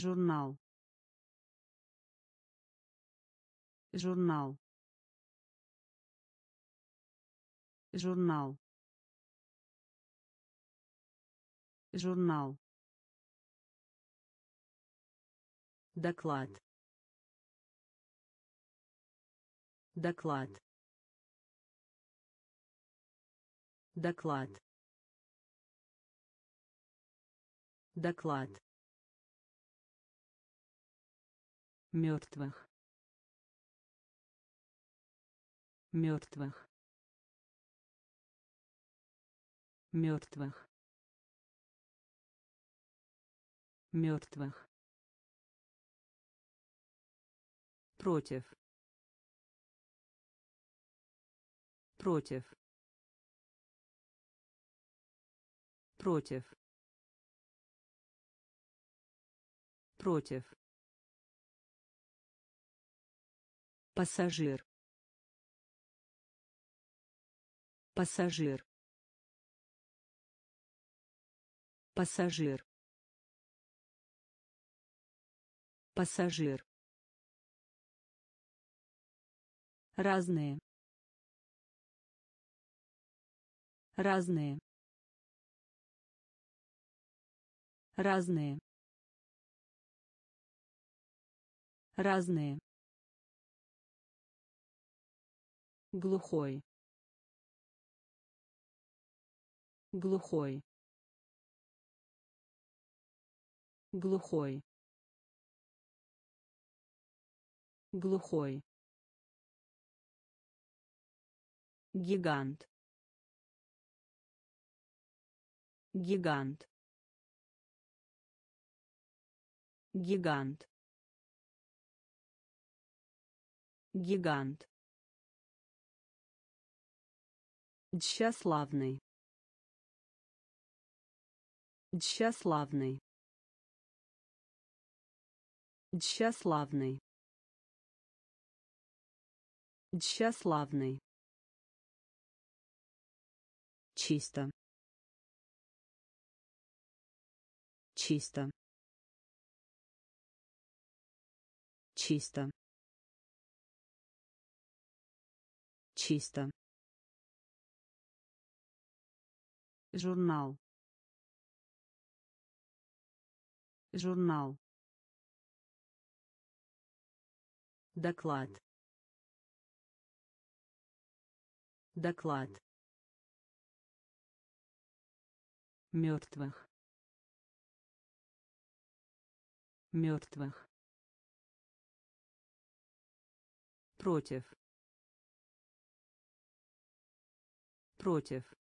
журнал. Журнал. Журнал. Журнал. Доклад. Доклад. Доклад. Доклад мертвых. Мертвых. Мертвых. Мертвых. Против. Против. Против. Против пассажир. Пассажир. Пассажир. Пассажир. Разные. Разные. Разные. Разные глухой. Глухой. Глухой. Глухой. Гигант. Гигант. Гигант. Гигант Тщеславный. Тщеславный. Тщеславный. Тщеславный. Чисто. Чисто. Чисто. Чисто. Журнал. Журнал. Доклад. Доклад. Мертвых мертвых против. Против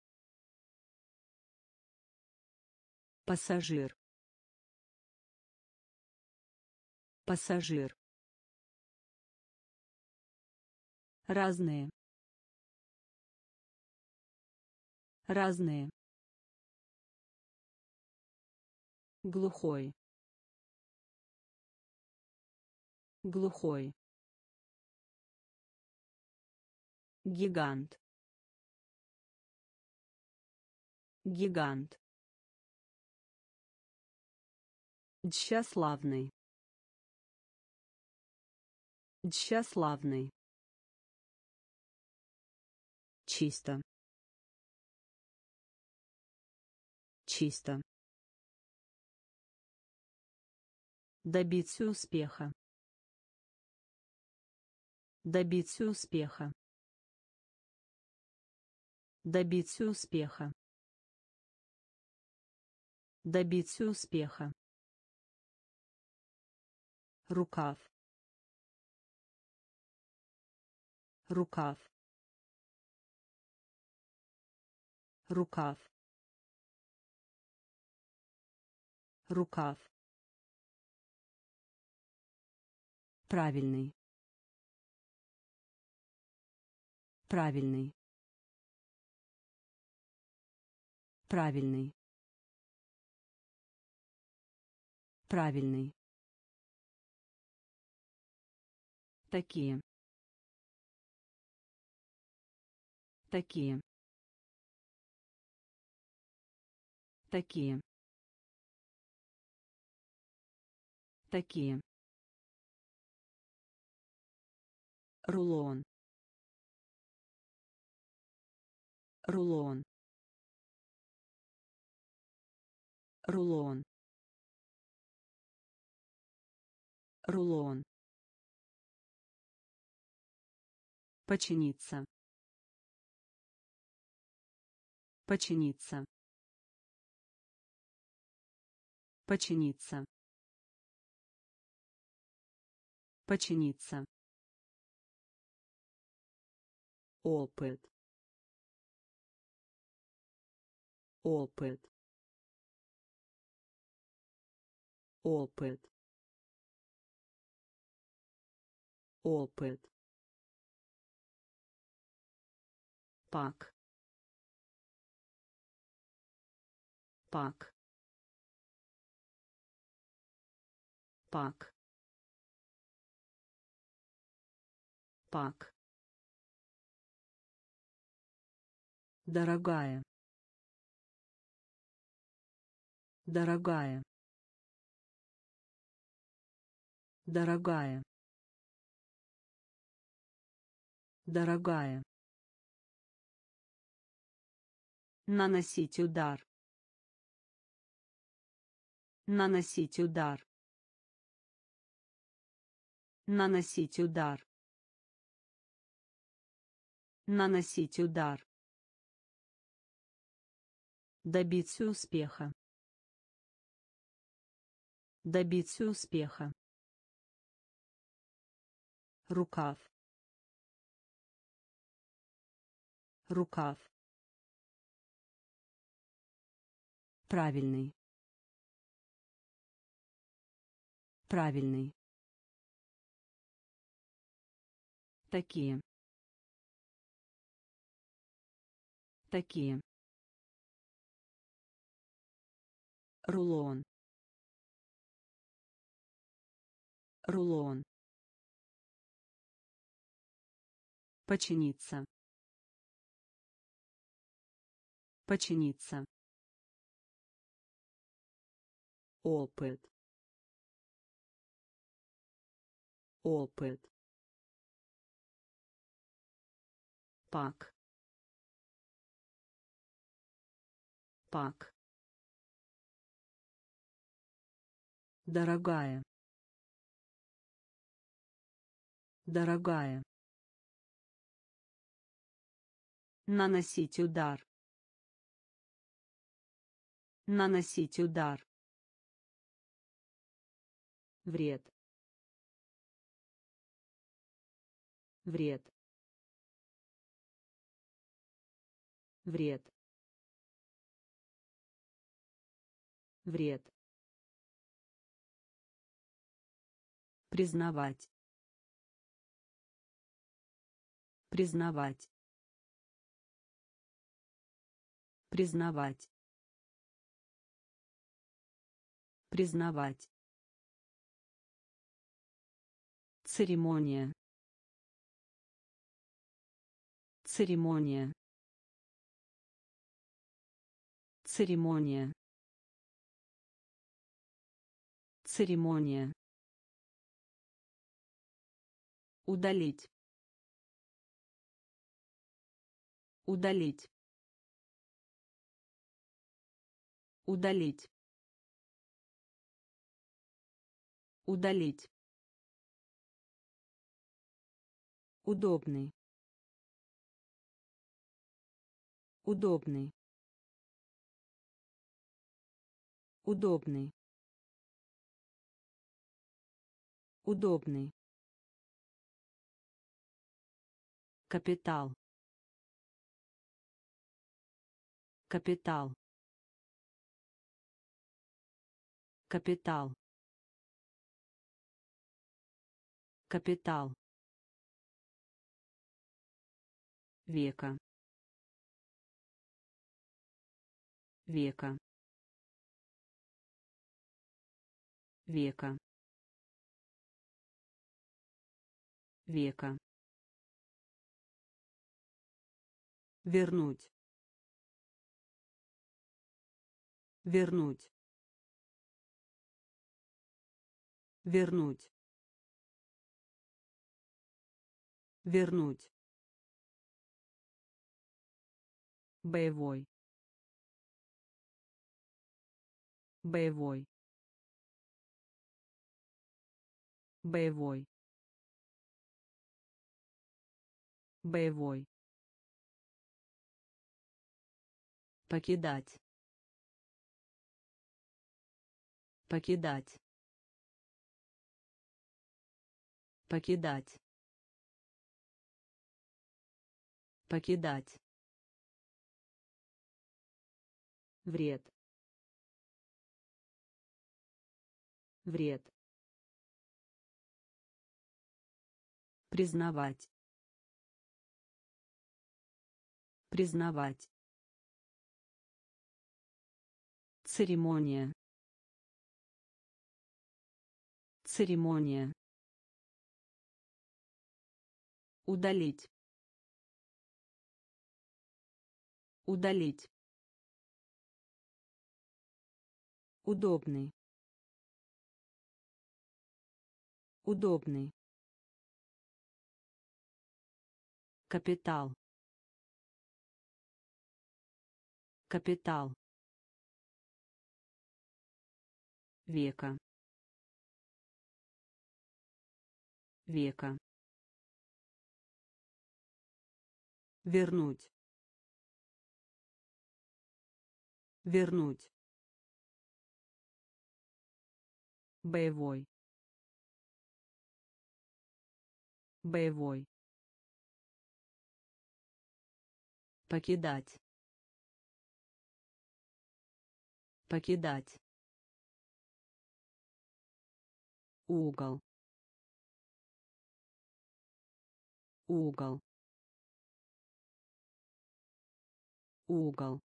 пассажир. Пассажир. Разные. Разные. Глухой. Глухой. Гигант. Гигант Тщеславный. Тщеславный. Чисто. Чисто. Добиться успеха. Добиться успеха. Добиться успеха. Добиться успеха рукав. Рукав. Рукав. Рукав. Правильный. Правильный. Правильный. Правильный Такие. Такие. Такие. Такие. Рулон. Рулон. Рулон. Рулон. Починиться. Починиться. Починиться. Починиться. Опыт. Опыт. Опыт. Опыт. Пак. Пак. Пак. Пак. Дорогая. Дорогая. Дорогая. Дорогая. Наносить удар. Наносить удар. Наносить удар. Наносить удар. Добиться успеха. Добиться успеха. Рукав. Рукав. Правильный. Правильный. Такие. Такие. Рулон. Рулон. Починиться. Починиться. Опыт. Опыт. Пак. Пак. Дорогая. Дорогая. Наносить удар. Наносить удар. Вред. Вред. Вред. Вред. Признавать. Признавать. Признавать. Признавать. Церемония. Церемония. Церемония. Церемония. Удалить. Удалить. Удалить. Удалить. Удобный. Удобный. Удобный. Удобный. Капитал. Капитал. Капитал. Капитал. Века. Века. Века. Века. Вернуть. Вернуть. Вернуть. Вернуть боевой. Боевой. Боевой. Боевой. Покидать. Покидать. Покидать. Покидать вред. Вред. Признавать. Признавать. Церемония. Церемония. Удалить. Удалить удобный. Удобный. Капитал. Капитал. Века. Века. Вернуть. Вернуть боевой. Боевой. Покидать. Покидать. Угол. Угол. Угол.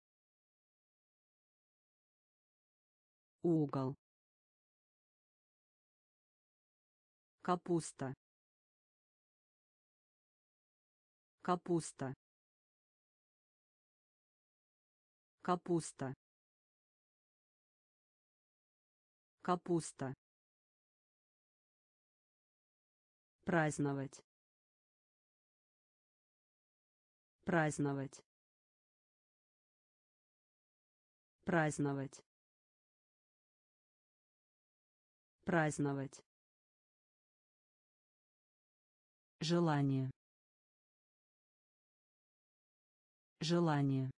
Угол капуста. Капуста. Капуста. Капуста. Праздновать. Праздновать. Праздновать. Праздновать желание. Желание.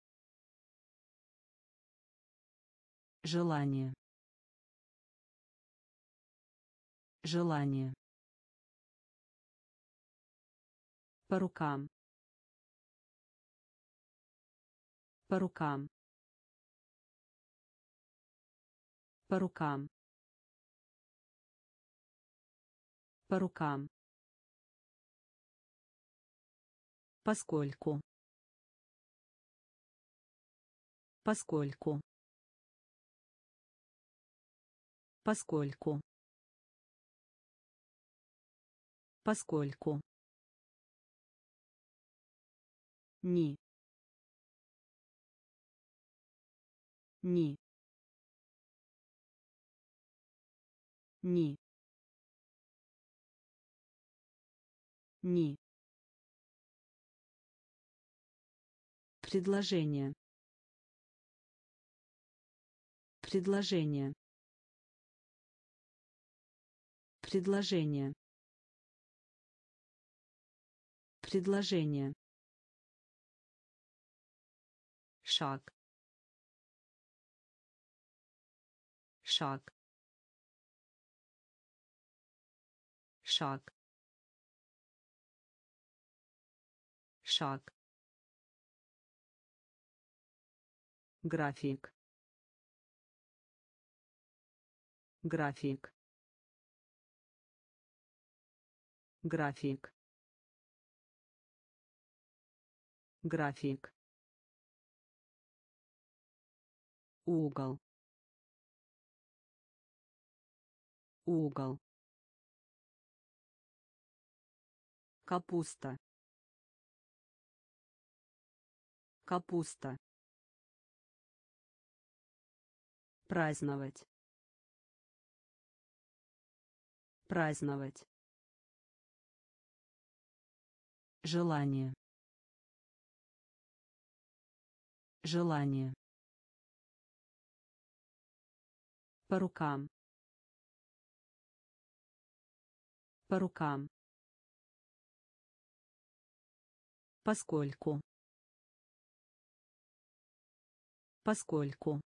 Желание. Желание. По рукам. По рукам. По рукам. По рукам поскольку. Поскольку. Поскольку. Поскольку. Ни. Ни. Ни. Ни предложение. Предложение. Предложение. Предложение. Шаг. Шаг. Шаг. Шаг график. График. График. График. Угол. Угол. Капуста. Капуста праздновать. Праздновать. Желание. Желание. По рукам. По рукам. Поскольку. Поскольку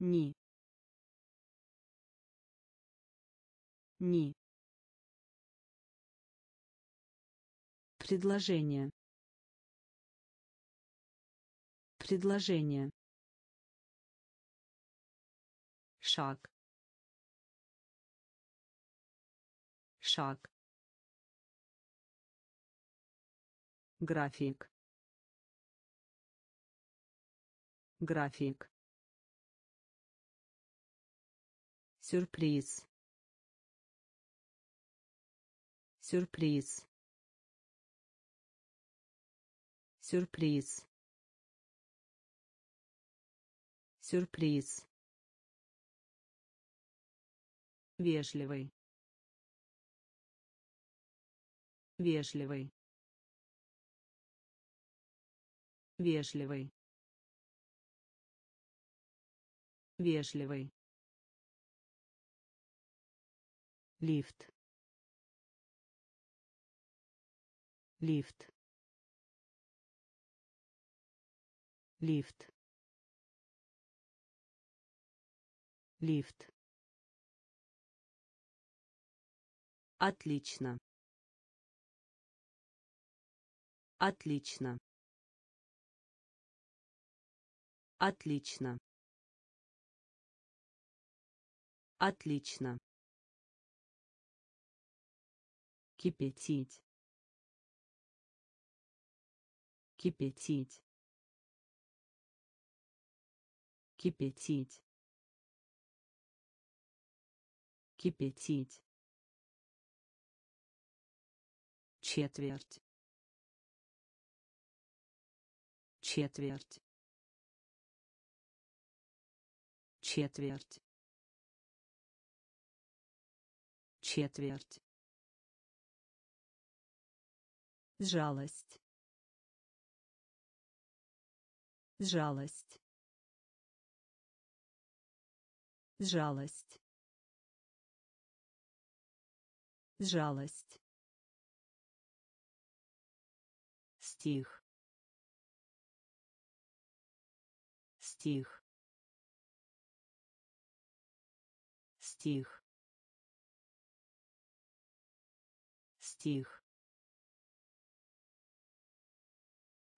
ни. Ни. Предложение. Предложение. Шаг. Шаг. График. График сюрприз. Сюрприз. Сюрприз. Сюрприз. Вежливый. Вежливый. Вежливый. Вежливый лифт лифт лифт лифт Отлично. Отлично. Отлично. Отлично. Кипятить. Кипятить. Кипятить. Кипятить. четверть четверть четверть четверть жалость. Жалость. Жалость. Жалость. Стих. Стих. Стих. Стих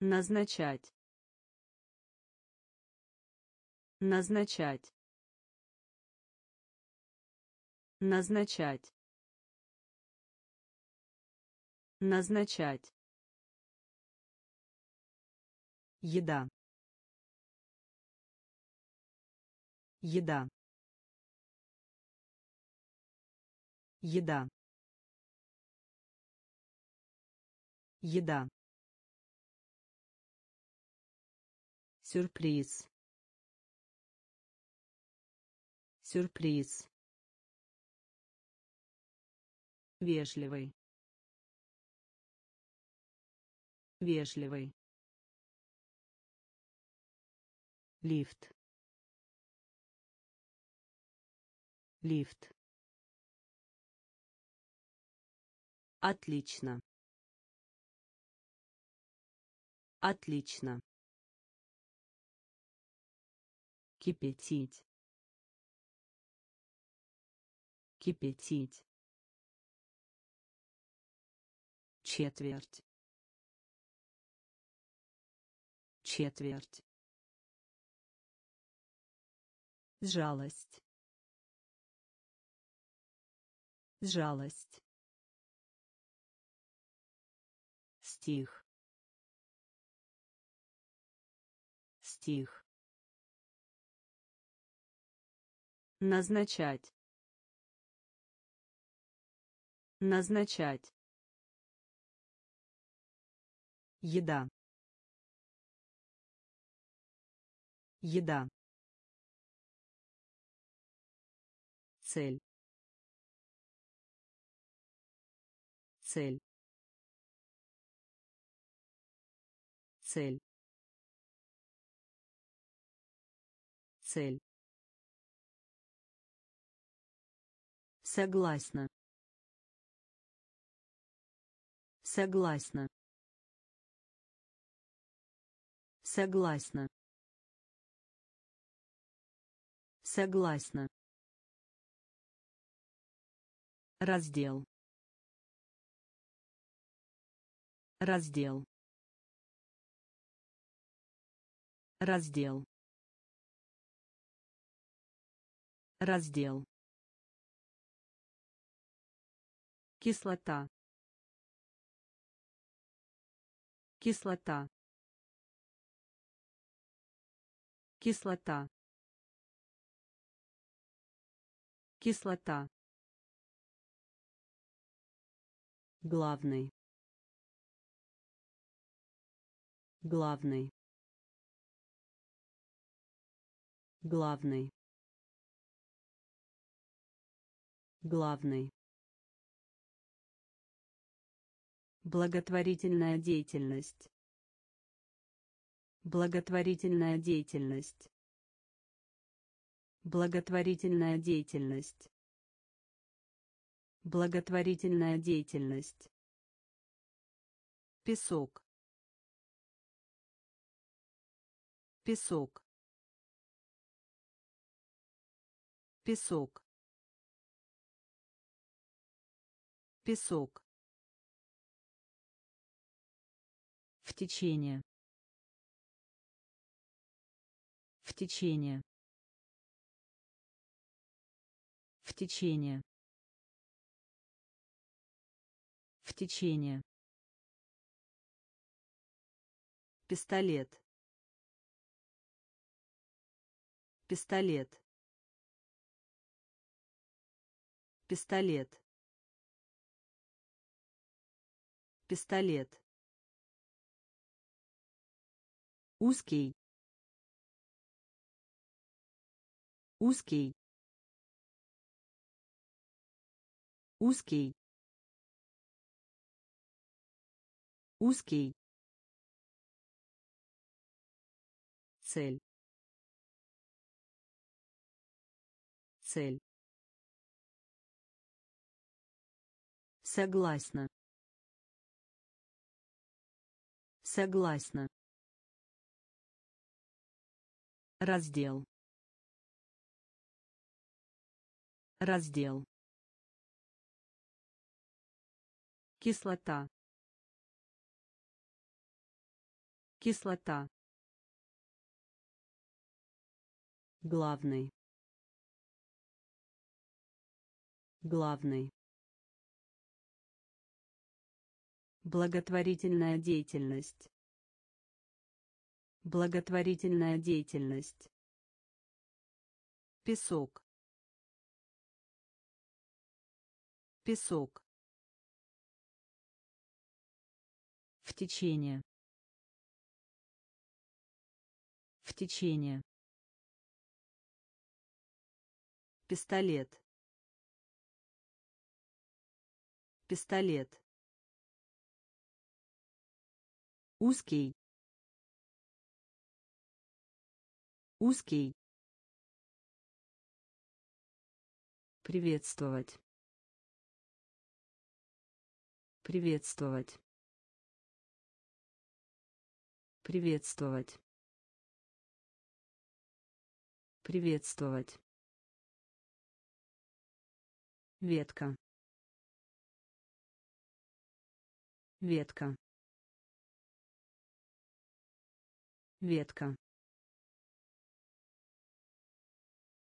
назначать. Назначать. Назначать. Назначать. Еда. Еда. Еда. Еда сюрприз. Сюрприз. Вежливый. Вежливый. Лифт. Лифт. Отлично. Отлично кипятить. Кипятить. Четверть. Четверть. Жалость. Жалость. Стих. Стих назначать. Назначать. Еда. Еда. Цель. Цель. Цель. Цель Согласна. Согласна. Согласна. Согласна. Раздел. Раздел. Раздел. Раздел. Кислота. Кислота. Кислота. Кислота. Главный. Главный. Главный. Главный. Благотворительная деятельность. Благотворительная деятельность. Благотворительная деятельность. Благотворительная деятельность. Песок. Песок. Песок. Песок. Течение. В течение. В течение. В течение. Пистолет. Пистолет. Пистолет. Пистолет. Узкий. Узкий. Узкий. Узкий. Цель. Цель. Согласна. Согласна. Раздел. Раздел. Кислота. Кислота. Главный. Главный. Благотворительная деятельность. Благотворительная деятельность. Песок. Песок. В течение. В течение. Пистолет. Пистолет. Узкий. Узкий. Приветствовать. Приветствовать. Приветствовать. Приветствовать. Ветка. Ветка. Ветка.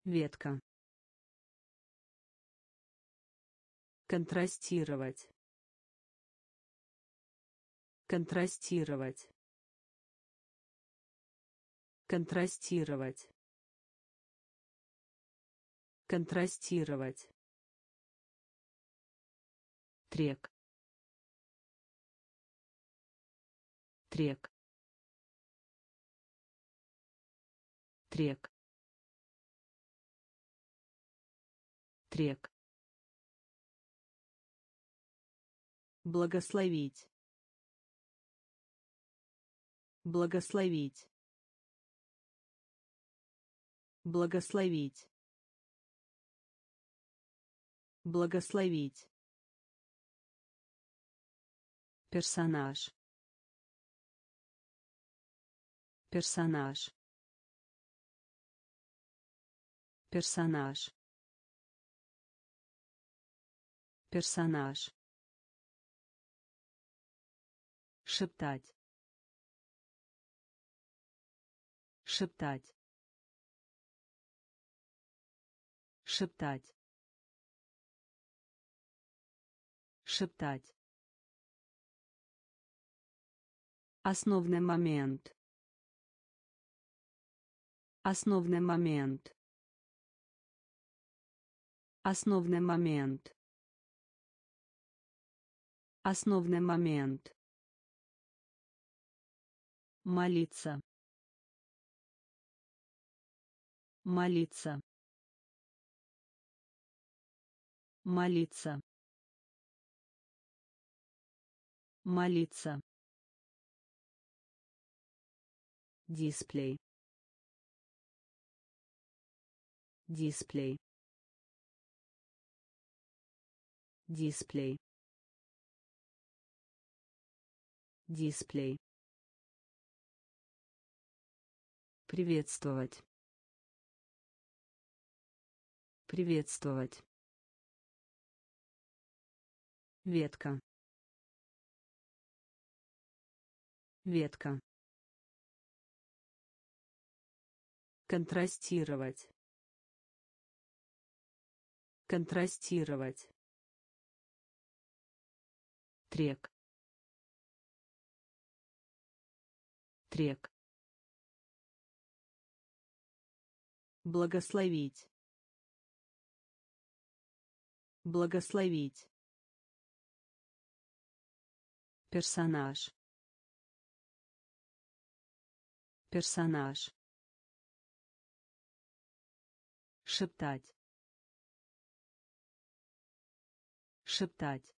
Ветка. Контрастировать. Контрастировать. Контрастировать. Контрастировать. Трек. Трек. Трек. Трек. Благословить. Благословить. Благословить. Благословить. Персонаж. Персонаж. Персонаж персонаж. Шептать. Шептать. Шептать. Шептать. Основный момент. Основный момент. Основный момент основный момент. Молиться. Молиться. Молиться. Молиться. Дисплей. Дисплей. Дисплей дисплей. Приветствовать. Приветствовать. Ветка. Ветка. Контрастировать. Контрастировать. Трек трек. Благословить. Благословить. Персонаж. Персонаж. Шептать. Шептать.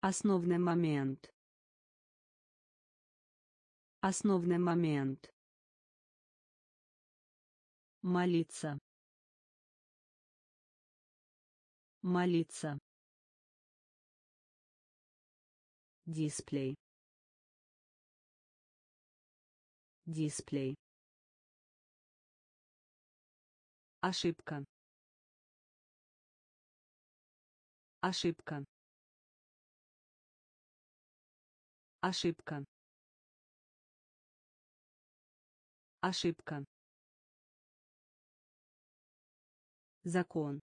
Основный момент основный момент. Молиться. Молиться. Дисплей. Дисплей. Ошибка. Ошибка. Ошибка ошибка. Закон.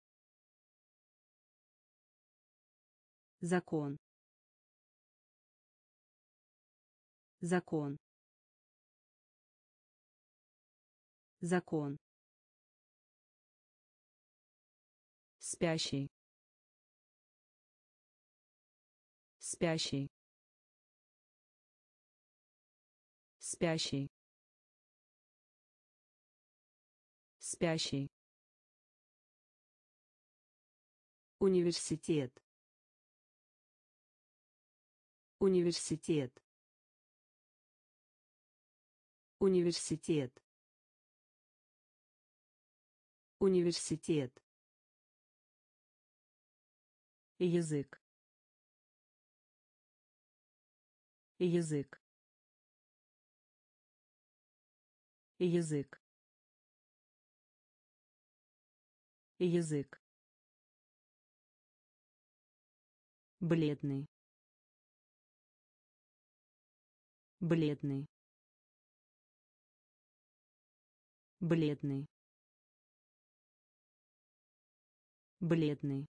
Закон. Закон. Закон. Спящий. Спящий. Спящий спящий. Университет. Университет. Университет. Университет. Язык. Язык. Язык язык. Бледный. Бледный. Бледный. Бледный.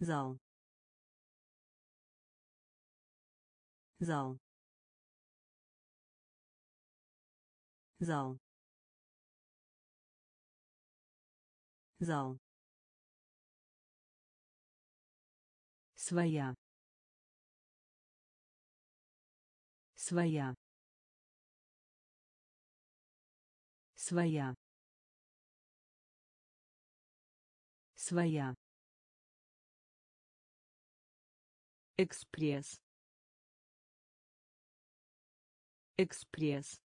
Зал. Зал. Зал зал. Своя. Своя. Своя. Своя. Экспресс. Экспресс.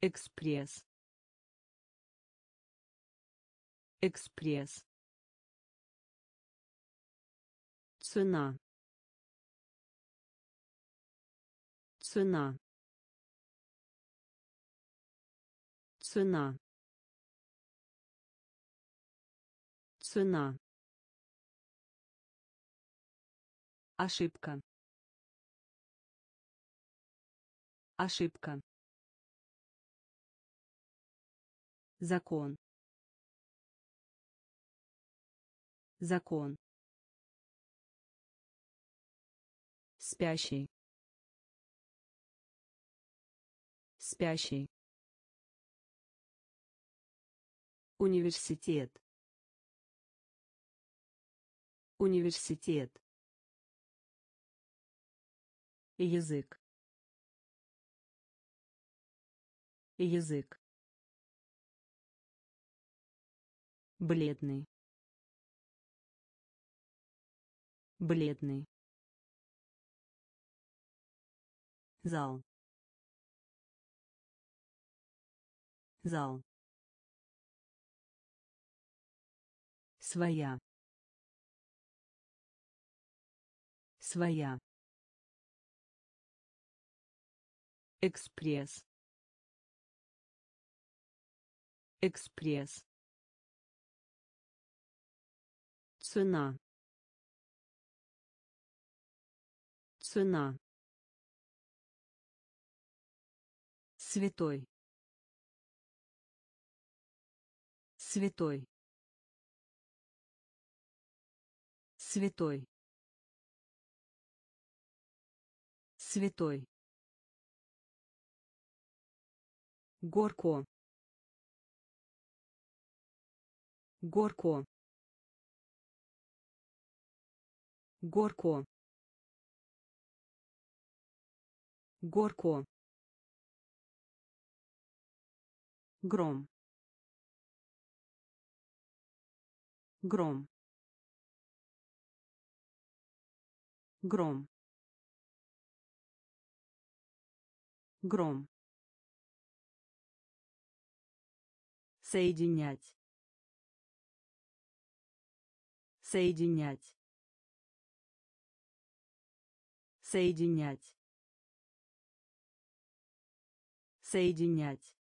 Экспресс экспресс. Цена. Цена. Цена. Цена. Ошибка. Ошибка. Закон закон. Спящий. Спящий. Университет. Университет. Язык. Язык. Бледный бледный. Зал. Зал. Своя. Своя. Экспресс. Экспресс. Цена цена. Святой. Святой. Святой. Святой. Горко. Горко. Горко горко гром. Гром. Гром. Гром. Соединять. Соединять. Соединять соединять.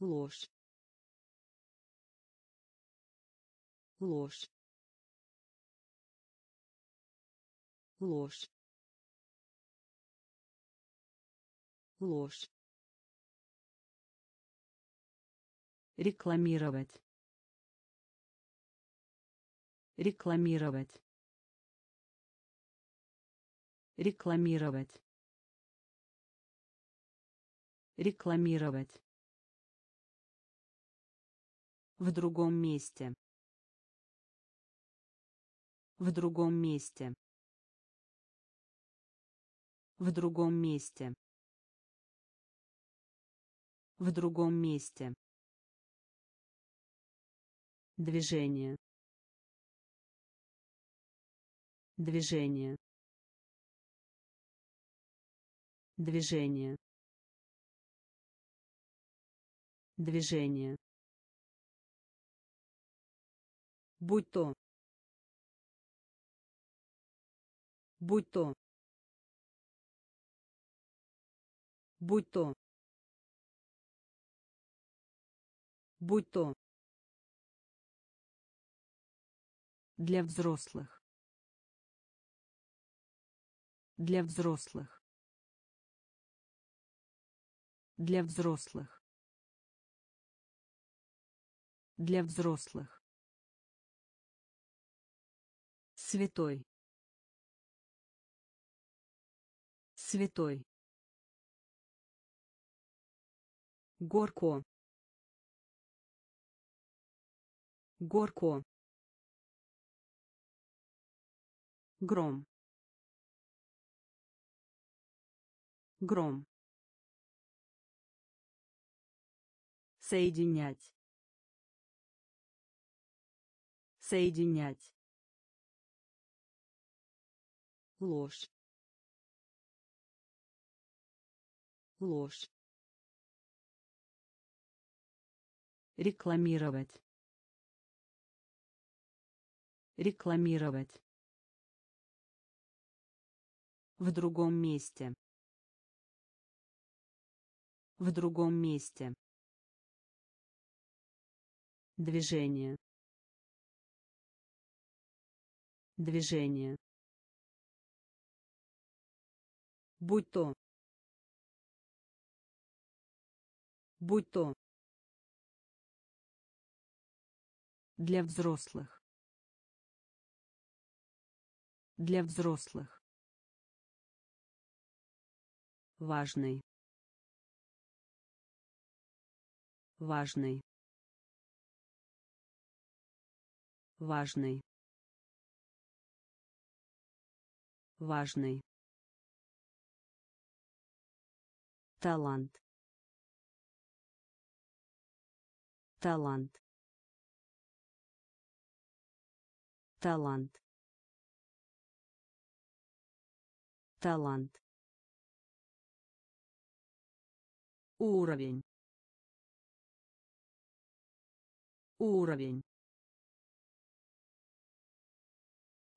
Ложь. Ложь. Ложь. Ложь. Рекламировать. Рекламировать. Рекламировать рекламировать. В другом месте. В другом месте. В другом месте. В другом месте. Движение. Движение. Движение движение. Будь то. Будь то. Будь то. Будь то. Для взрослых. Для взрослых. Для взрослых для взрослых. Святой. Святой. Горко. Горко. Гром. Гром. Соединять соединять. Ложь. Ложь. Рекламировать. Рекламировать. В другом месте. В другом месте. Движение движение. Будь то. Будь то. Для взрослых. Для взрослых. Важный. Важный. Важный важный. Талант. Талант. Талант. Талант. Уровень. Уровень.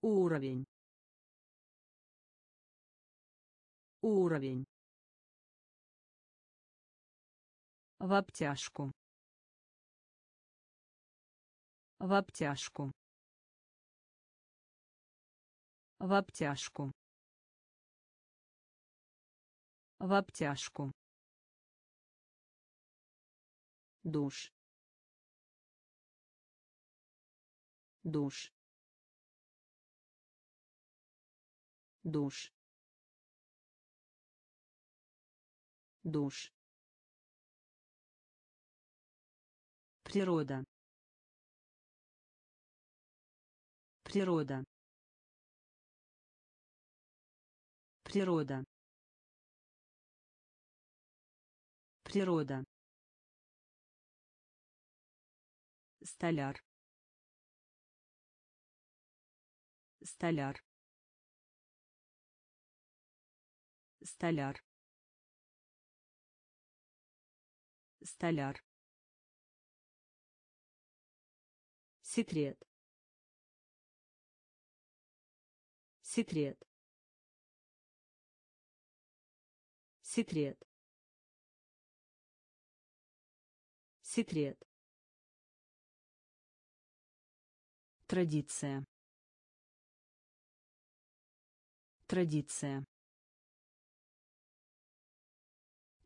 Уровень уровень. В обтяжку. В обтяжку. В обтяжку. В обтяжку. Душ. Душ. Душ душ. Природа. Природа. Природа. Природа. Столяр. Столяр. Столяр столяр секрет секрет секрет секрет Традиция. Традиция.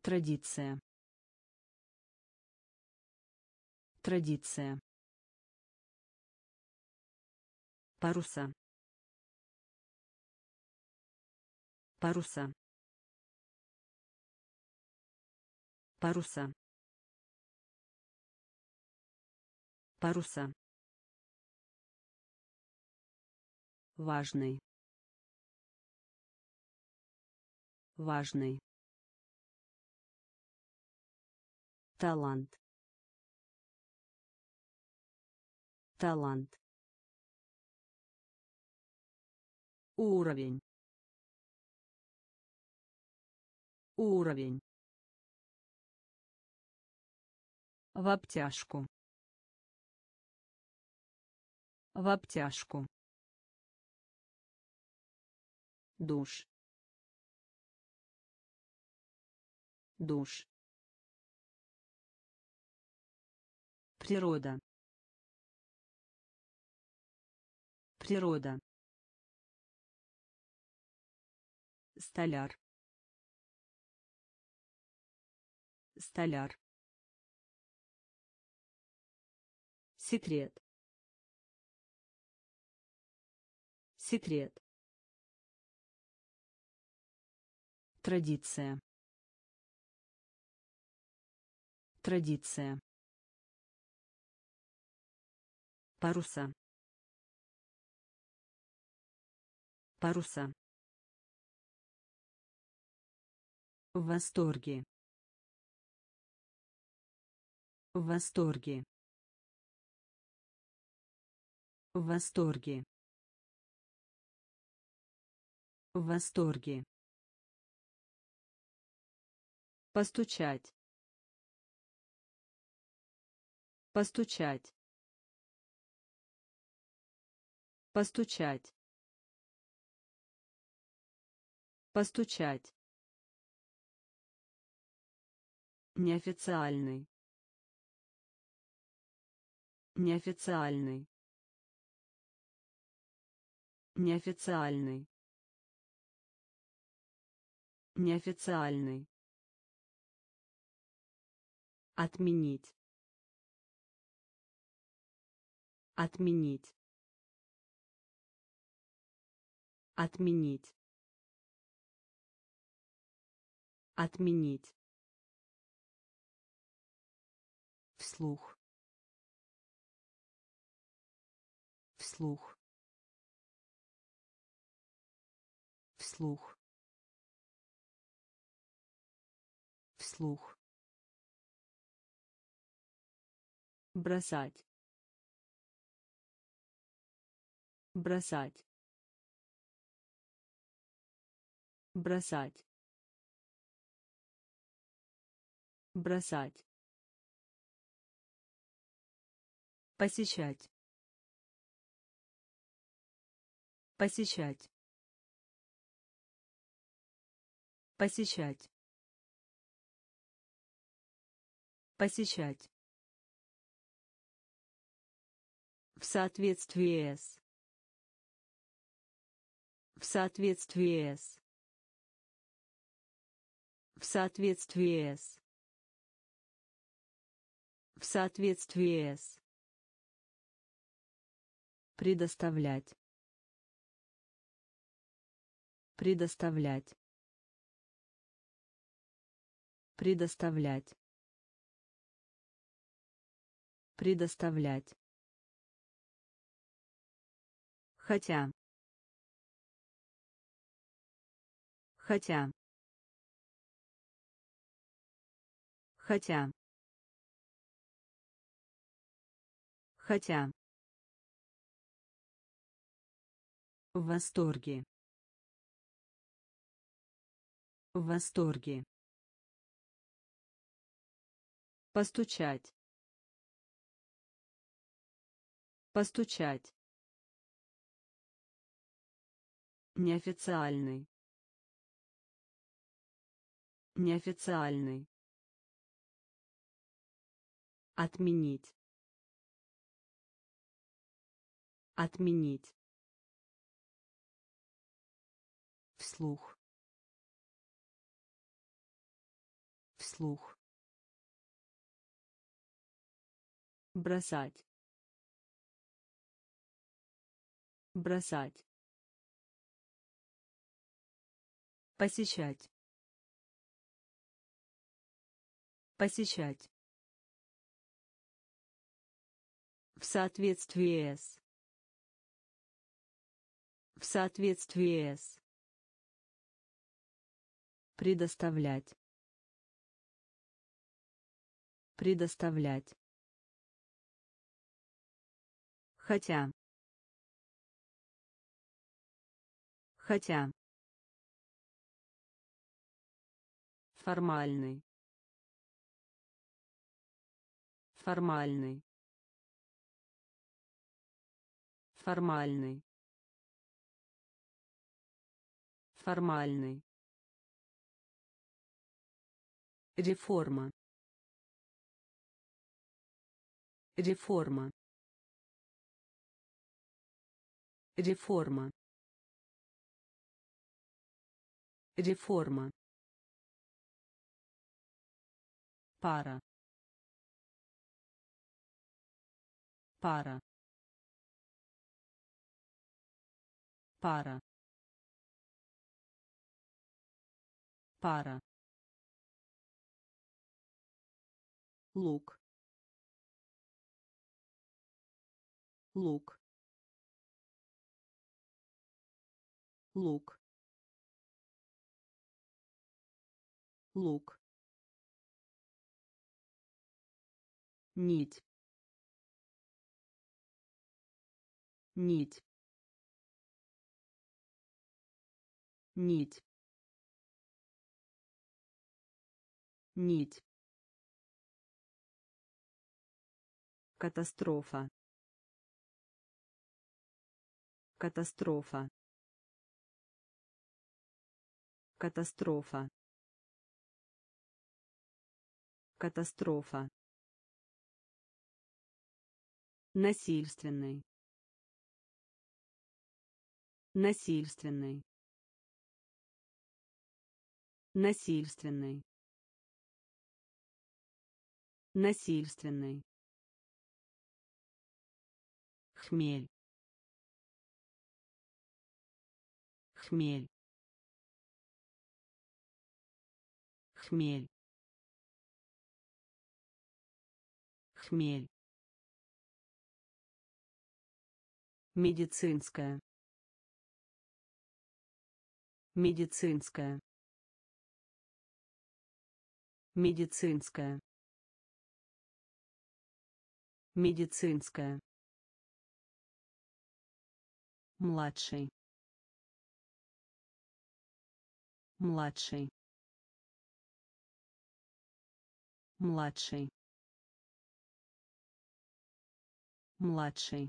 Традиция. Традиция. Паруса. Паруса. Паруса. Паруса. важный важный талант талант. Уровень. Уровень. В обтяжку. В обтяжку. Душ. Душ. Природа природа столяр столяр секрет секрет Традиция. Традиция. Паруса. Паруса. В восторге. В восторге. В восторге. В восторге. Постучать. Постучать. Постучать. Постучать. Неофициальный. Неофициальный. Неофициальный. Неофициальный. Отменить. Отменить. Отменить. Отменить. Вслух. Вслух. Вслух. Вслух. бросать бросать бросать бросать. Посещать. Посещать. Посещать. Посещать. В соответствии с. В соответствии с. В соответствии с в соответствии с. Предоставлять. Предоставлять. Предоставлять. Предоставлять. Хотя. Хотя. Хотя хотя. В восторге. В восторге. Постучать. Постучать. Неофициальный. Неофициальный. Отменить отменить. Вслух. Вслух. Бросать. Бросать. Посещать. Посещать. В соответствии с в соответствии с. Предоставлять. Предоставлять. Хотя. Хотя. Формальный. Формальный. Формальный формальный. Реформа. Реформа. Реформа. Реформа. Пара. Пара. Пара пара. Лук. Лук. Лук. Лук. Нить. Нить. Нить нить катастрофа. Катастрофа. Катастрофа. Катастрофа. Насильственный. Насильственный. Насильственный насильственный хмель. Хмель. Хмель. Хмель. Медицинская. Медицинская. Медицинская медицинская. Младший. Младший. Младший. Младший.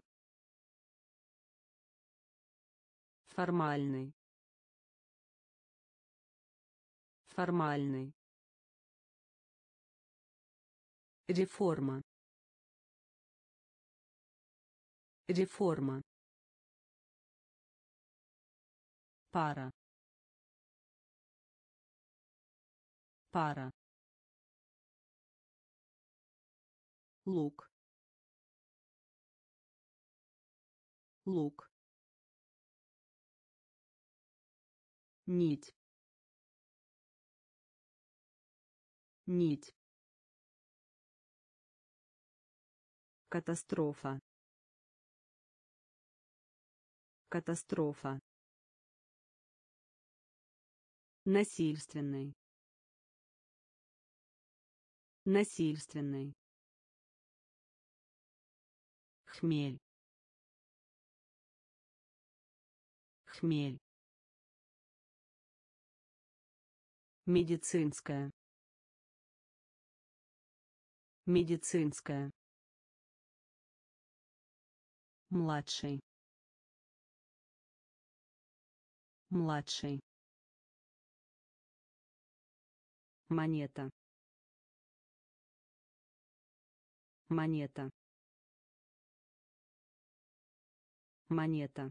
Формальный. Формальный. Реформа реформа. Пара. Пара. Лук. Лук. Нить. Нить. Катастрофа катастрофа. Насильственный. Насильственный. Хмель. Хмель. Медицинская. Медицинская. Младший младший. Монета. Монета. Монета.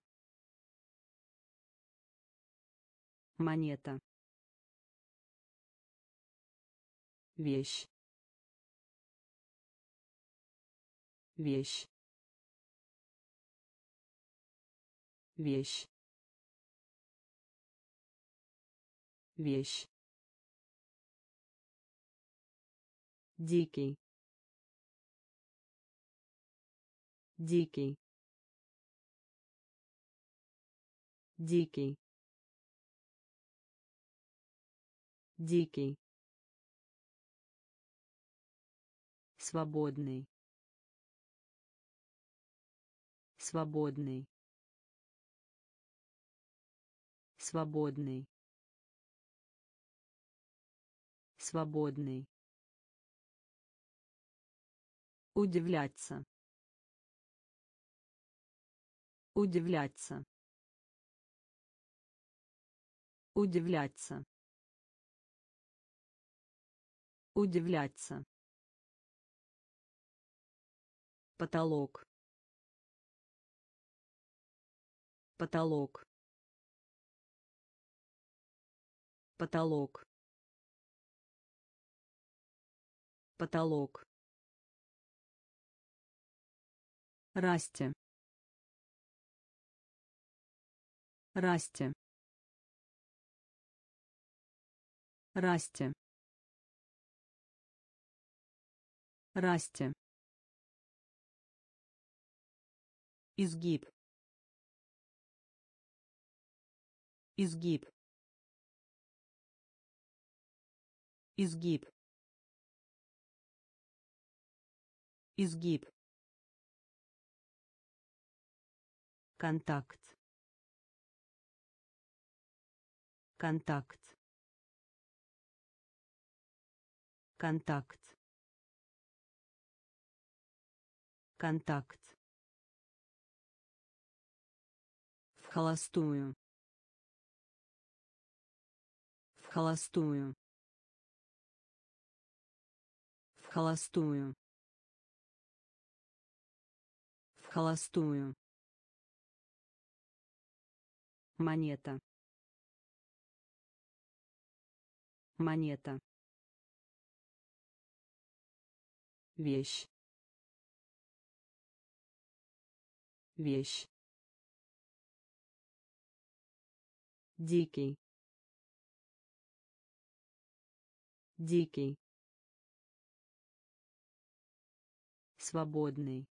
Монета. Вещь. Вещь. Вещь вещь. Дикий. Дикий. Дикий. Дикий. Свободный. Свободный. Свободный свободный. Удивляться. Удивляться. Удивляться. Удивляться. Потолок. Потолок. Потолок потолок Расти. Расти. Расти. Расти. Изгиб. Изгиб. изгиб изгиб. Контакт. Контакт. Контакт. Контакт. В холостую. В холостую. В холостую холостую. Монета. Монета. Вещь. Вещь. Дикий. Дикий. Свободный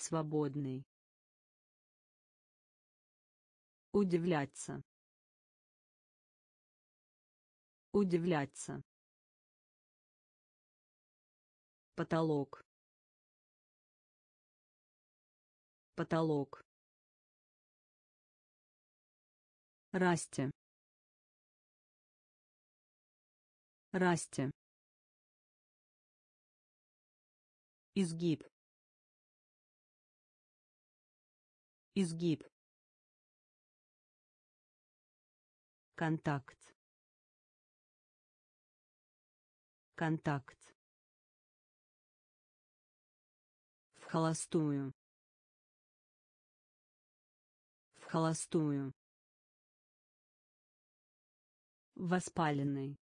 свободный удивляться удивляться потолок потолок Расти. Расти. Изгиб. Изгиб. Контакт. Контакт. В холостую. В холостую. Воспаленный.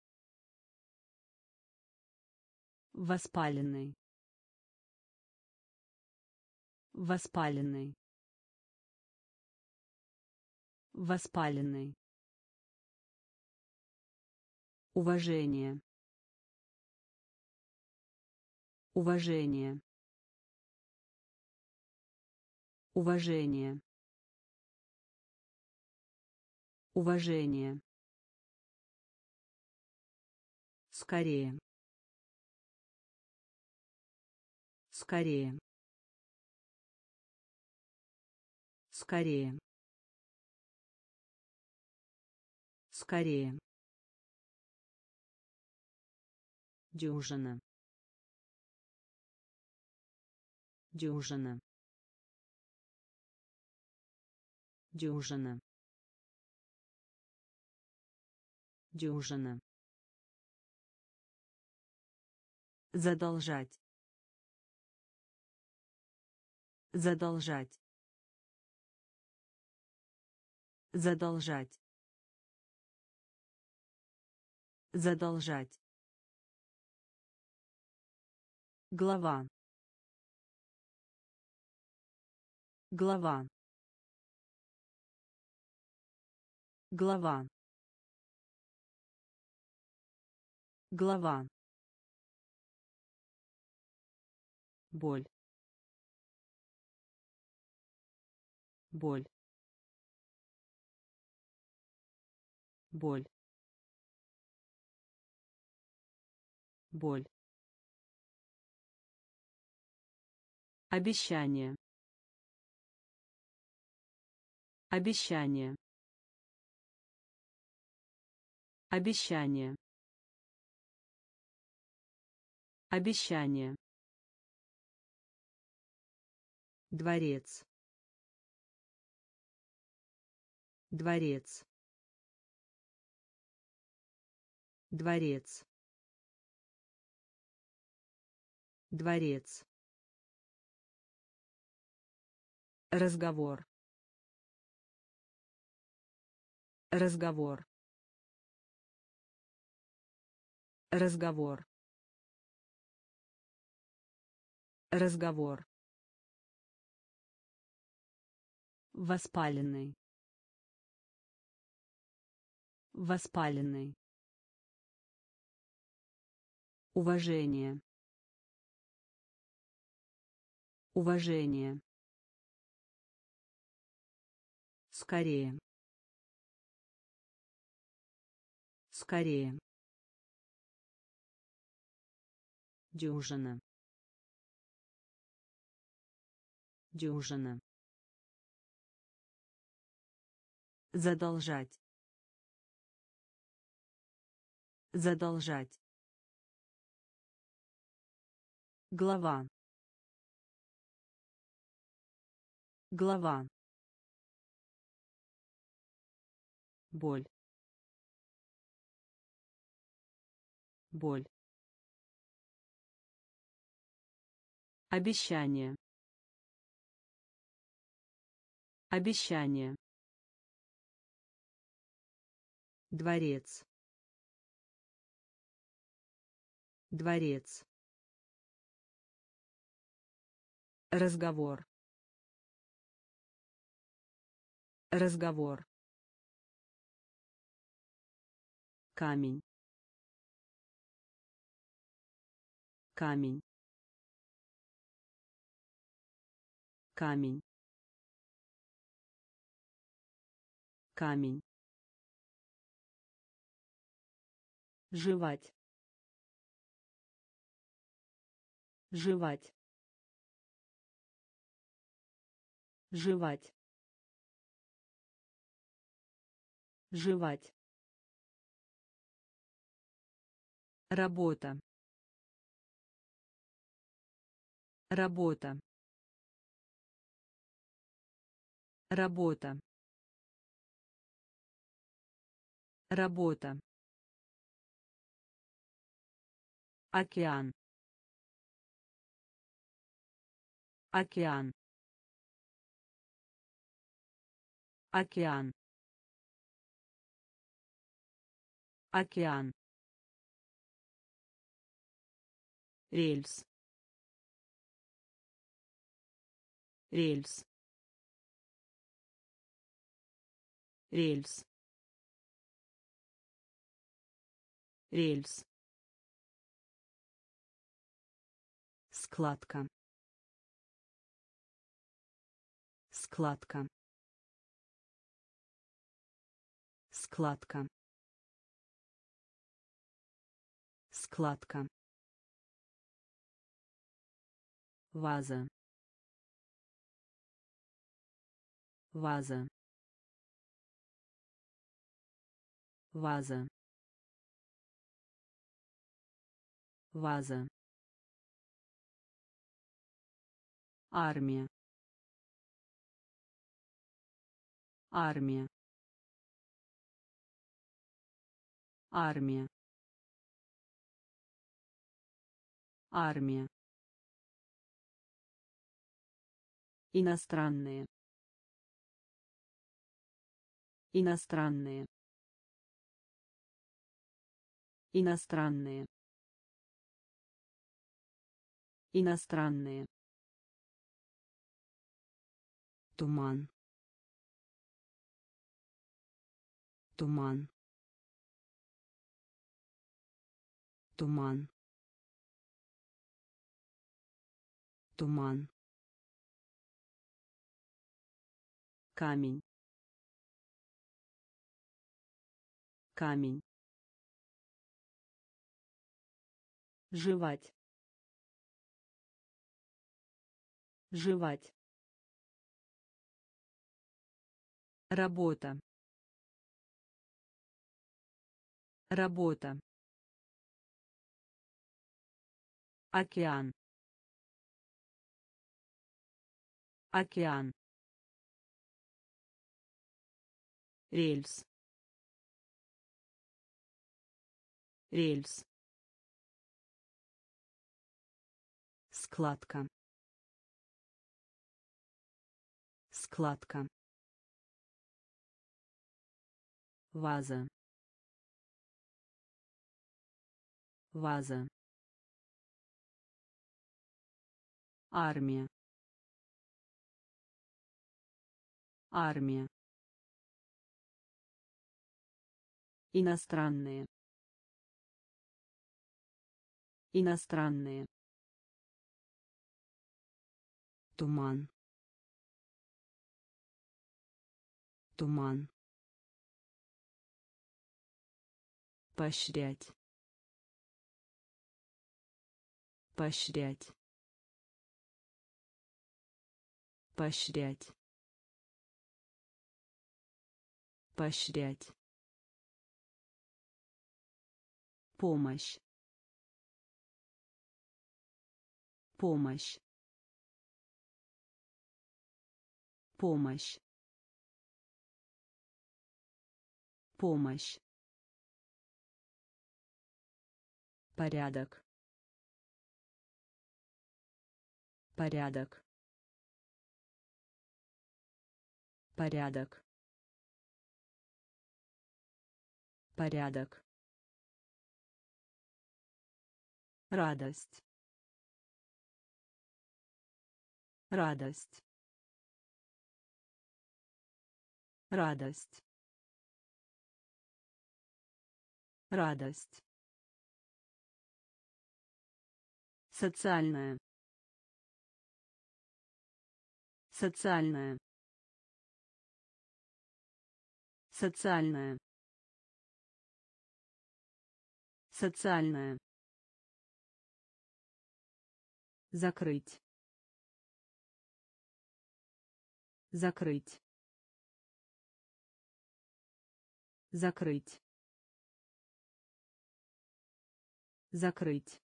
Воспаленный. Воспаленный. Воспаленный. Уважение. Уважение. Уважение. Уважение. Скорее. Скорее. Скорее. Скорее. Дюжина. Дюжина. Дюжина. Дюжина. Задолжать. Задолжать. Задолжать. Задолжать. Глава. Глава. Глава. Глава. боль боль боль боль. Обещание. Обещание. Обещание. Обещание. Дворец. Дворец. Дворец дворец разговор разговор разговор разговор Воспаленный. Воспаленный. Уважение. Уважение. Скорее. Скорее. Дюжина. Дюжина. Задолжать. Задолжать. Глава. Глава. Боль. Боль. Обещание. Обещание. Дворец. Дворец. Разговор. Разговор. Камень. Камень. Камень. Камень. жевать жевать жевать жевать. Работа. Работа. Работа. Работа. Океан. Океан. Океан океан. Рельс. Рельс. Рельс. Рельс. Складка. Складка. Складка складка. Ваза. Ваза. Ваза. Ваза. Армия. Армия. Армия армия. Иностранные. Иностранные. Иностранные. Иностранные. Туман. Туман. Туман туман камень камень жевать жевать Работа. Работа. Океан. Океан. Рельс. Рельс. Складка. Складка. ваза ваза армия армия. Иностранные. Иностранные. Туман. Туман. Поощрять. Поощрять. Поощрять поощрять. Помощь. Помощь. Помощь. Помощь. Порядок. Порядок. Порядок порядок. Радость. Радость. Радость. Радость. Социальная. Социальная. Социальная социальная закрыть. Закрыть. Закрыть. Закрыть.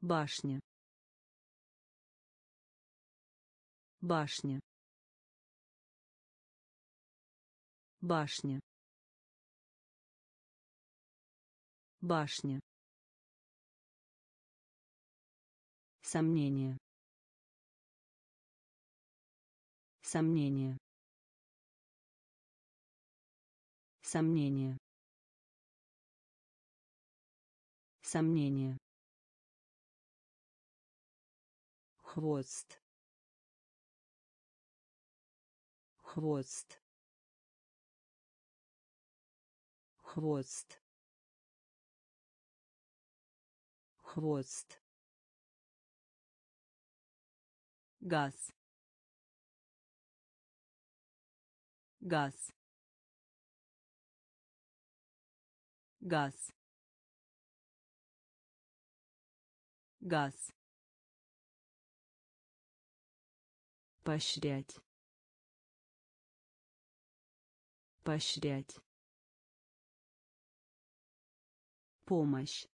Башня. Башня. Башня башня. Сомнение. Сомнение. Сомнение. Сомнение. Хвост. Хвост. Хвост хвост. Газ. Газ. Газ. Газ. Поощрять. Поощрять. Помощь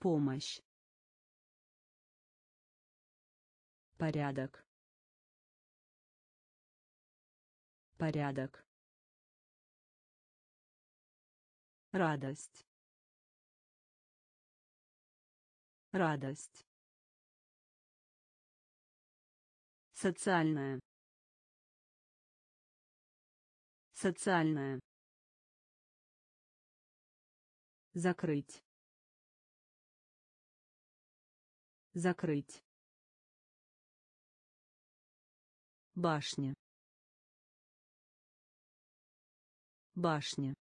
помощь. Порядок. Порядок. Радость. Радость. Социальная. Социальная. Закрыть закрыть. Башня. Башня.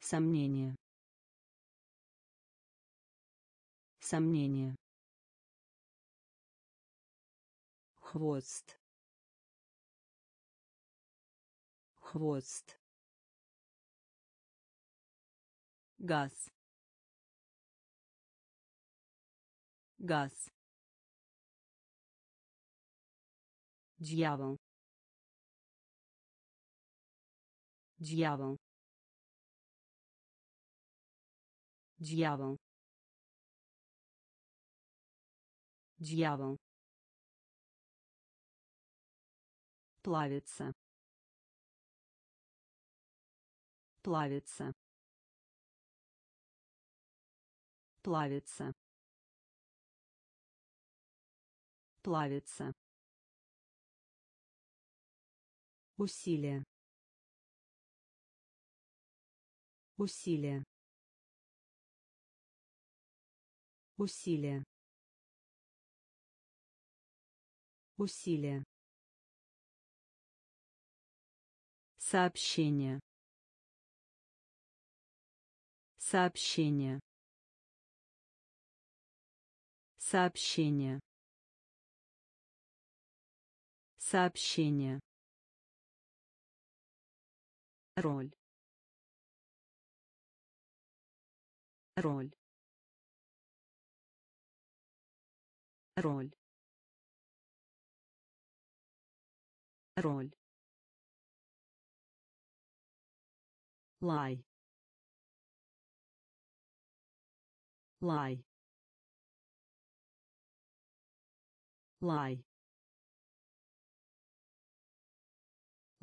Сомнение. Сомнение. Хвост. Хвост. Газ газ. Дьявол. Дьявол. Дьявол. Дьявол. Плавится. Плавится. Плавится плавится. Усилие усилие усилие усилие сообщение сообщение сообщение Сообщение. Роль. Роль. Роль. Роль. лай лай лай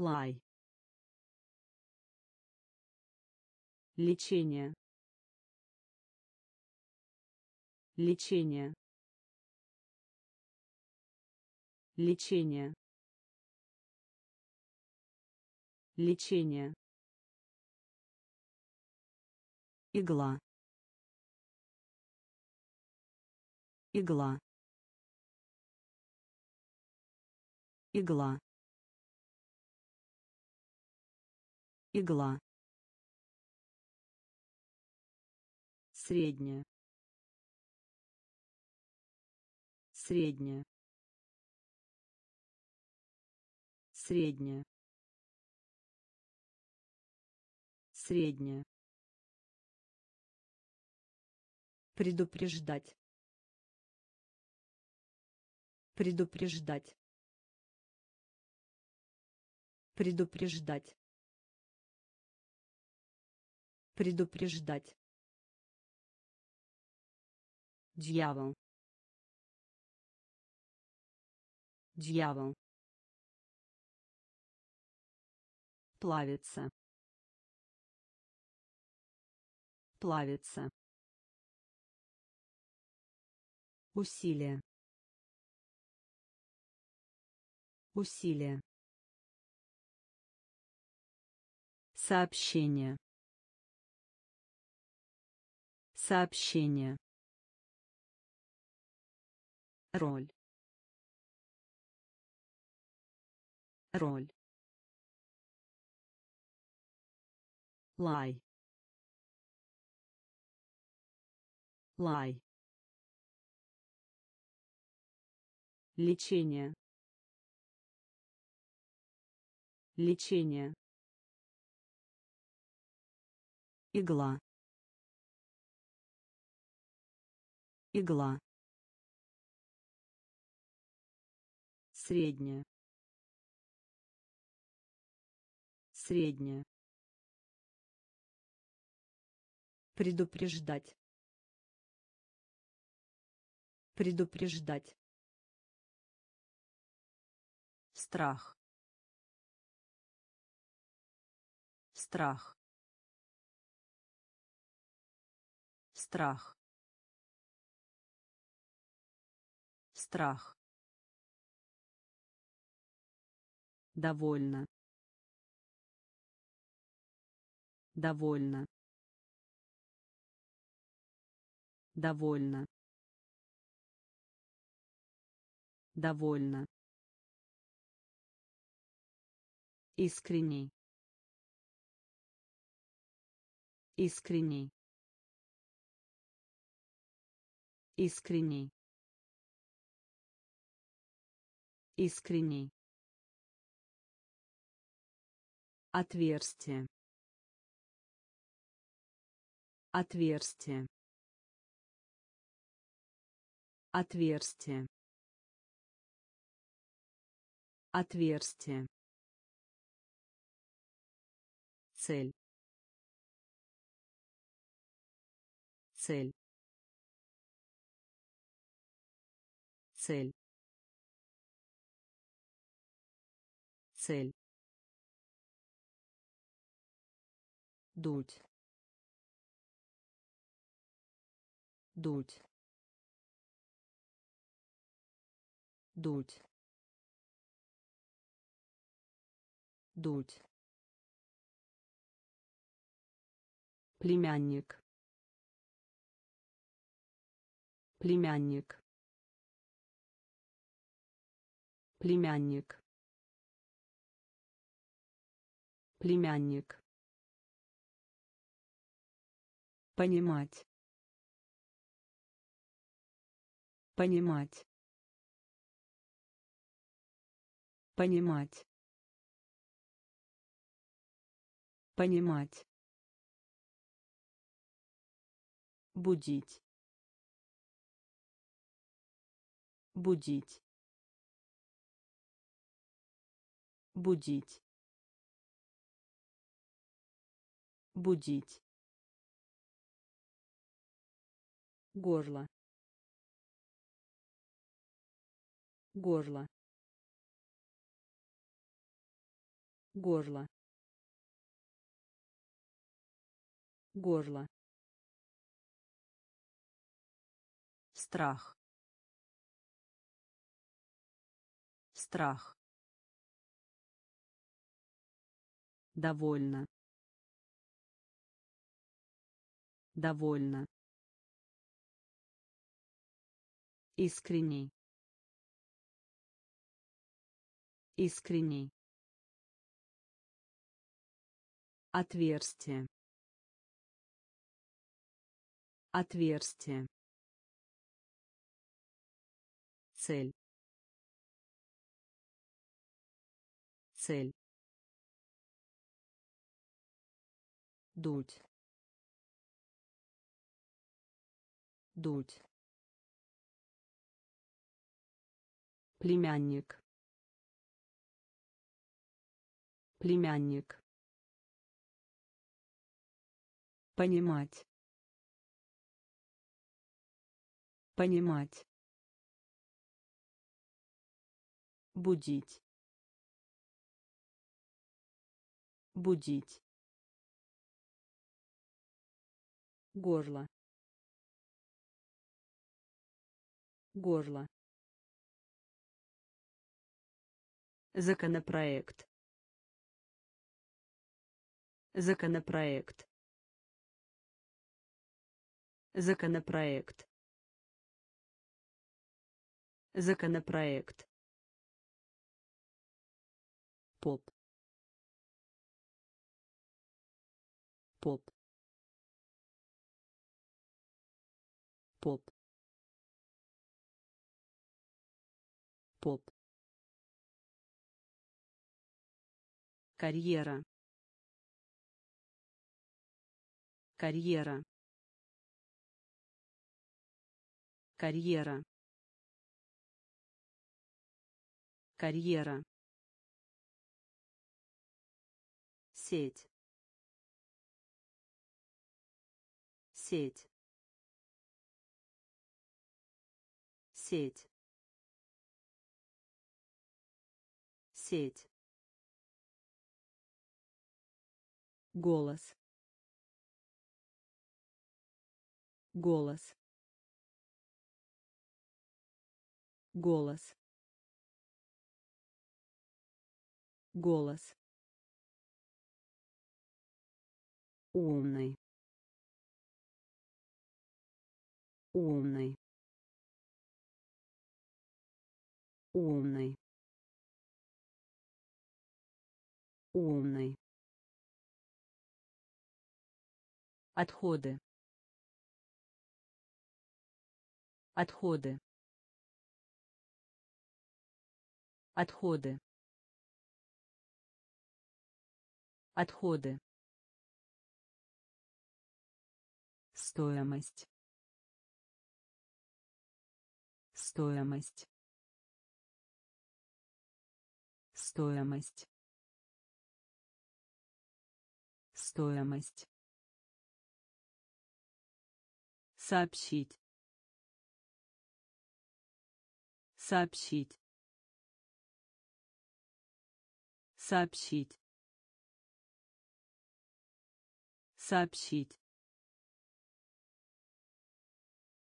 лай. Лечение. Лечение. Лечение. Лечение. Игла. Игла. Игла игла. Средняя. Средняя. Средняя. Средняя. Предупреждать. Предупреждать. Предупреждать предупреждать. Дьявол. Дьявол. Плавится. Плавится. Усилие усилие сообщение сообщение. Роль. Роль. Лай. Лай. Лечение. Лечение. Игла игла. Средняя. Средняя. Предупреждать. Предупреждать. Страх. Страх. Страх страх. Довольно. Довольно. Довольно. Довольно. Искренний искренний искренний искренний отверстие. Отверстие. Отверстие. Отверстие. Цель. Цель. Цель цель. Дуть. Дуть. Дуть. Дуть. Племянник. Племянник. Племянник племянник понимать понимать Понимать. Понимать. Будить. Будить. Будить. Будить. Горло. Горло. Горло. Горло. Страх. Страх. Довольно. Довольно. Искренний. Искренний. Отверстие. Отверстие. Цель. Цель. Дуть. Дуть. Племянник. Племянник. Понимать. Понимать. Будить. Будить. Горло. Горло. Законопроект. Законопроект. Законопроект. Законопроект. Поп. Поп. Поп. Поп. Карьера. Карьера. Карьера. Карьера. Сеть. Сеть. Сеть. Сеть. голос. Голос. Голос. Голос. Умный. Умный. Умный умный Отходы. Отходы. Отходы. Отходы. Стоимость. Стоимость. Стоимость. Стоимость. сообщить. Сообщить. Сообщить. Сообщить.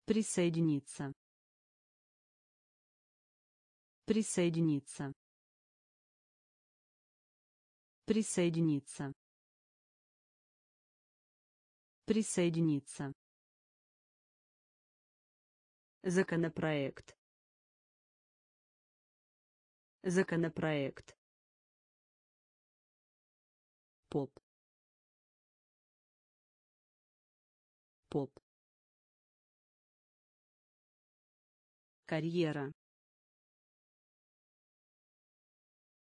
Присоединиться. Присоединиться. Присоединиться присоединиться Законопроект. Законопроект. Поп. Поп. Карьера.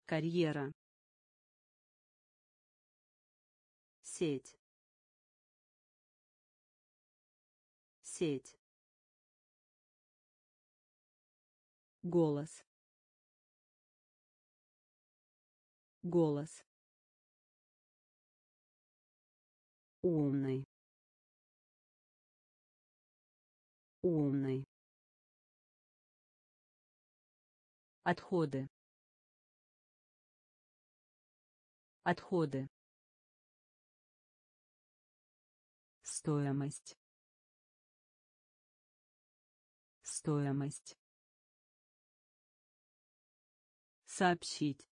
карьера сеть сеть. Голос. Голос. Умный. Умный. Отходы. Отходы. Стоимость стоимость. Сообщить.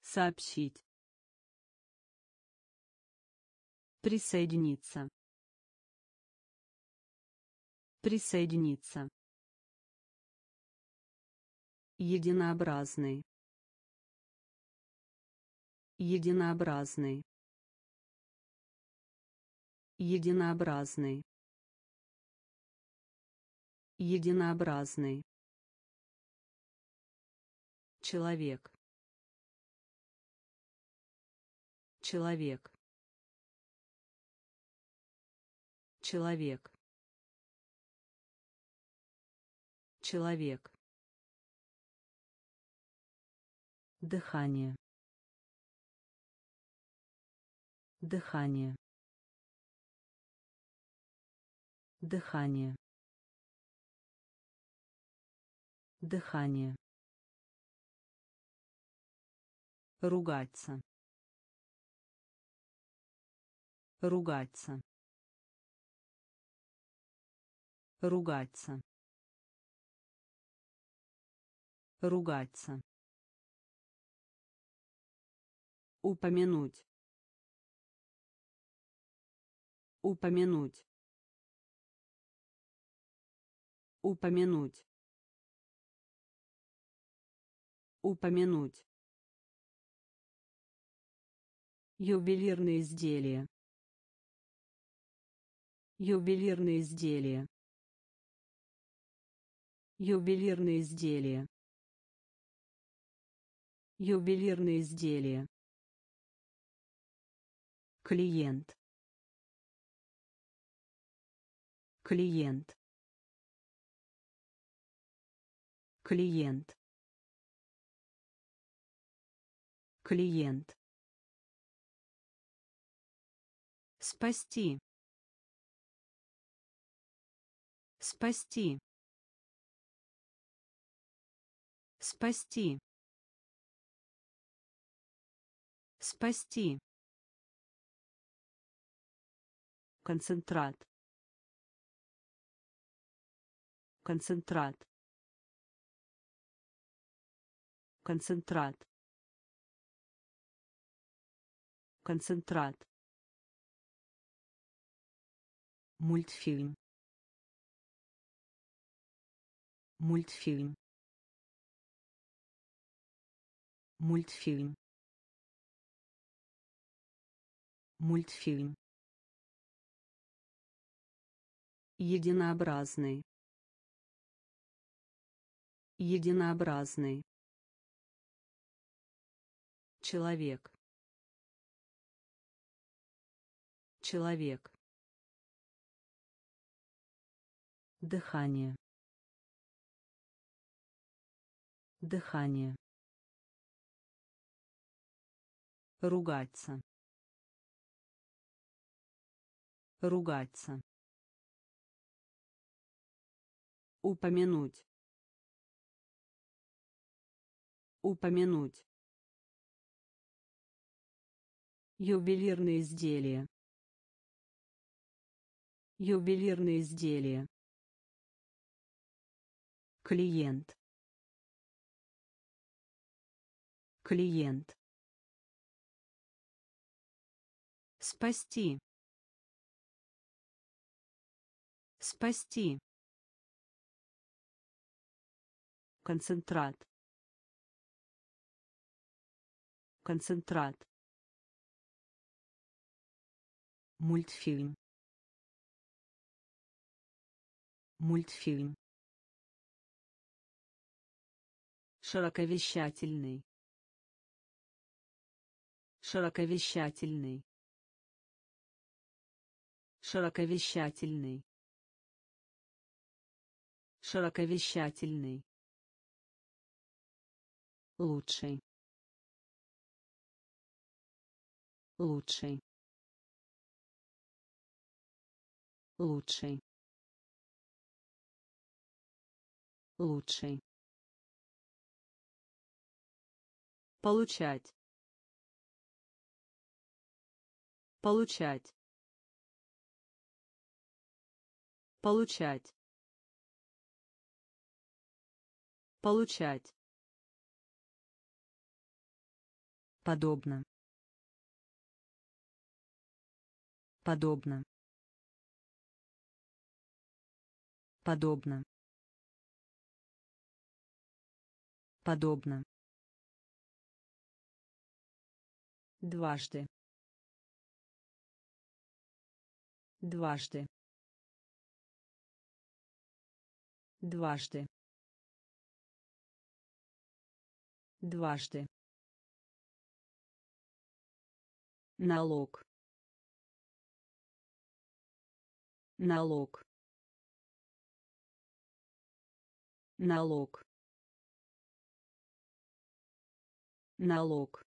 Сообщить. Присоединиться. Присоединиться. Единообразный. Единообразный. Единообразный единообразный. Человек. Человек. Человек. Человек. Дыхание. Дыхание. Дыхание дыхание. Ругаться. Ругаться. Ругаться. Ругаться. Упомянуть. Упомянуть. Упомянуть упомянуть. Ювелирные изделия. Ювелирные изделия. Ювелирные изделия. Ювелирные изделия. Клиент. Клиент. Клиент клиент. Спасти. Спасти. Спасти. Спасти. Концентрат. Концентрат. Концентрат концентрат. Мультфильм. Мультфильм. Мультфильм. Мультфильм. Единообразный. Единообразный. Человек человек. Дыхание. Дыхание. Ругаться. Ругаться. Упомянуть. Упомянуть. Ювелирные изделия ювелирные изделия. Клиент. Клиент. Спасти. Спасти. Концентрат. Концентрат. Мультфильм мультфильм. Широковещательный. Широковещательный. Широковещательный. Широковещательный. Лучший. Лучший. Лучший лучший. Получать. Получать. Получать. Получать. Подобно. Подобно. Подобно подобно. Дважды. Дважды. Дважды. Дважды. Налог. Налог. Налог налог.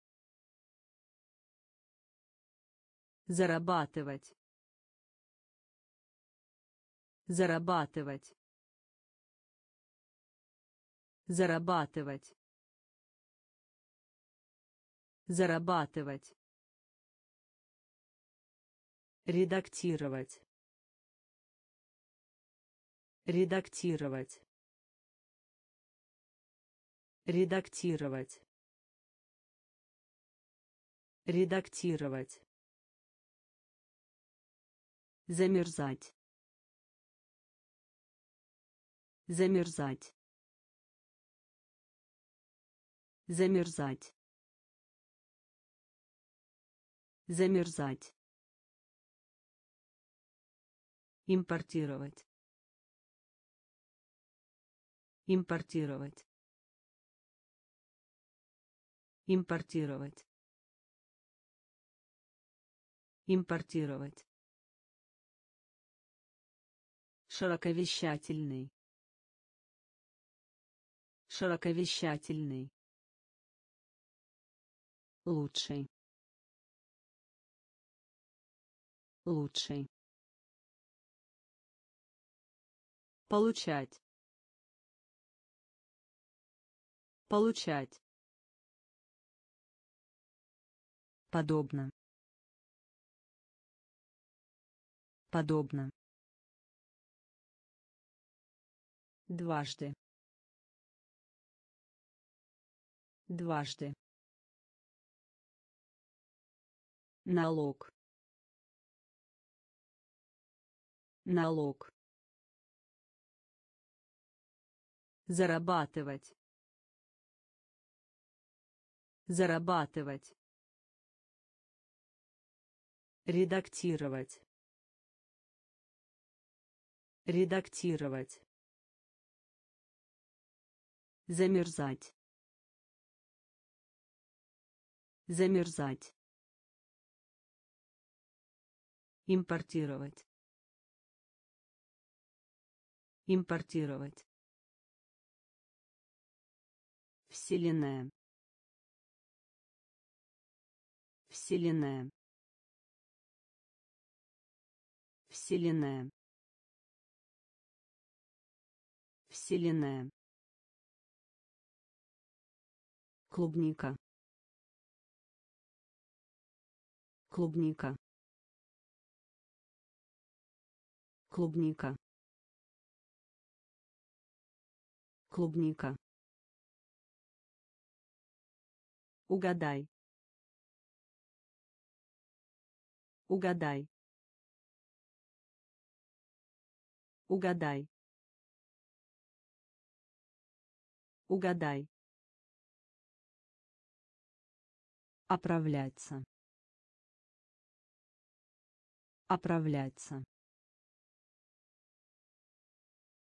Зарабатывать. Зарабатывать. Зарабатывать. Зарабатывать. Редактировать. Редактировать. Редактировать редактировать. Замерзать. Замерзать. Замерзать. Замерзать. Импортировать. Импортировать. Импортировать импортировать. Широковещательный. Широковещательный. Лучший. Лучший. Получать. Получать. Подобно подобно. Дважды. Дважды. Налог. Налог. Зарабатывать. Зарабатывать. Редактировать редактировать. Замерзать. Замерзать. Импортировать. Импортировать. Вселенная. Вселенная. Вселенная вселенная. Клубника. Клубника. Клубника. Клубника. Угадай. Угадай. Угадай угадай Оправляться. Оправляться.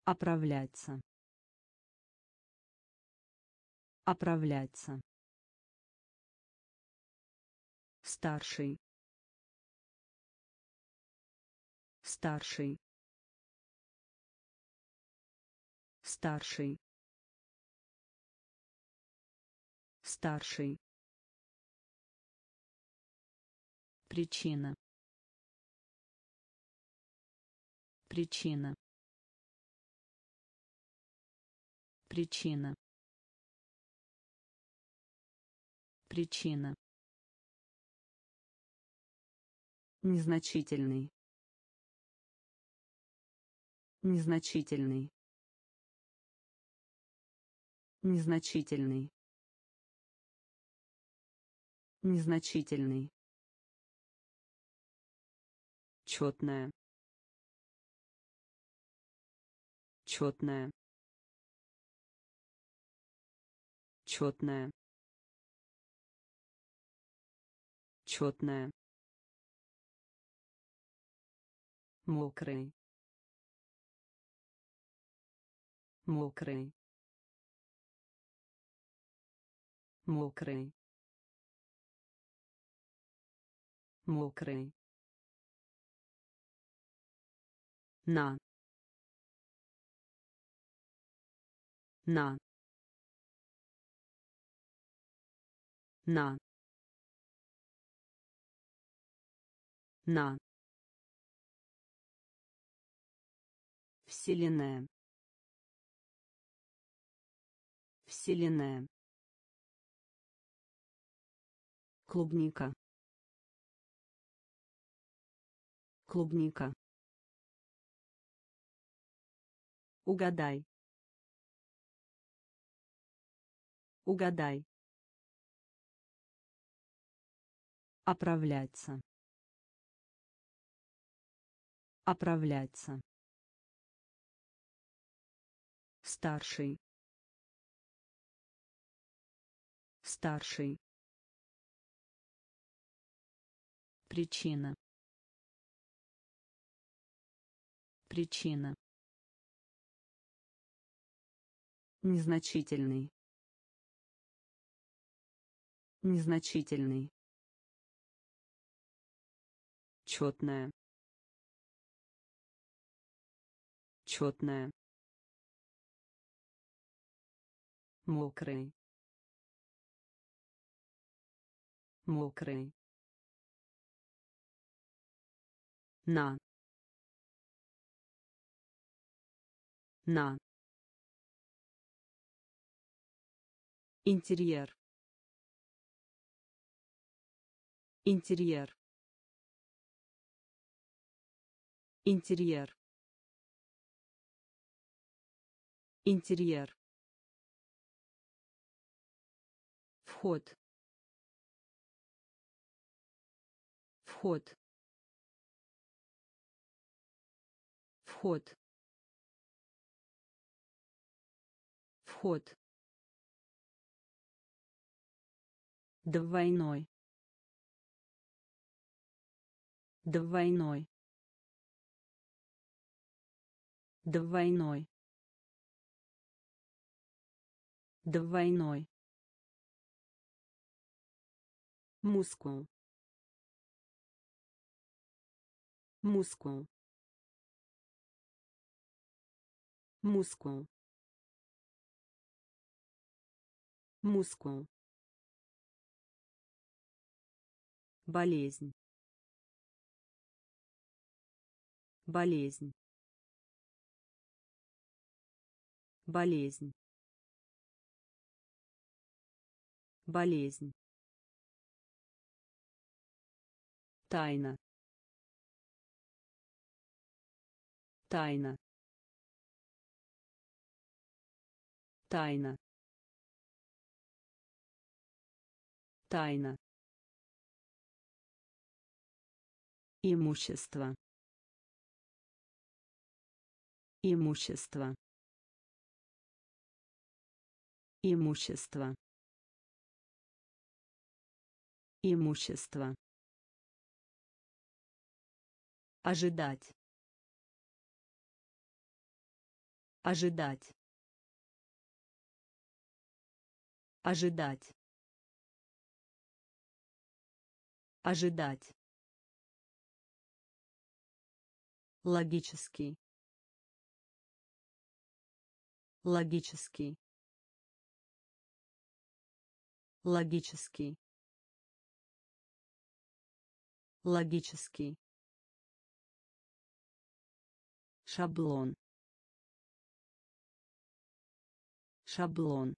Оправляться. Оправляться. Старший. Старший. Старший. Старший. Причина. Причина. Причина. Причина. Незначительный. Незначительный. Незначительный. Незначительный. Четная. Четная. Четная. Четная. Мокрый. Мокрый. Мокрый. Мокрый. на на на на Вселенная. Вселенная. Клубника. Клубника. Угадай. Угадай. Оправляться. Оправляться. Старший. Старший. Причина. Причина. Незначительный. Незначительный. Четная. Четная. Мокрый. Мокрый. на на интерьер. Интерьер. Интерьер. Интерьер. Вход. Вход. Вход вход двойной. Двойной. Двойной. Двойной. Мускул. Мускул. Мускул мускул болезнь болезнь болезнь болезнь Тайна. Тайна. Тайна. Тайна. Имущество. Имущество. Имущество. Имущество. Ожидать. Ожидать. Ожидать. Ожидать. Логический. Логический. Логический. Логический. Шаблон. Шаблон.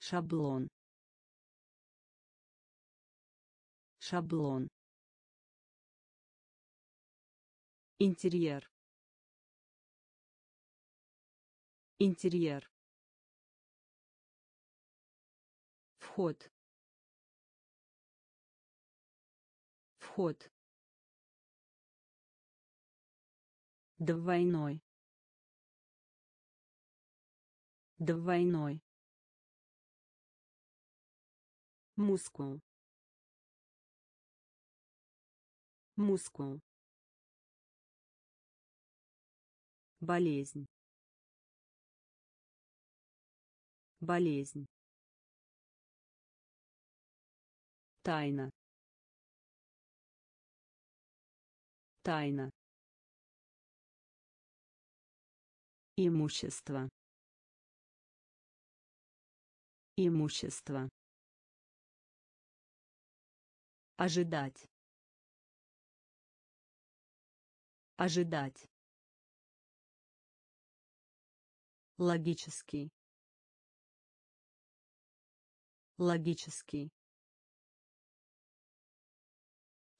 Шаблон. Шаблон. Интерьер. Интерьер. Вход. Вход. Двойной. Двойной. Мускул. Мускул. Болезнь. Болезнь. Тайна. Тайна. Имущество. Имущество. Ожидать. Ожидать. Логический. Логический.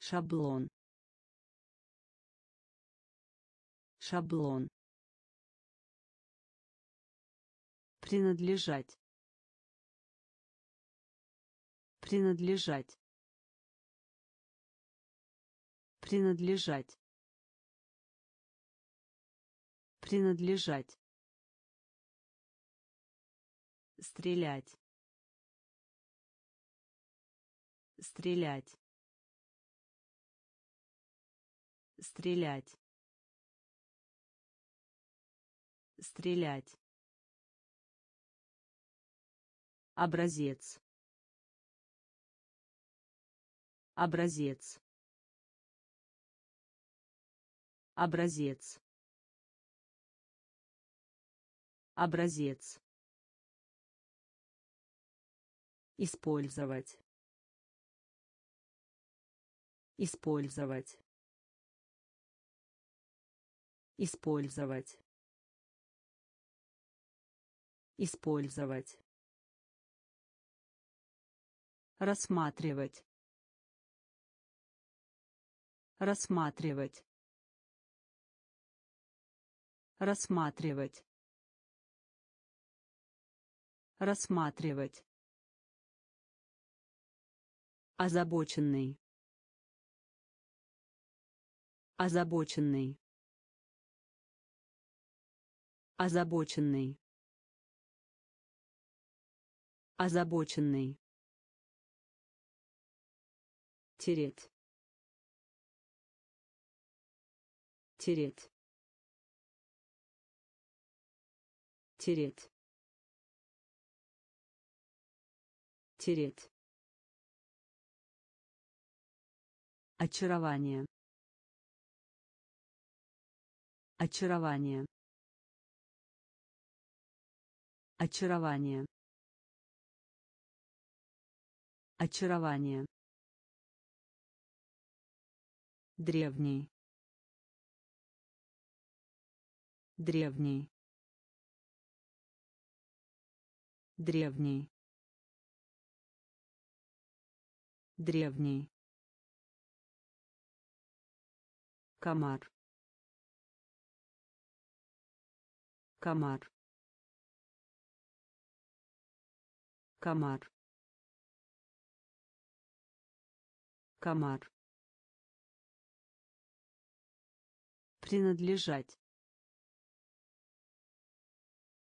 Шаблон. Шаблон. Принадлежать. Принадлежать. Принадлежать. Принадлежать. Стрелять. Стрелять. Стрелять. Стрелять. Образец. Образец. Образец. Образец. Использовать. Использовать. Использовать. Использовать. Рассматривать. Рассматривать. Рассматривать. Рассматривать. Озабоченный. Озабоченный. Озабоченный. Озабоченный. Тереть. Тереть. Тереть. Тереть. Очарование. Очарование. Очарование. Очарование. Древний. Древний. Древний. Древний. Комар. Комар. Комар. Комар. Принадлежать.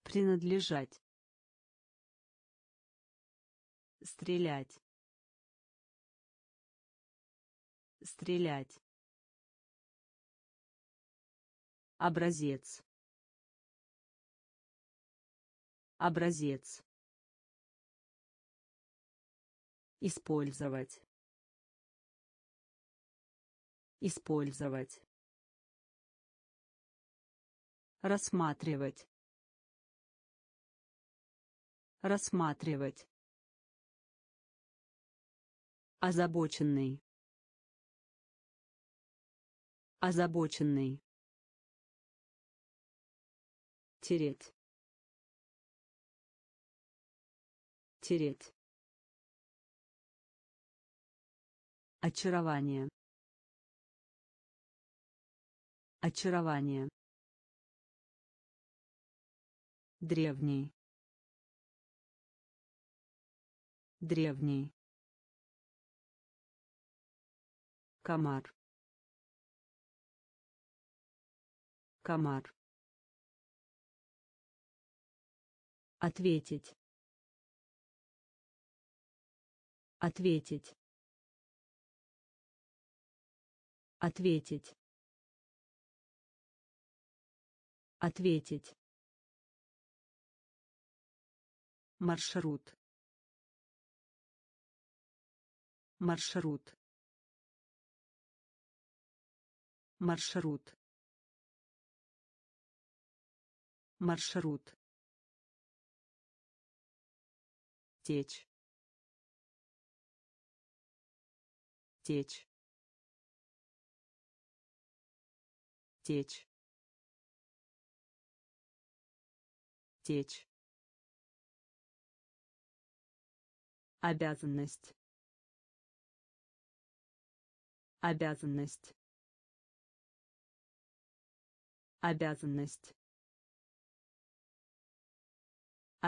Принадлежать. Стрелять. Стрелять. Образец. Образец. Использовать. Использовать. Рассматривать. Рассматривать. Озабоченный. Озабоченный. Тереть. Тереть. Очарование. Очарование. Древний. Древний. Комар. Комар. Ответить. Ответить. Ответить. Ответить. Маршрут. Маршрут. Маршрут. Маршрут. течь. Течь. Течь. Течь. Обязанность. Обязанность. Обязанность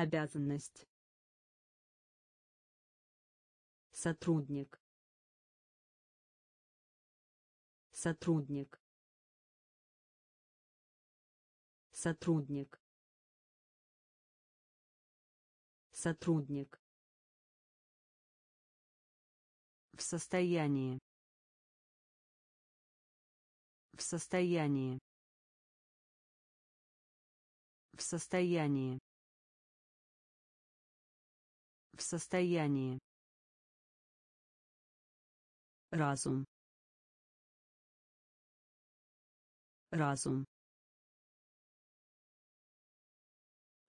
обязанность. Сотрудник. Сотрудник. Сотрудник. Сотрудник. В состоянии. В состоянии. В состоянии в состоянии. Разум. Разум.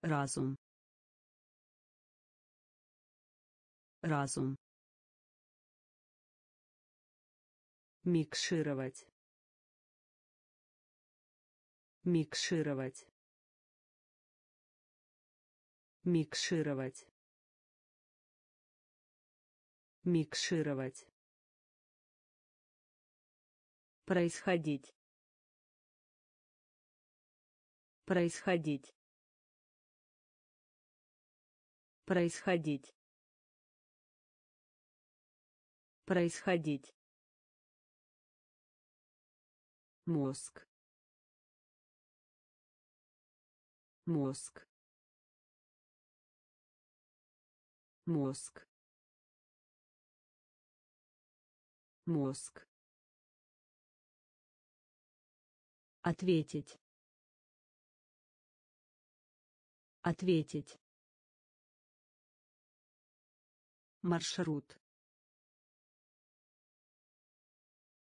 Разум. Разум. Микшировать. Микшировать. Микшировать микшировать. Происходить. Происходить. Происходить. Происходить. Мозг. Мозг. Мозг мозг. Ответить. Ответить. Маршрут.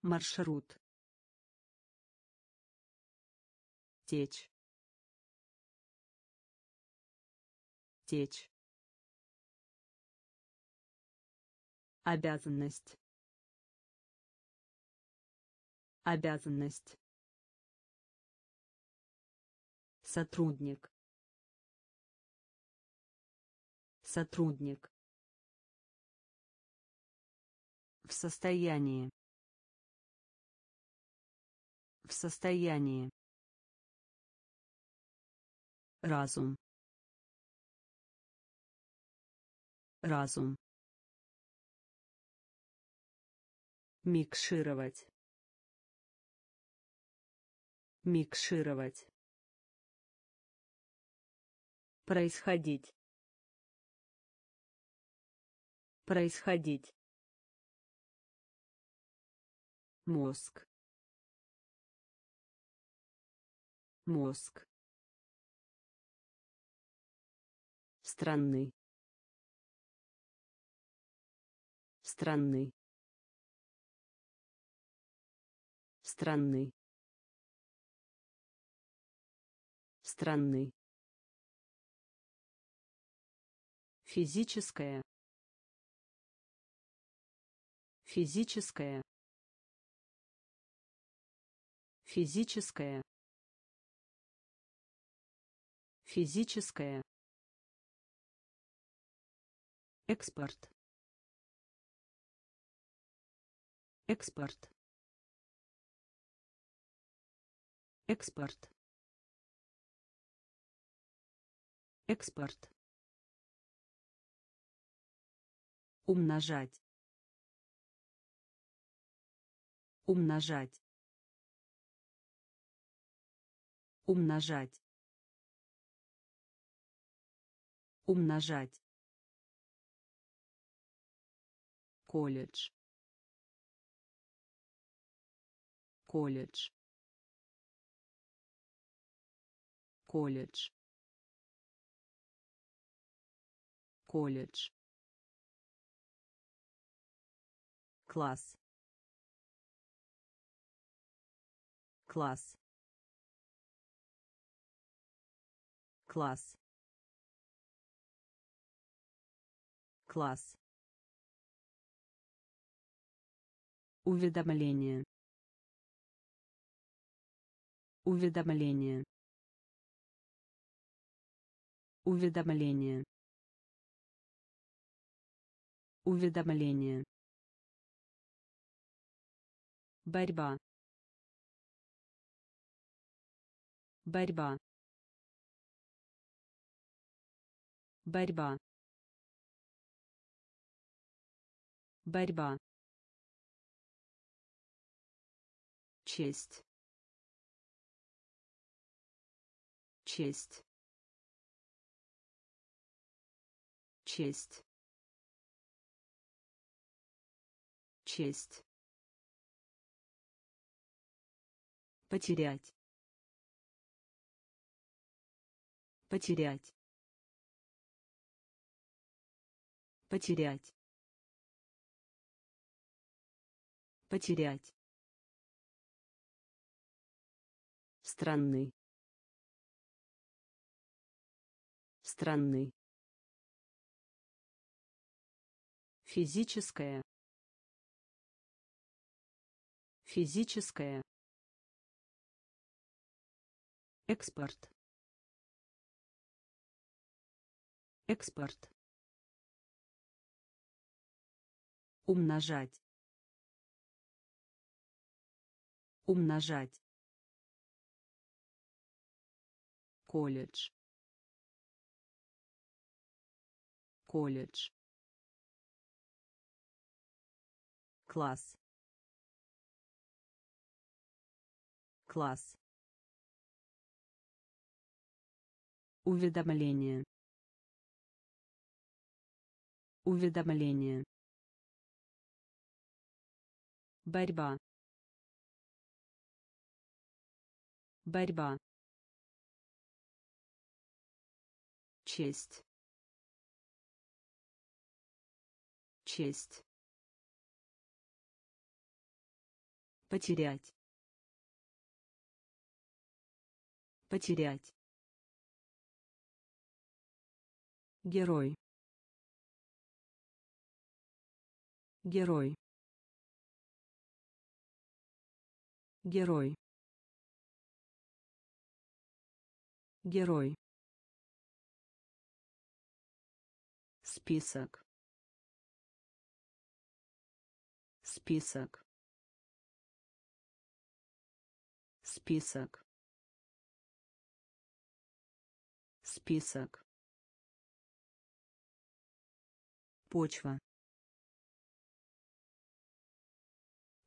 Маршрут. Течь. Течь. Обязанность обязанность. Сотрудник. Сотрудник. В состоянии. В состоянии. Разум. Разум. Микшировать микшировать. Происходить. Происходить. Мозг. Мозг. Странный странный странный странный физическое. Физическое. Физическое. Физическое. Экспорт. Экспорт. Экспорт экспорт. Умножать. Умножать. Умножать. Умножать. Колледж. Колледж. Колледж колледж. Класс. Класс. Класс. Класс. Уведомление. Уведомление. Уведомление уведомление борьба. Борьба. Борьба. Борьба. Честь. Честь. Честь честь. Потерять. Потерять. Потерять. Потерять. Странный странный физическое физическое. Экспорт. Экспорт. Умножать. Умножать. Колледж. Колледж. Класс класс. Уведомление. Уведомление. Борьба. Борьба. Честь. Честь. Потерять потерять. Герой. Герой. Герой. Герой. Список. Список. Список список. Почва.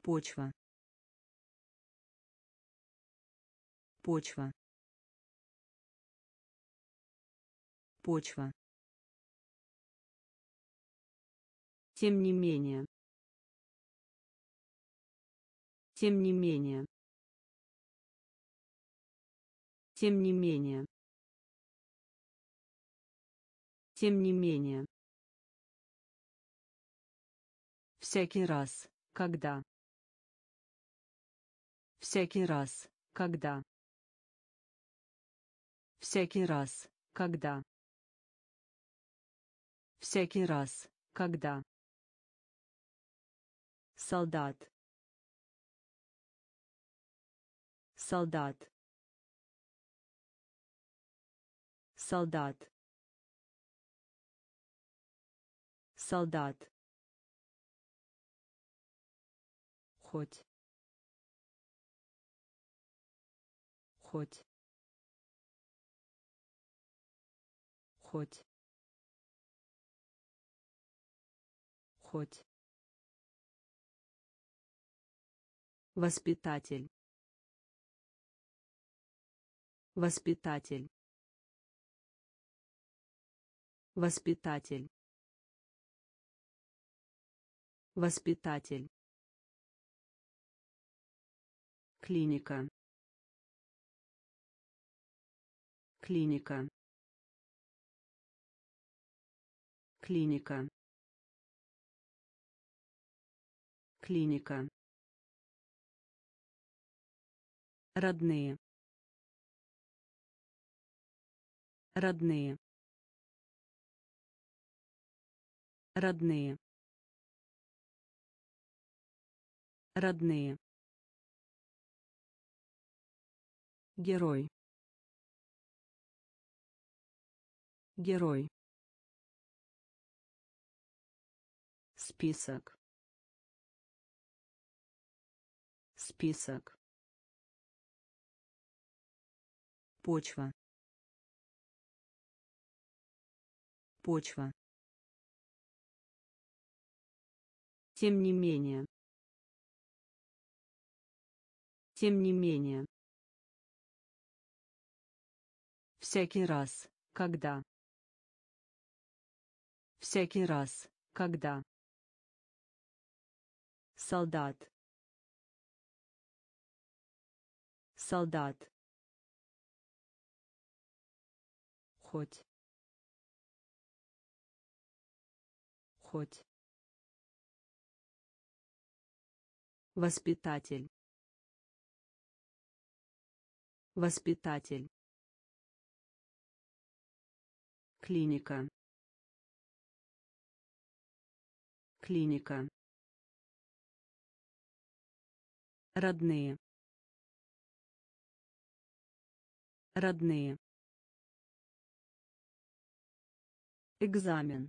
Почва. Почва. Почва. Тем не менее. Тем не менее. Тем не менее Тем не менее. Всякий раз, когда. Всякий раз, когда. Всякий раз, когда. Всякий раз, когда. Солдат. Солдат. Солдат. Солдат. Хоть. Хоть. Хоть. Хоть. Воспитатель. Воспитатель. Воспитатель. Воспитатель. Клиника. Клиника. Клиника. Клиника. Родные. Родные. Родные. Родные. Герой. Герой. Список. Список. Почва. Почва. Тем не менее. Тем не менее. Всякий раз, когда. Всякий раз, когда. Солдат. Солдат. Хоть. Хоть. Воспитатель. Воспитатель. Клиника. Клиника. Родные. Родные. Экзамен.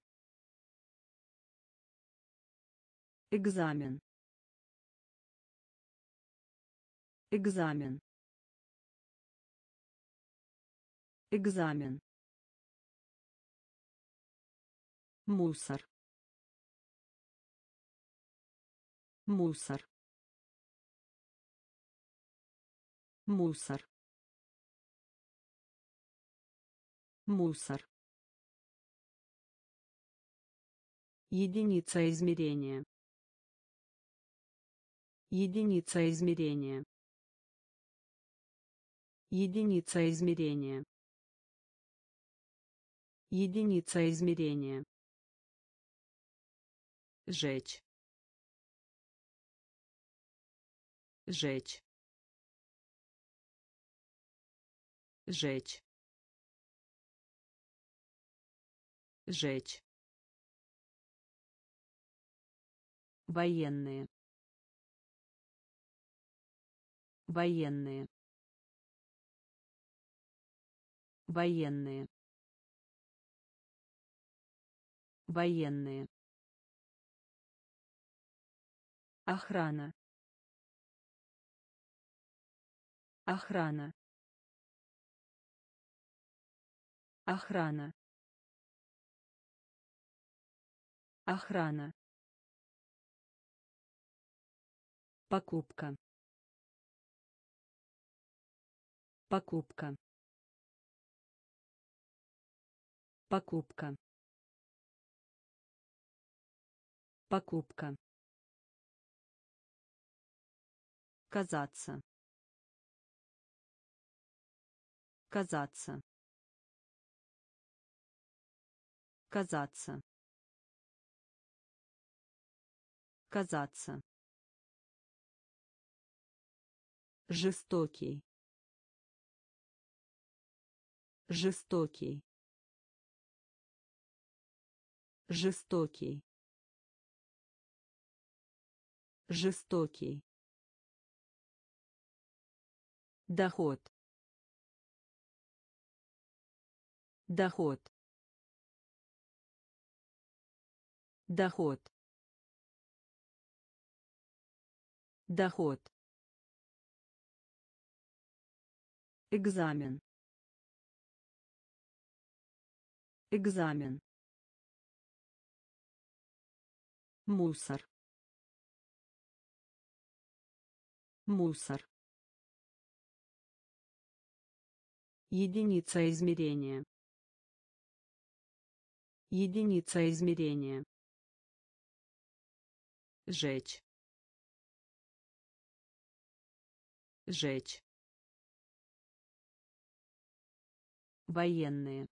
Экзамен. Экзамен. Экзамен. Мусор. Мусор. Мусор. Мусор. Единица измерения. Единица измерения. Единица измерения. Единица измерения. Жечь. Жечь. Жечь. Жечь. Военные. Военные. Военные. Военные. Охрана. Охрана. Охрана. Охрана. Покупка. Покупка. Покупка. Покупка. Казаться. Казаться. казаться казаться жестокий жестокий жестокий жестокий. Доход. Доход. Доход. Доход. Экзамен. Экзамен. Мусор мусор. Единица измерения. Единица измерения. Жечь. Жечь. Военные.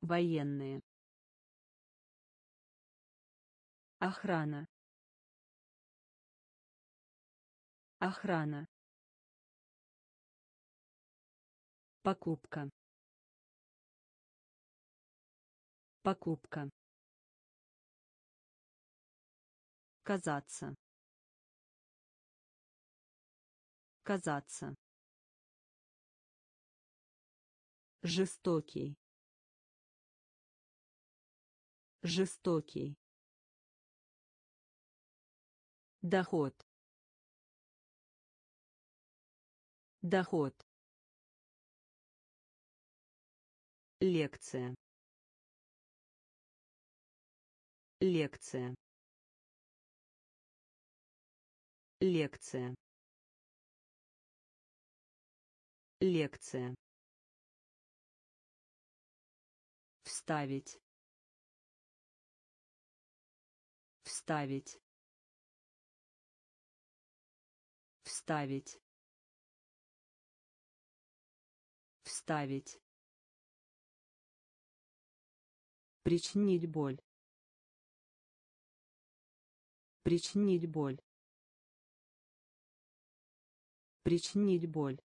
Военные. Охрана охрана. Покупка. Покупка. Казаться. Казаться. Жестокий. Жестокий. Доход доход. Лекция. Лекция. Лекция. Лекция. Вставить. Вставить. Вставить вставить причинить боль. Причинить боль. Причинить боль.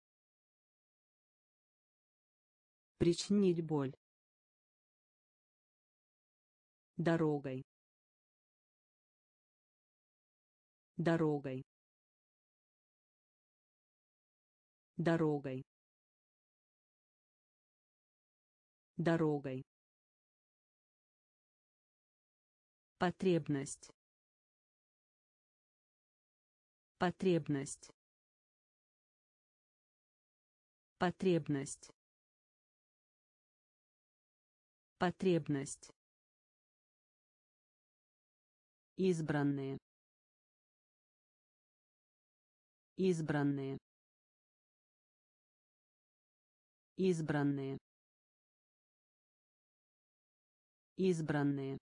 Причинить боль. Дорогой. Дорогой. Дорогой дорогой. Потребность. Потребность. Потребность. Потребность. Избранные. Избранные. Избранные избранные.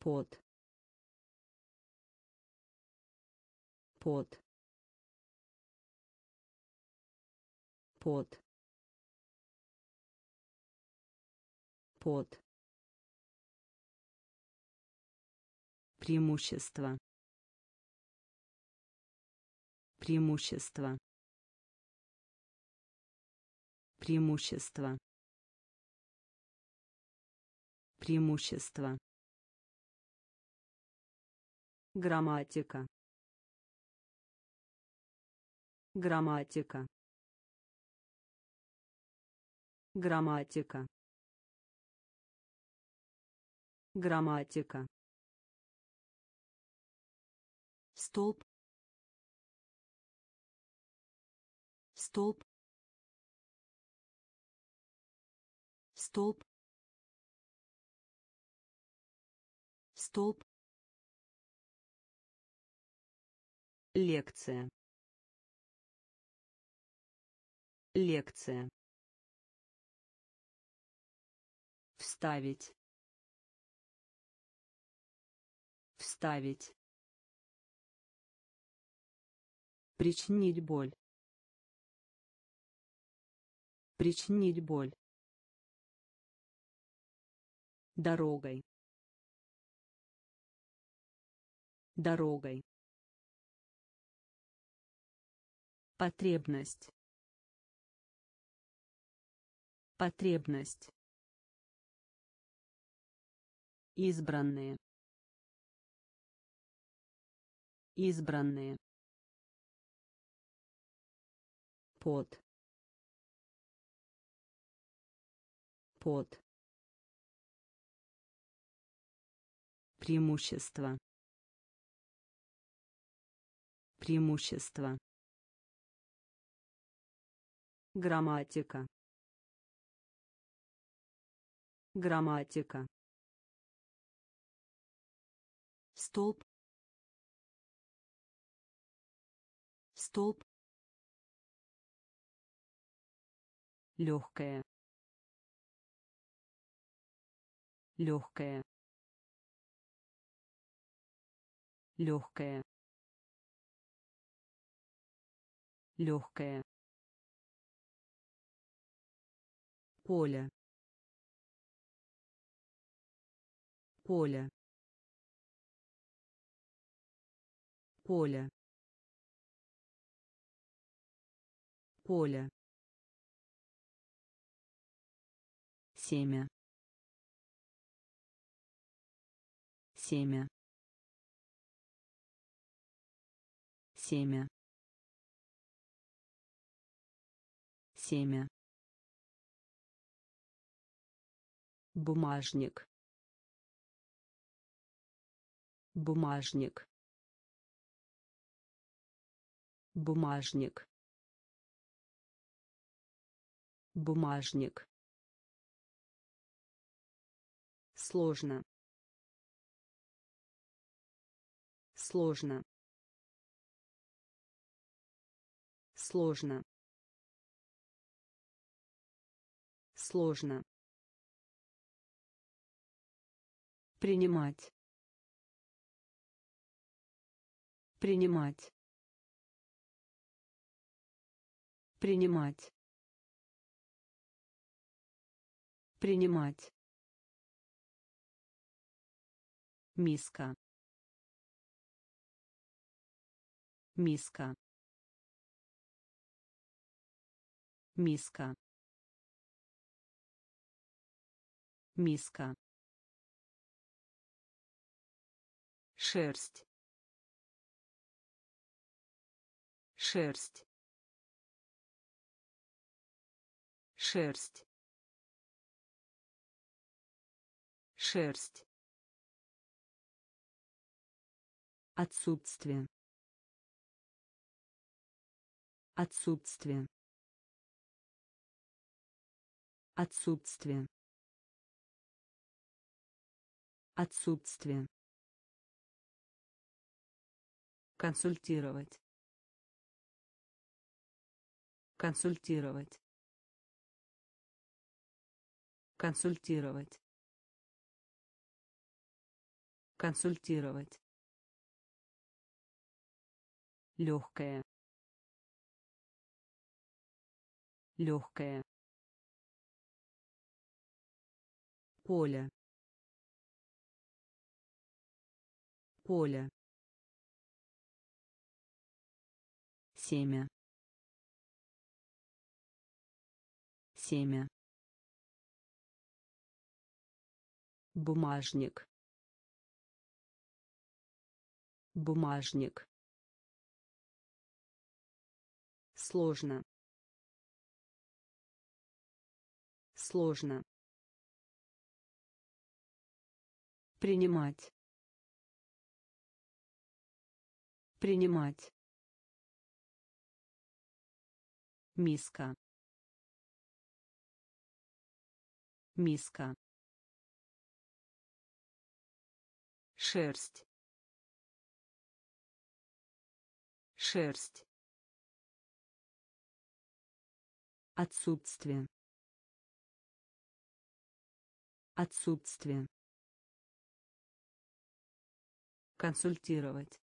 Под под под под преимущество. Преимущество. Преимущество преимущество грамматика. Грамматика. Грамматика. Грамматика. Столб столб столб столб. Лекция. Лекция. Вставить. Вставить. Причинить боль. Причинить боль. Дорогой. Дорогой. Потребность. Потребность. Избранные. Избранные. Под. Под. Преимущество. Преимущество. Грамматика. Грамматика. Столб. Столб. легкая легкая легкая легкая поле. Поле. Поле. Поле. Семя. Семя. Семя семя. Бумажник. Бумажник. Бумажник. Бумажник. Сложно. Сложно. Сложно сложно. Принимать. Принимать. Принимать. Принимать. Миска. Миска. Миска миска. Шерсть. Шерсть. Шерсть. Шерсть. Отсутствие. Отсутствие. Отсутствие отсутствие. Консультировать. Консультировать. Консультировать. Консультировать. Легкая легкая поле поле. Семя. Семя. Бумажник. Бумажник. Сложно. Сложно. Принимать принимать. Миска. Миска. Шерсть. Шерсть. Отсутствие. Отсутствие. Консультировать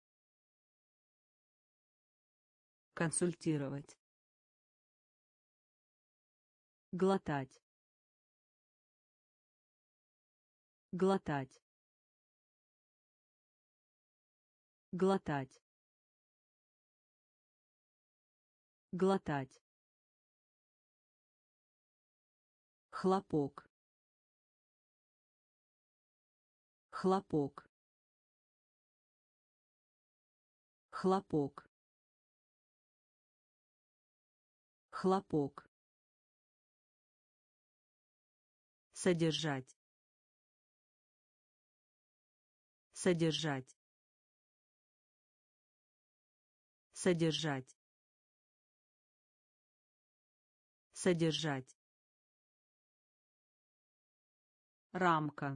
консультировать. Глотать. Глотать. Глотать. Глотать. Хлопок. Хлопок. Хлопок хлопок. Содержать. Содержать. Содержать. Содержать. Рамка.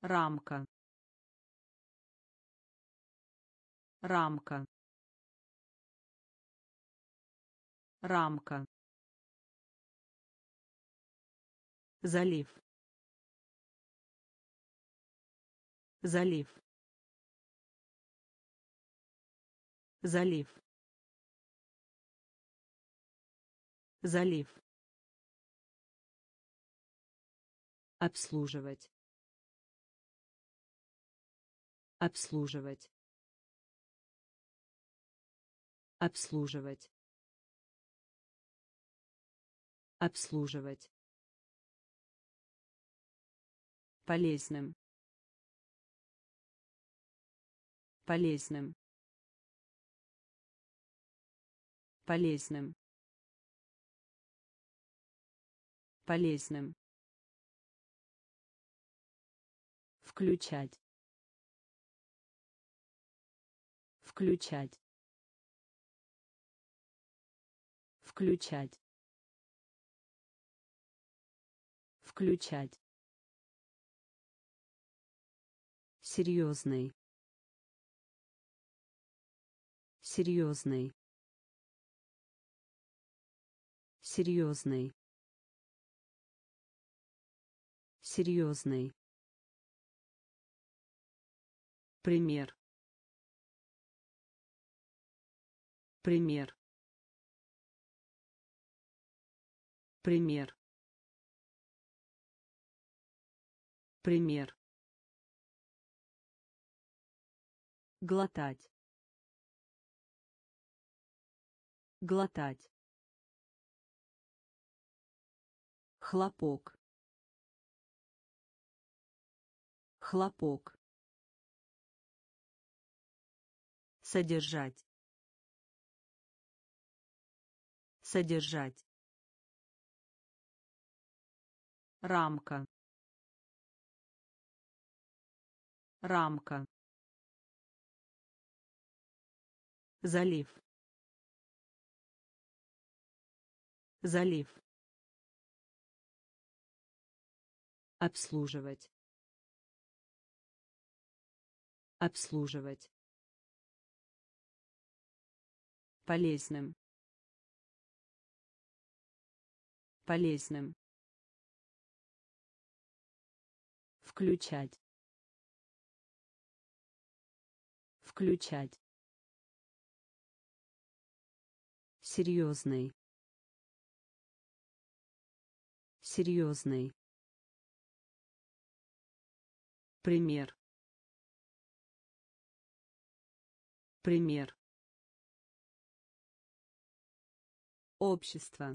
Рамка. Рамка рамка. Залив. Залив. Залив. Залив. Обслуживать. Обслуживать. Обслуживать обслуживать. Полезным. Полезным. Полезным. Полезным. Включать. Включать. Включать включать. Серьезный. Серьезный. Серьезный. Серьезный. Пример. Пример. Пример пример глотать. Глотать. Хлопок. Хлопок. Содержать. Содержать. Рамка рамка. Залив. Залив. Обслуживать. Обслуживать. Полезным. Полезным. Включать включать. Серьезный. Серьезный. Пример. Пример. Общество.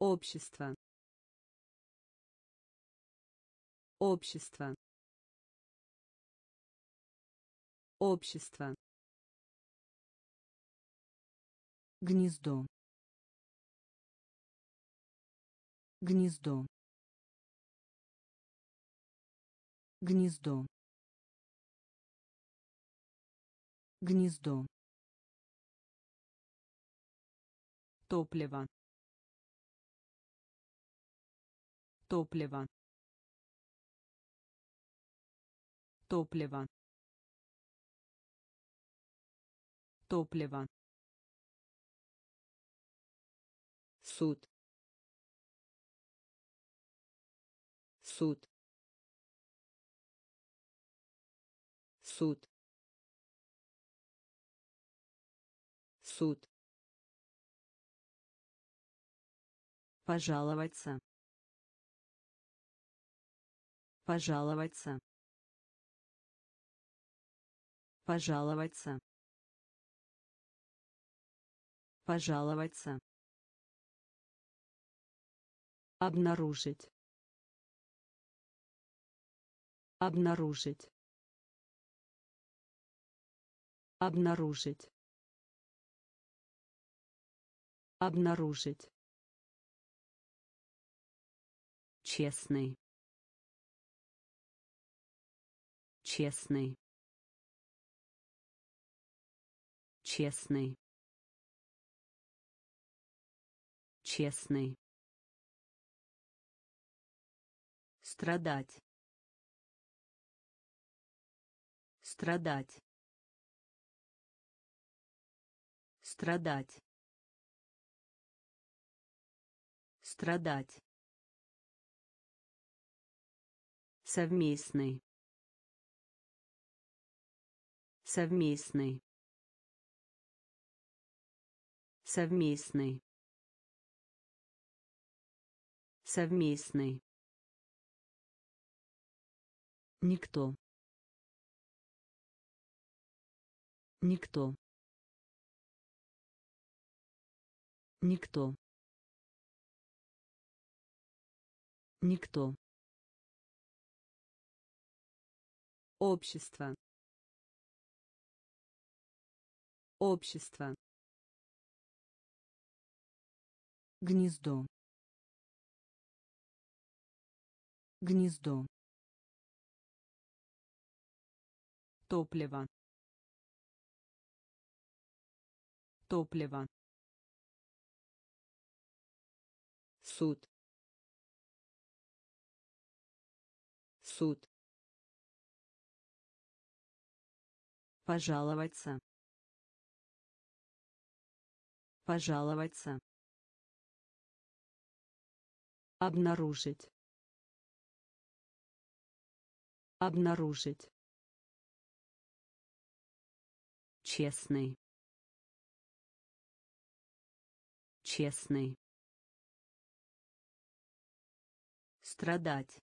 Общество. Общество общество. Гнездо. Гнездо. Гнездо. Гнездо. Топливо. Топливо. Топливо топливо суд. Суд. Суд. Суд. Пожаловаться. Пожаловаться. Пожаловаться пожаловаться. Обнаружить. Обнаружить. Обнаружить. Обнаружить. Честный. Честный. Честный честный. Страдать. Страдать. Страдать. Страдать. Совместный. Совместный. Совместный совместный никто никто никто никто Общество. Общество. Гнездо. Гнездо. Топливо. Топливо. Суд. Суд. Пожаловаться. Пожаловаться. Обнаружить. Обнаружить. Честный. Честный. Страдать.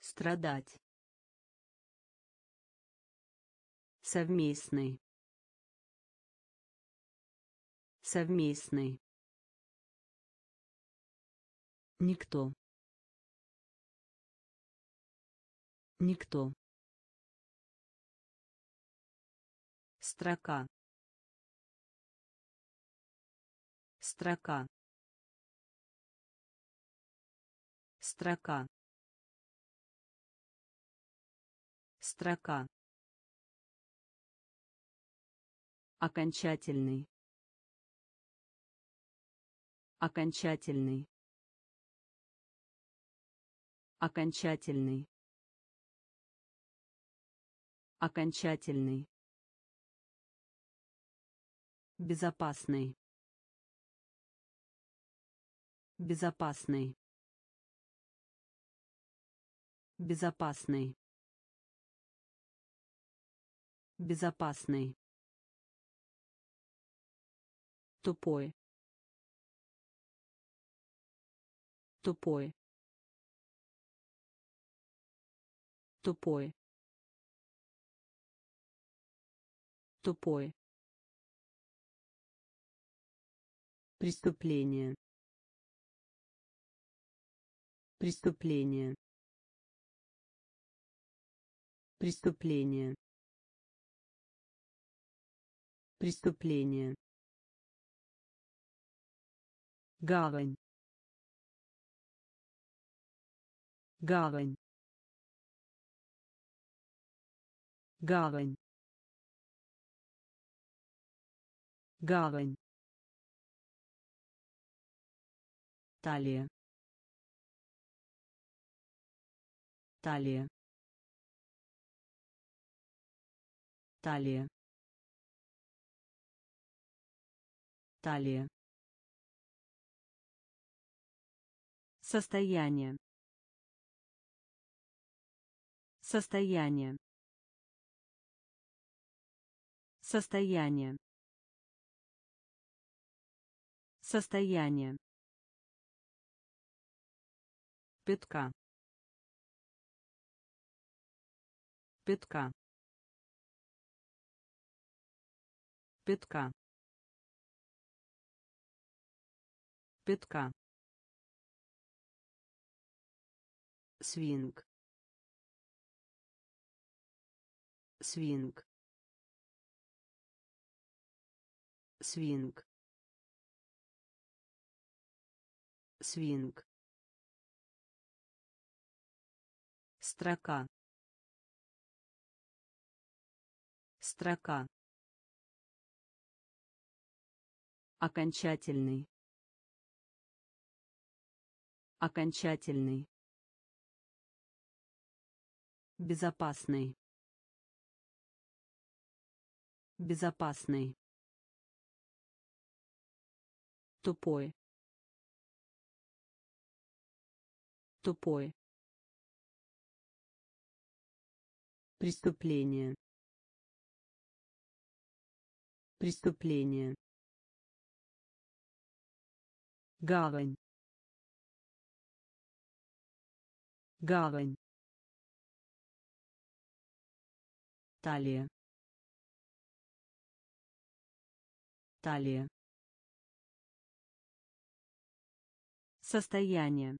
Страдать. совместный совместный никто никто. Строка. Строка. Строка. Строка. Окончательный. Окончательный. Окончательный окончательный. Безопасный. Безопасный. Безопасный. Безопасный. Тупой. Тупой. Тупой тупой. Преступление. Преступление. Преступление. Преступление. Гавань. Гавань. Гавань гавань талия талия талия талия Состояние. Состояние. Состояние. Состояние. Пятка. Пятка. Пятка. Пятка. свинг свинг свинг свинг строка строка окончательный окончательный Безопасный. Безопасный. Тупой. Тупой. Преступление. Преступление. Гавань. Гавань. Талия. Талия. Состояние.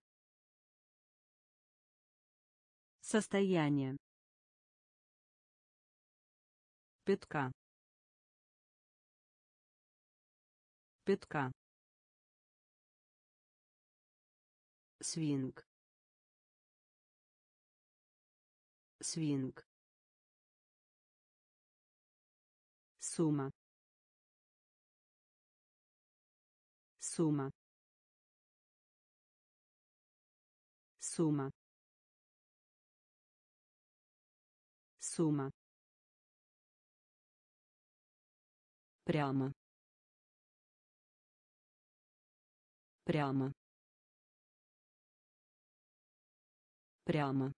Состояние. Пятка. Пятка. Свинг. Свинг. Сумма. Сумма. Сумма. Сумма. Прямо. Прямо. Прямо.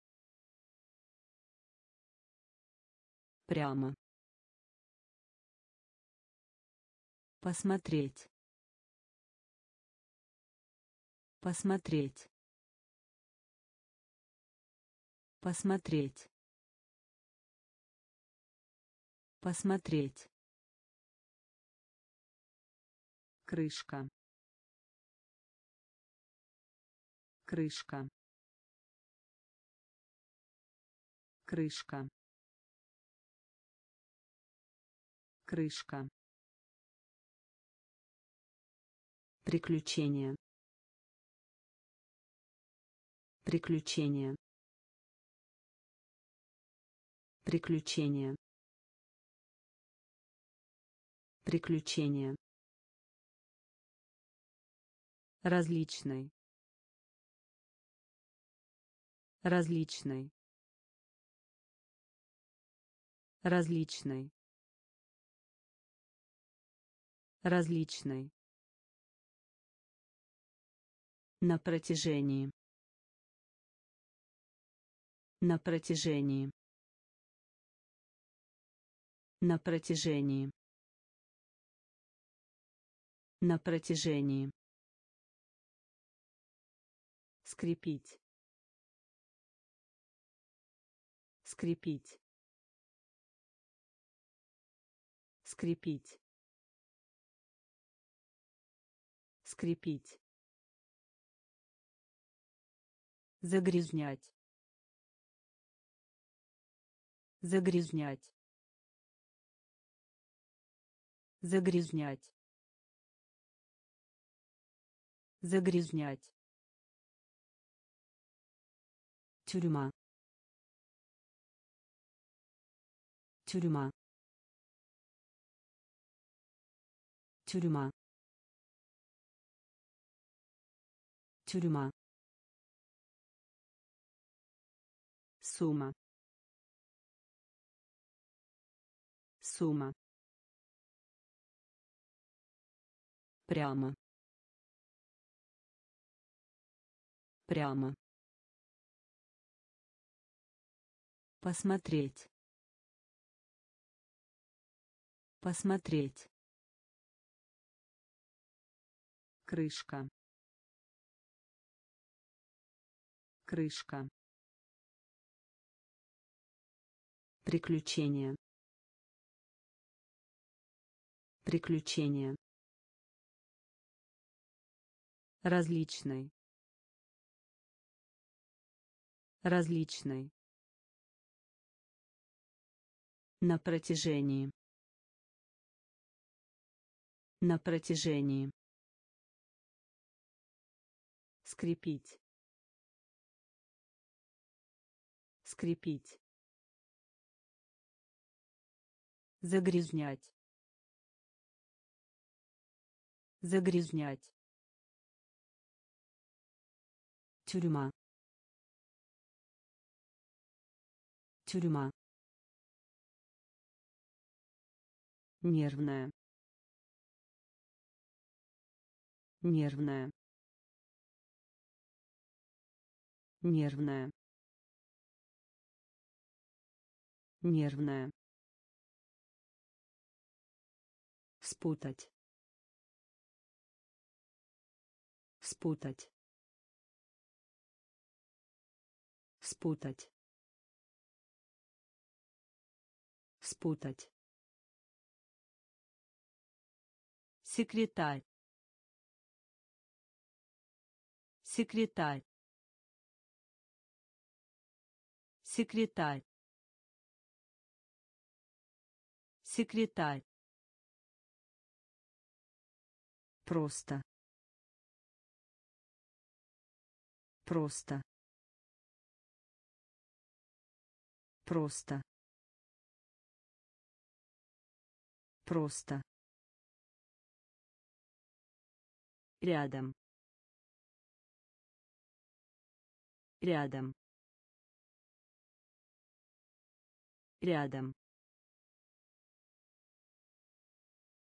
Прямо. Посмотреть. Посмотреть. Посмотреть. Посмотреть. Крышка. Крышка. Крышка. Крышка. Приключения. Приключения. Приключения. Приключения. Различный. Различный. Различный. Различный. На протяжении. На протяжении. На протяжении. На протяжении. Скрепить. Скрепить. Скрепить. Скрепить. Загрязнять. Загрязнять. Загрязнять. Загрязнять. Тюрьма. Тюрьма. Тюрьма. Тюрьма. Сумма. Сумма. Прямо. Прямо. Посмотреть. Посмотреть. Крышка. Крышка. Приключения. Приключения. Различный. Различный. На протяжении. На протяжении. Скрепить. Скрепить. Загрязнять. Загрязнять. Тюрьма. Тюрьма. Нервная. Нервная. Нервная. Нервная. спутать спутать спутать спутать секретарь секретарь секретарь секретарь Просто. Просто. Просто. Просто. Рядом. Рядом. Рядом.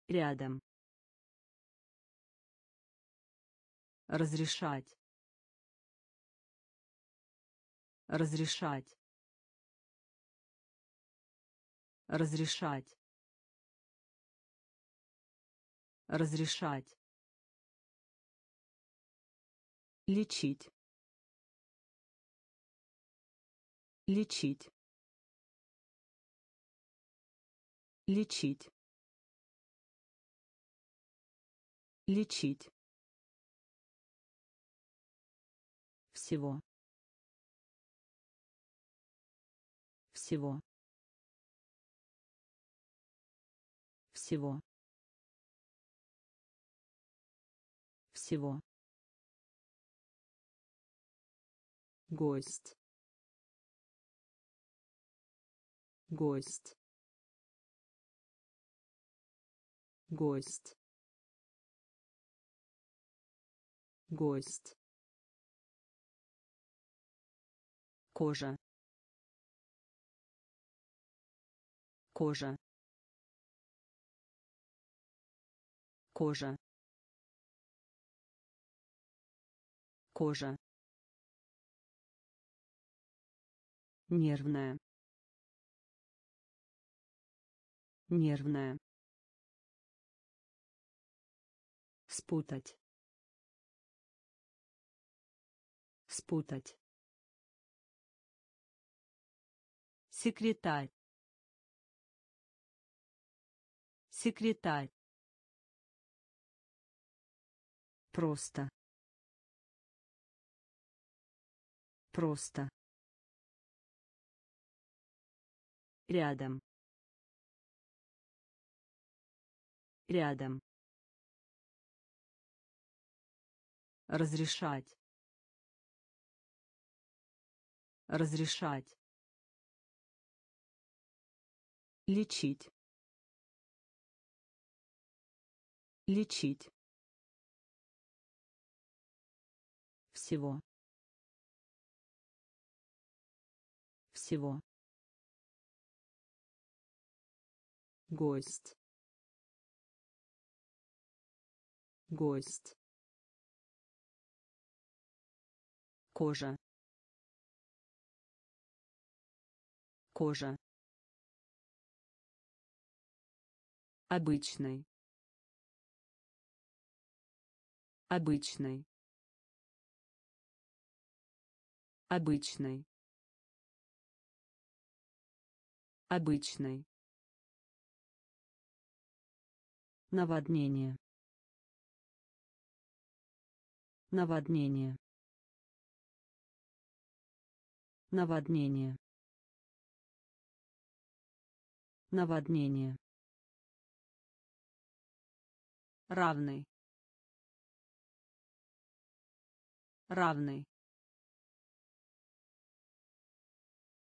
Рядом. разрешать разрешать разрешать разрешать. Лечить. Лечить. Лечить. Лечить. Всего. Всего. Всего всего. Гость. Гость. Гость. Гость. Кожа. Кожа. Кожа кожа. Нервная. Нервная. Спутать. Спутать. Секретарь. Секретарь. Просто просто. Рядом. Рядом. Разрешать. Разрешать. Лечить. Лечить. Всего всего. Гость. Гость. Кожа. Кожа. Обычный. Обычный. Обычный обычный наводнение. Наводнение. Наводнение. Наводнение. Равный. Равный.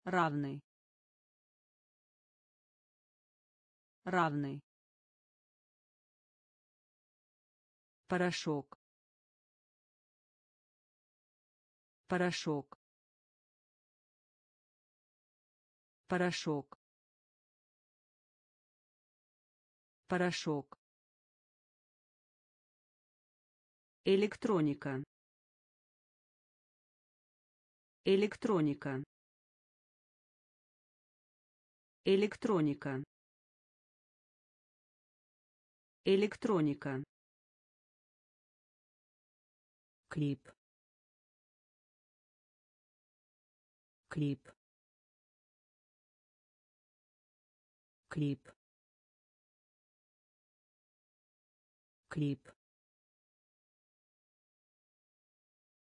Равный равный. Порошок. Порошок. Порошок. Порошок. Электроника. Электроника. Электроника электроника. Клип. Клип. Клип. Клип.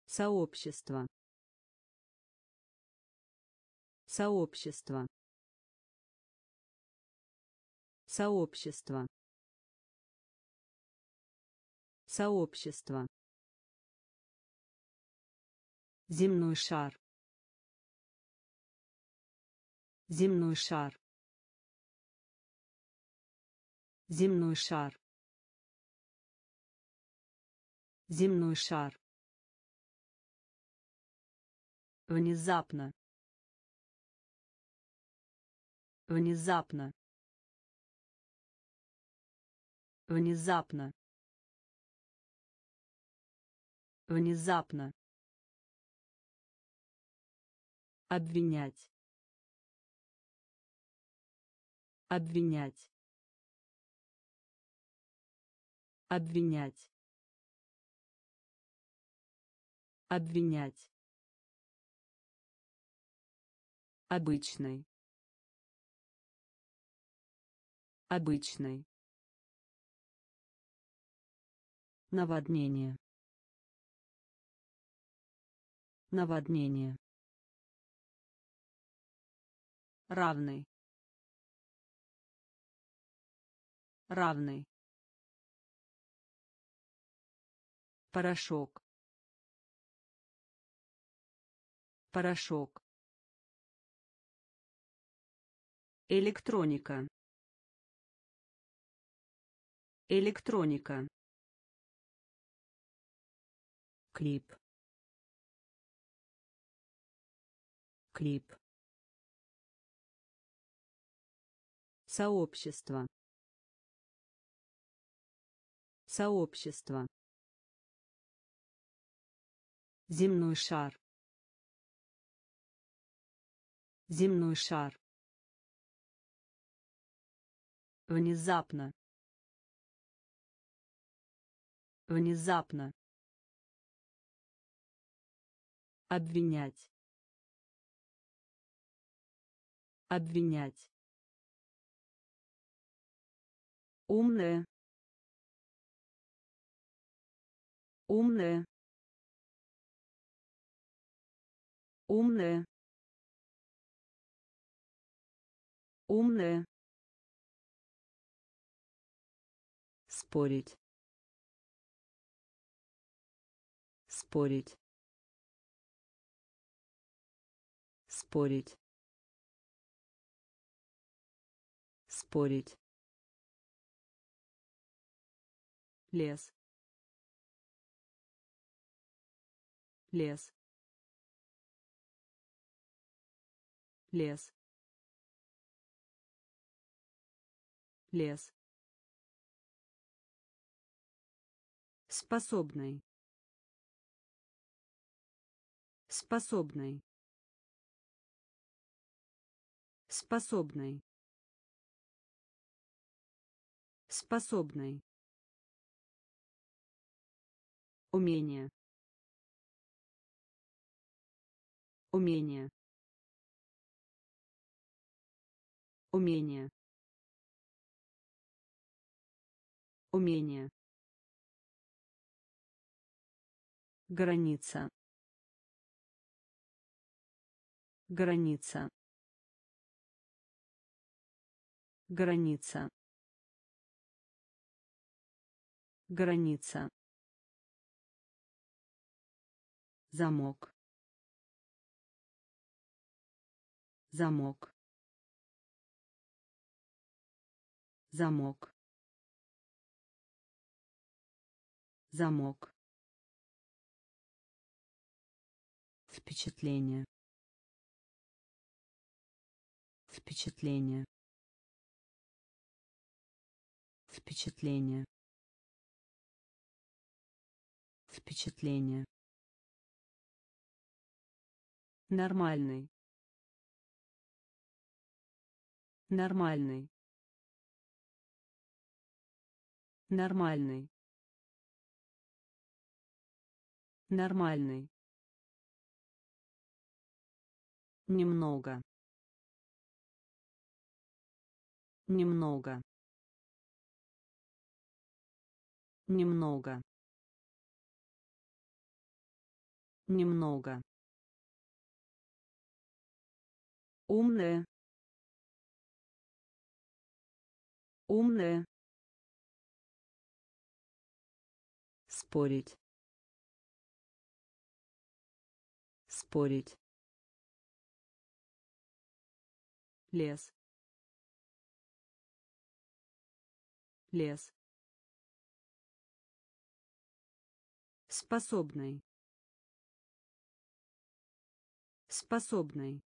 Сообщество. Сообщество. Сообщество сообщество. Земной шар. Земной шар. Земной шар. Земной шар. Внезапно. Внезапно. Внезапно внезапно. Обвинять. Обвинять. Обвинять. Обвинять. Обычный. Обычный. Наводнение наводнение. Равный. Равный. Порошок. Порошок. Электроника. Электроника. Клип клип. Сообщество. Сообщество. Земной шар. Земной шар. Внезапно. Внезапно. Обвинять обвинять. Умная. Умная. Умная. Умная. Спорить. Спорить. Спорить спорить. Лес. Лес. Лес. Лес. Способный. Способный. Способный Способный. Умение. Умение. Умение. Умение. Граница. Граница. Граница. Граница. Замок. Замок. Замок. Замок. Впечатление. Впечатление. Впечатление. Впечатление. Нормальный. Нормальный. Нормальный. Нормальный. Немного. Немного. Немного. Немного. умная. Умная. Спорить. Спорить. Лес. Лес. Способный способный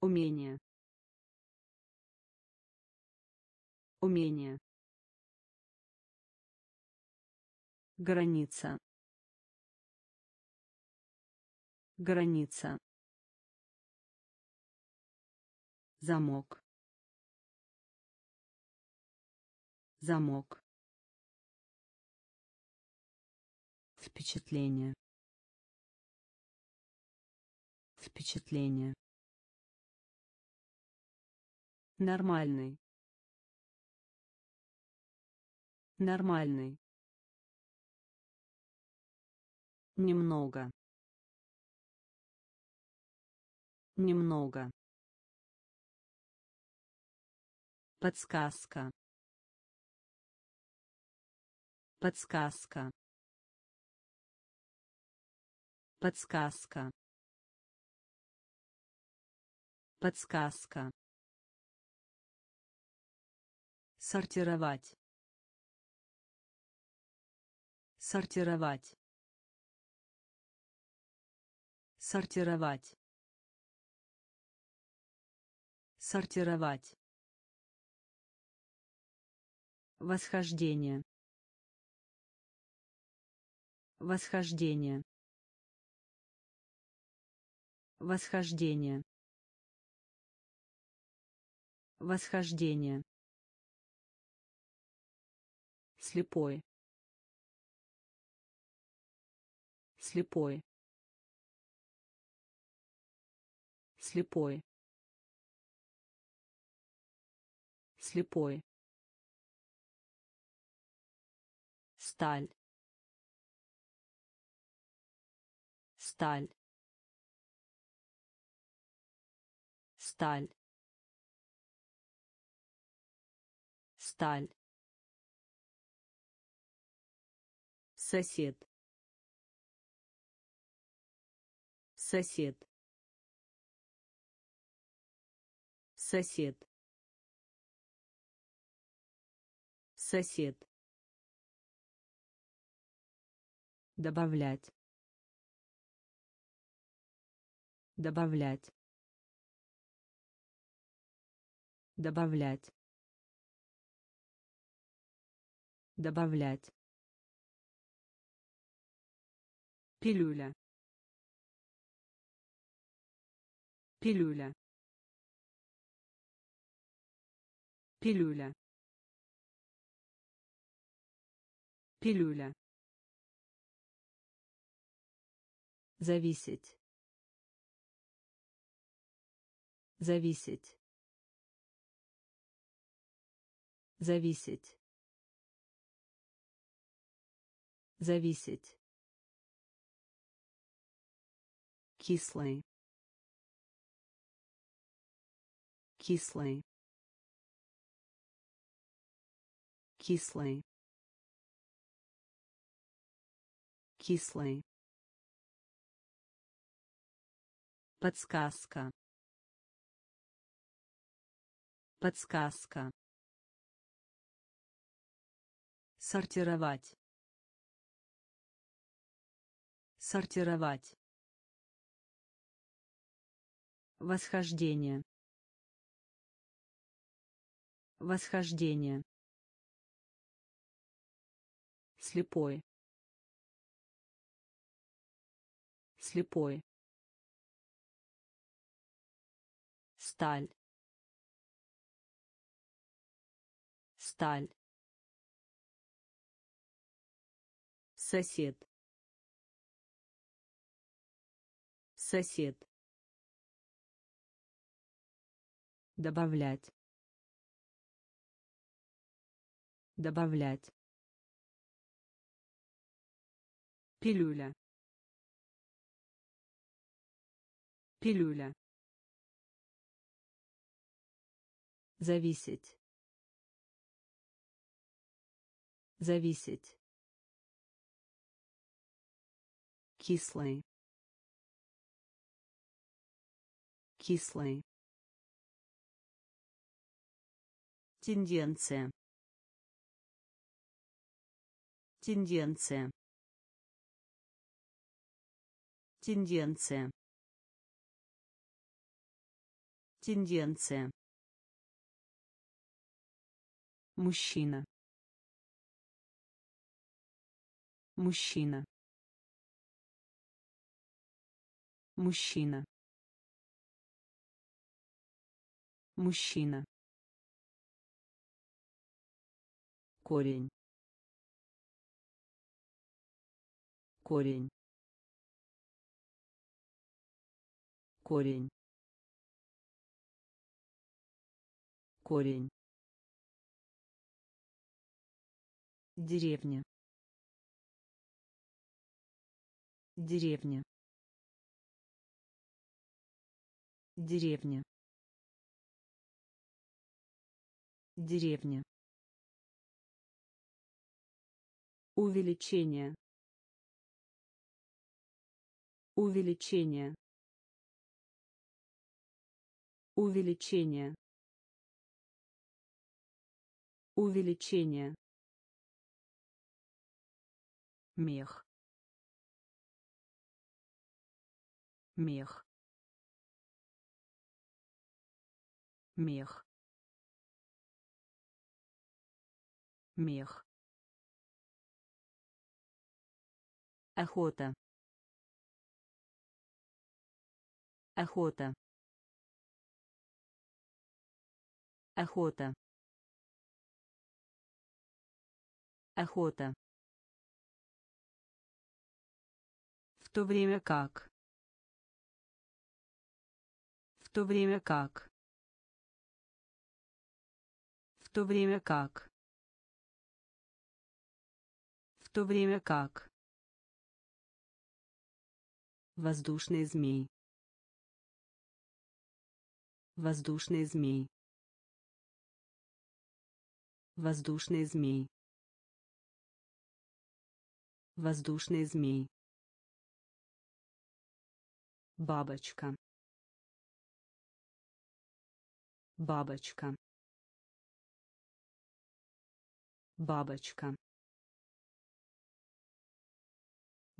Умение. Умение. Граница. Граница. Замок. Замок. Впечатление. Впечатление. Нормальный. Нормальный. Немного. Немного. Подсказка. Подсказка. Подсказка. Подсказка. Сортировать. Сортировать. Сортировать. Сортировать. Восхождение. Восхождение. Восхождение. Восхождение. Слепой. Слепой. Слепой. Слепой. Сталь. Сталь. Сталь сталь. Сосед. Сосед. Сосед. Сосед. Добавлять. Добавлять. Добавлять добавлять. Пилюля. Пилюля. Пилюля. Пилюля. Зависеть. Зависеть. Зависеть зависеть. Кислый. Кислый. Кислый. Кислый. Подсказка. Подсказка. Сортировать сортировать Восхождение. Восхождение. Слепой. Слепой. Сталь. Сталь. Сосед. Сосед. добавлять. Добавлять. Пилюля. Пилюля. Зависеть. Зависеть. Кислый кислый Тенденция. Тенденция. Тенденция. Тенденция. Мужчина. Мужчина. Мужчина. Мужчина. корень. Корень. Корень. Корень. Деревня. Деревня. Деревня деревня Увеличение. Увеличение. Увеличение. Увеличение. Мех. Мех. Мех. Мех. Охота. Охота. Охота. Охота. В то время как. В то время как. В то время как. То время как. Воздушный змей. Воздушный змей. Воздушный змей. Воздушный змей. Бабочка. Бабочка. Бабочка.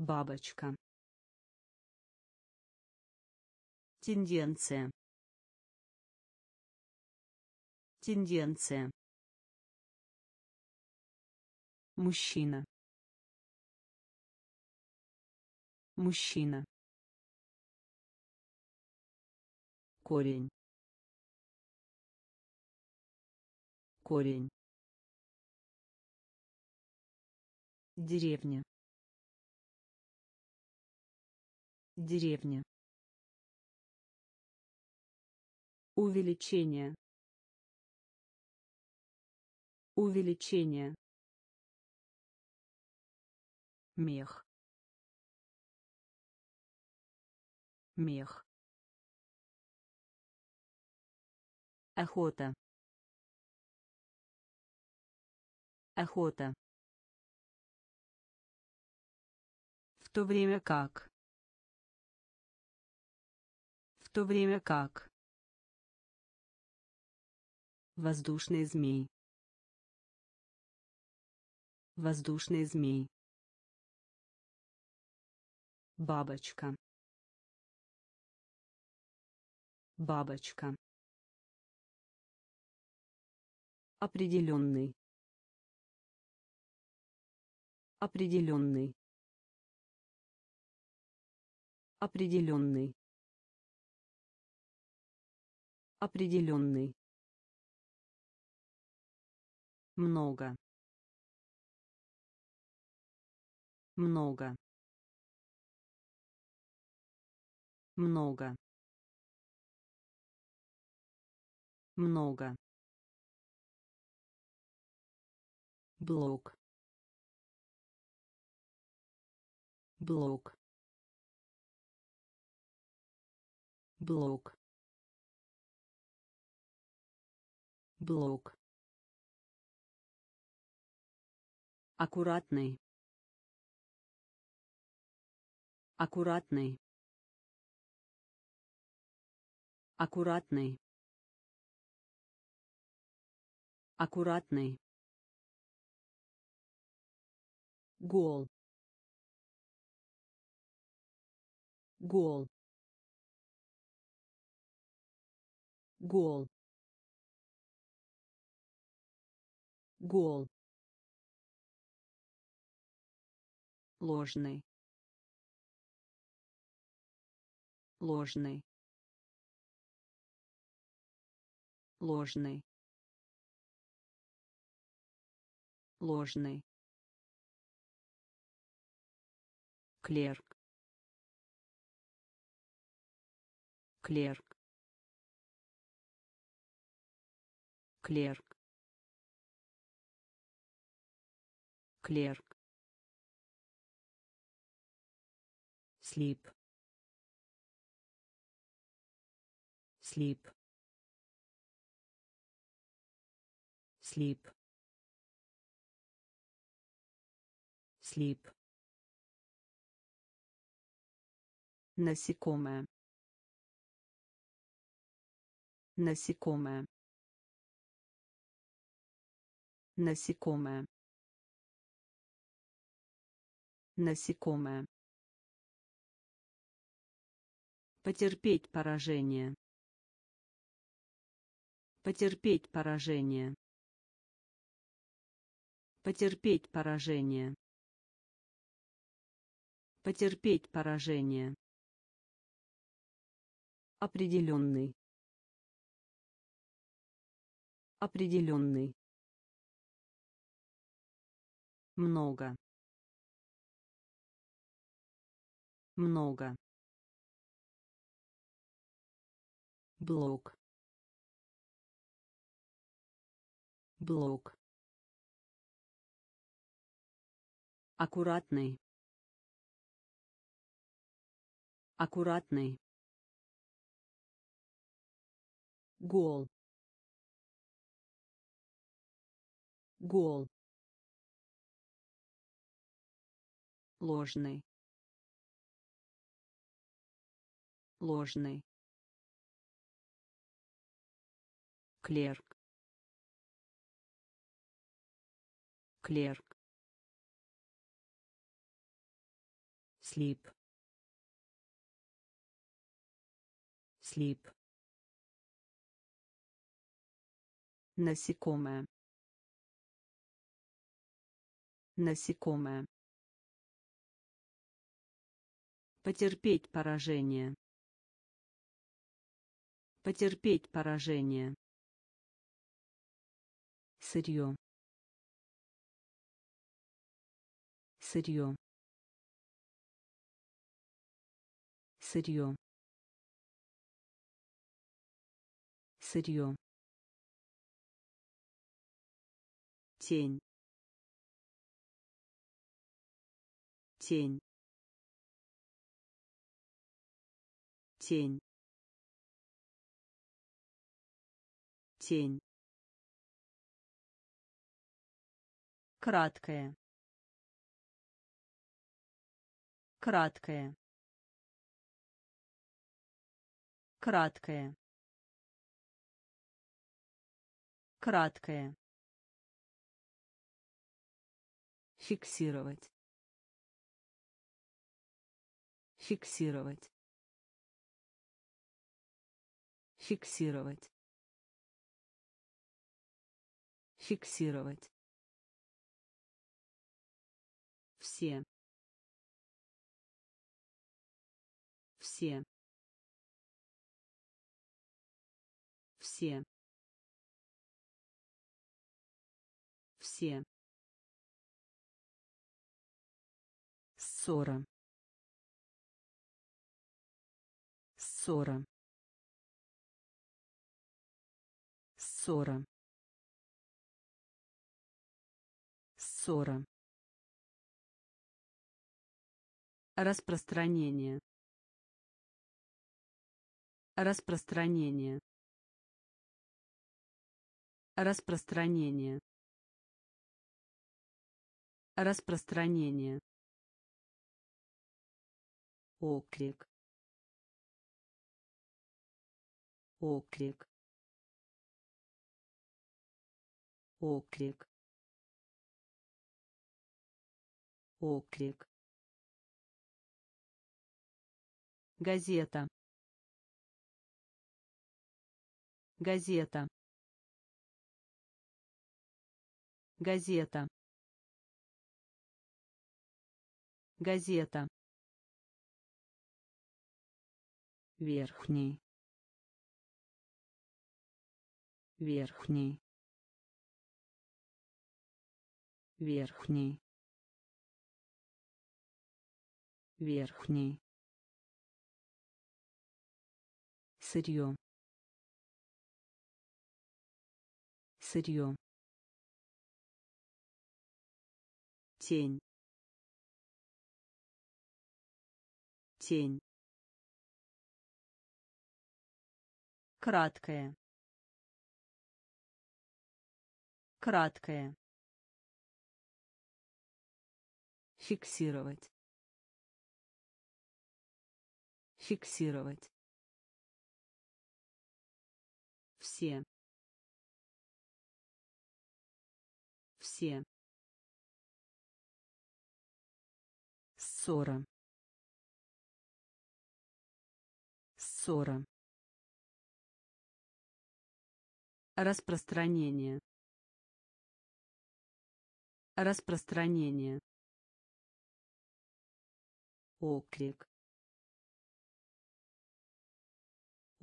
Бабочка. Тенденция. Тенденция. Мужчина. Мужчина. Корень. корень деревня деревня. Увеличение. Увеличение. Мех. Мех. Охота. Охота. В то время как то время как? Воздушный змей. Воздушный змей. Бабочка. Бабочка. Определенный. Определенный. Определенный определенный. Много. Много. Много. Много. Блок. Блок. Блок блок. Аккуратный. Аккуратный. Аккуратный. Аккуратный. Гол. Гол. Гол гол. Ложный. Ложный. Ложный. Ложный. Клерк. Клерк. Клерк клерк. Слип. Слип. Слип. Слип. Насекомое. Насекомое. Насекомое насекомое. Потерпеть поражение. Потерпеть поражение. Потерпеть поражение. Потерпеть поражение. Определенный. Определенный. Много много. Блок. Блок. Аккуратный. Аккуратный. Гол. Гол. Ложный ложный. Клерк. Клерк. Слип. Слип. Насекомое. Насекомое. Потерпеть поражение потерпеть поражение. Сырье. Сырье. Сырье. Сырье. Тень. Тень. Тень тень. Краткое. Краткое. Краткое. Краткое. Фиксировать. Фиксировать. Фиксировать фиксировать. Все. Все. Все. Все. Ссора. Ссора. Ссора ссора. Распространение. Распространение. Распространение. Распространение. Оклик оклик оклик оклик газета. Газета. Газета. Газета. Верхний. Верхний. Верхний верхний. Сырье сырье тень. Тень. Краткое. Краткое. Фиксировать фиксировать. Все. Все. Ссора. Ссора. Распространение. Распространение. Оклик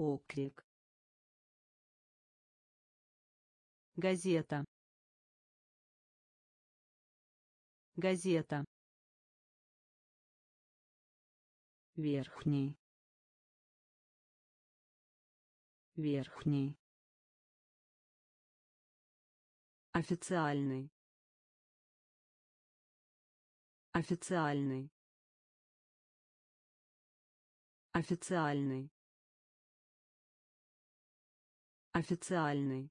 оклик газета. Газета. Верхний. Верхний. Официальный. Официальный. Официальный официальный.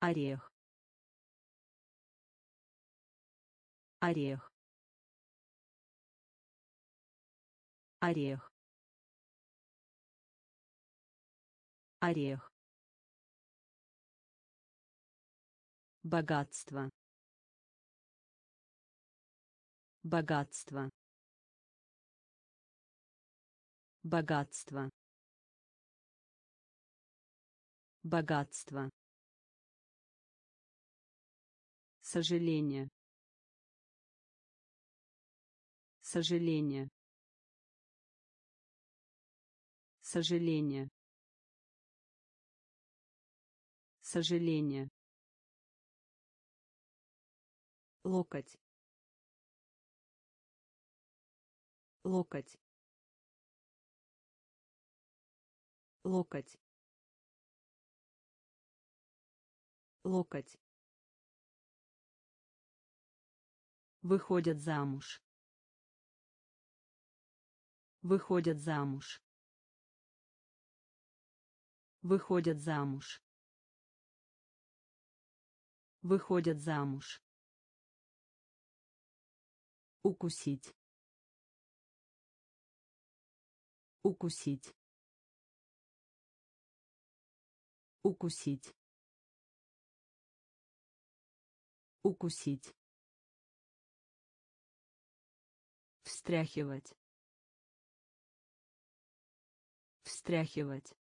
Орех. Орех. Орех. Орех. Богатство. Богатство. Богатство богатство сожаление сожаление сожаление Сожаление. Локоть. Локоть. Локоть. Локоть. Выходят замуж. Выходят замуж. Выходят замуж. Выходят замуж. Укусить. Укусить. Укусить. Укусить. встряхивать. Встряхивать.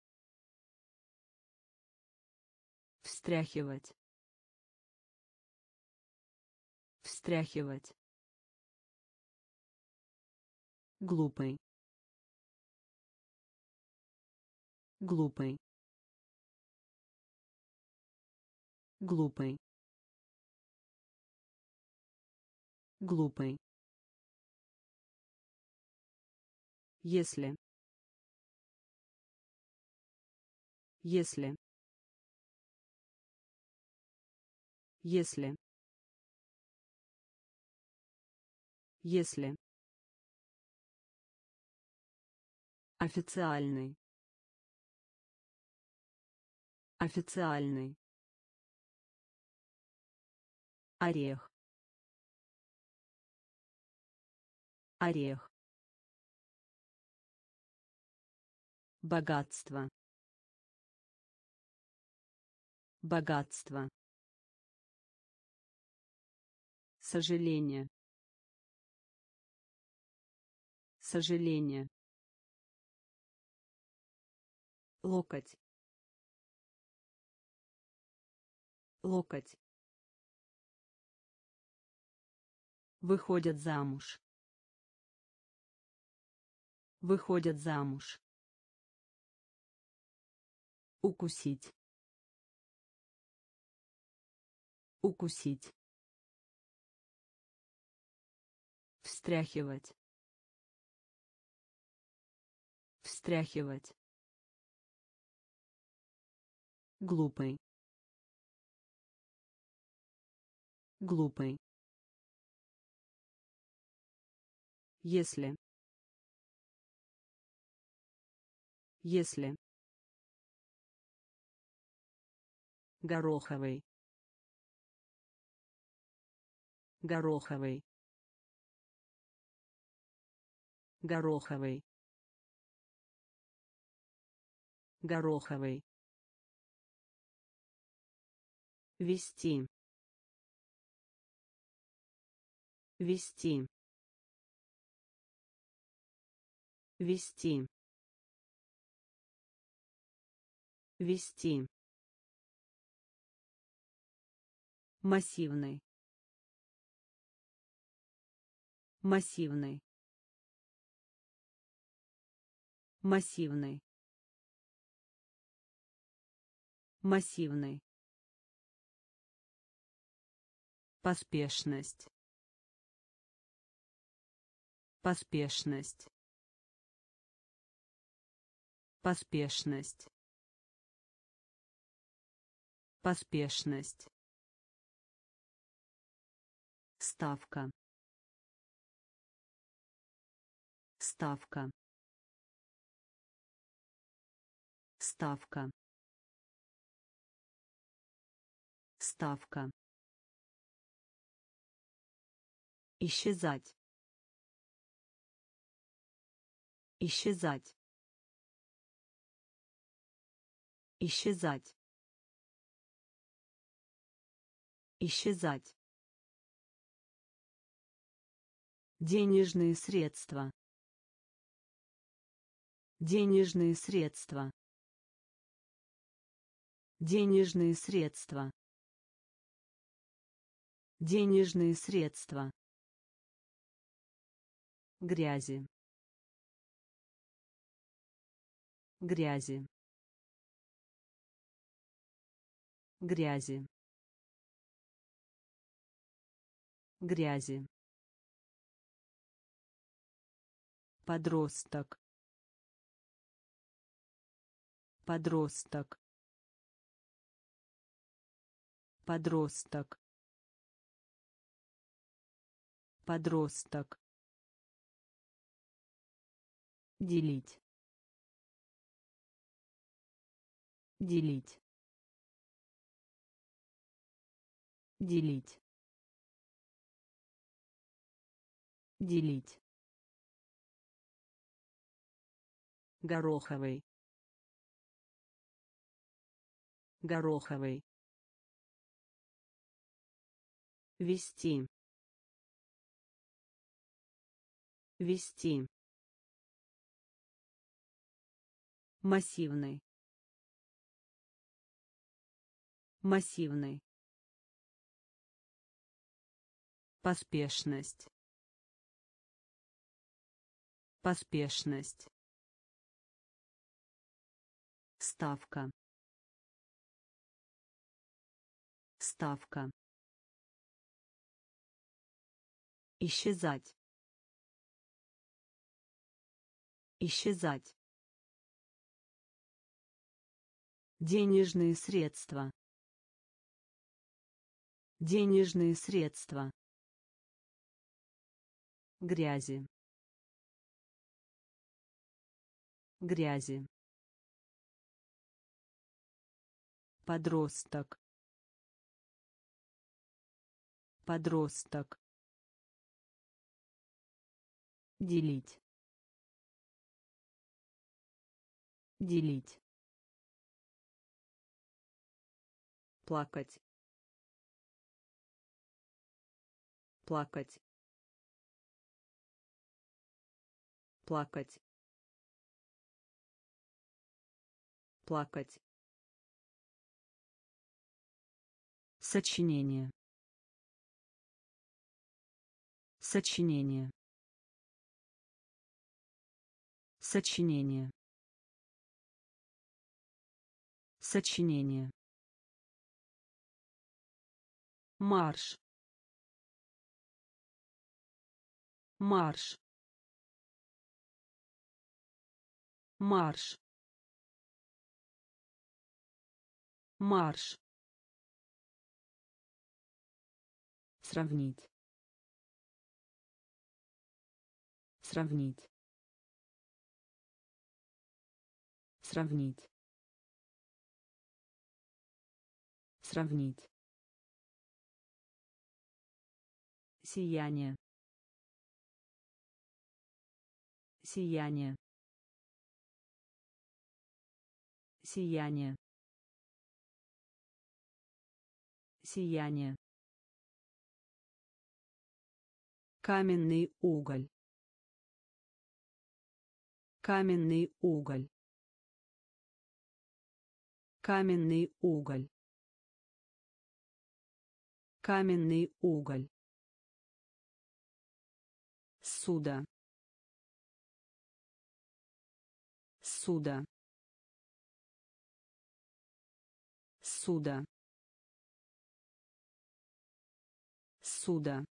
Встряхивать. Встряхивать. Глупый. Глупый. Глупый глупый. Если. Если. Если. Если. Официальный. Официальный. Орех орех. Богатство. Богатство. Сожаление. Сожаление. Локоть. Локоть. Выходят замуж выходят замуж. Укусить. Укусить. Встряхивать. Встряхивать. Глупый. Глупый. Если если. Гороховый. Гороховый. Гороховый. Гороховый. Вести. Вести. Вести вести. Массивный. Массивный. Массивный. Массивный. Поспешность. Поспешность. Поспешность поспешность. Ставка. Ставка. Ставка. Ставка. Исчезать. Исчезать. Исчезать исчезать. Денежные средства. Денежные средства. Денежные средства. Денежные средства. Грязи. Грязи. Грязи грязи. Подросток. Подросток. Подросток. Подросток. Делить. Делить. Делить делить. Гороховый. Гороховый. Вести. Вести. Массивный. Массивный. Поспешность поспешность. Ставка. Ставка. Исчезать. Исчезать. Денежные средства. Денежные средства. Грязи грязи. Подросток. Подросток. Делить. Делить. Плакать. Плакать. Плакать плакать. Сочинение. Сочинение. Сочинение. Сочинение. Марш. Марш. Марш марш. Сравнить. Сравнить. Сравнить. Сравнить. Сияние. Сияние. Сияние сияние. Каменный уголь. Каменный уголь. Каменный уголь. Каменный уголь. Суда. Суда. Суда суда.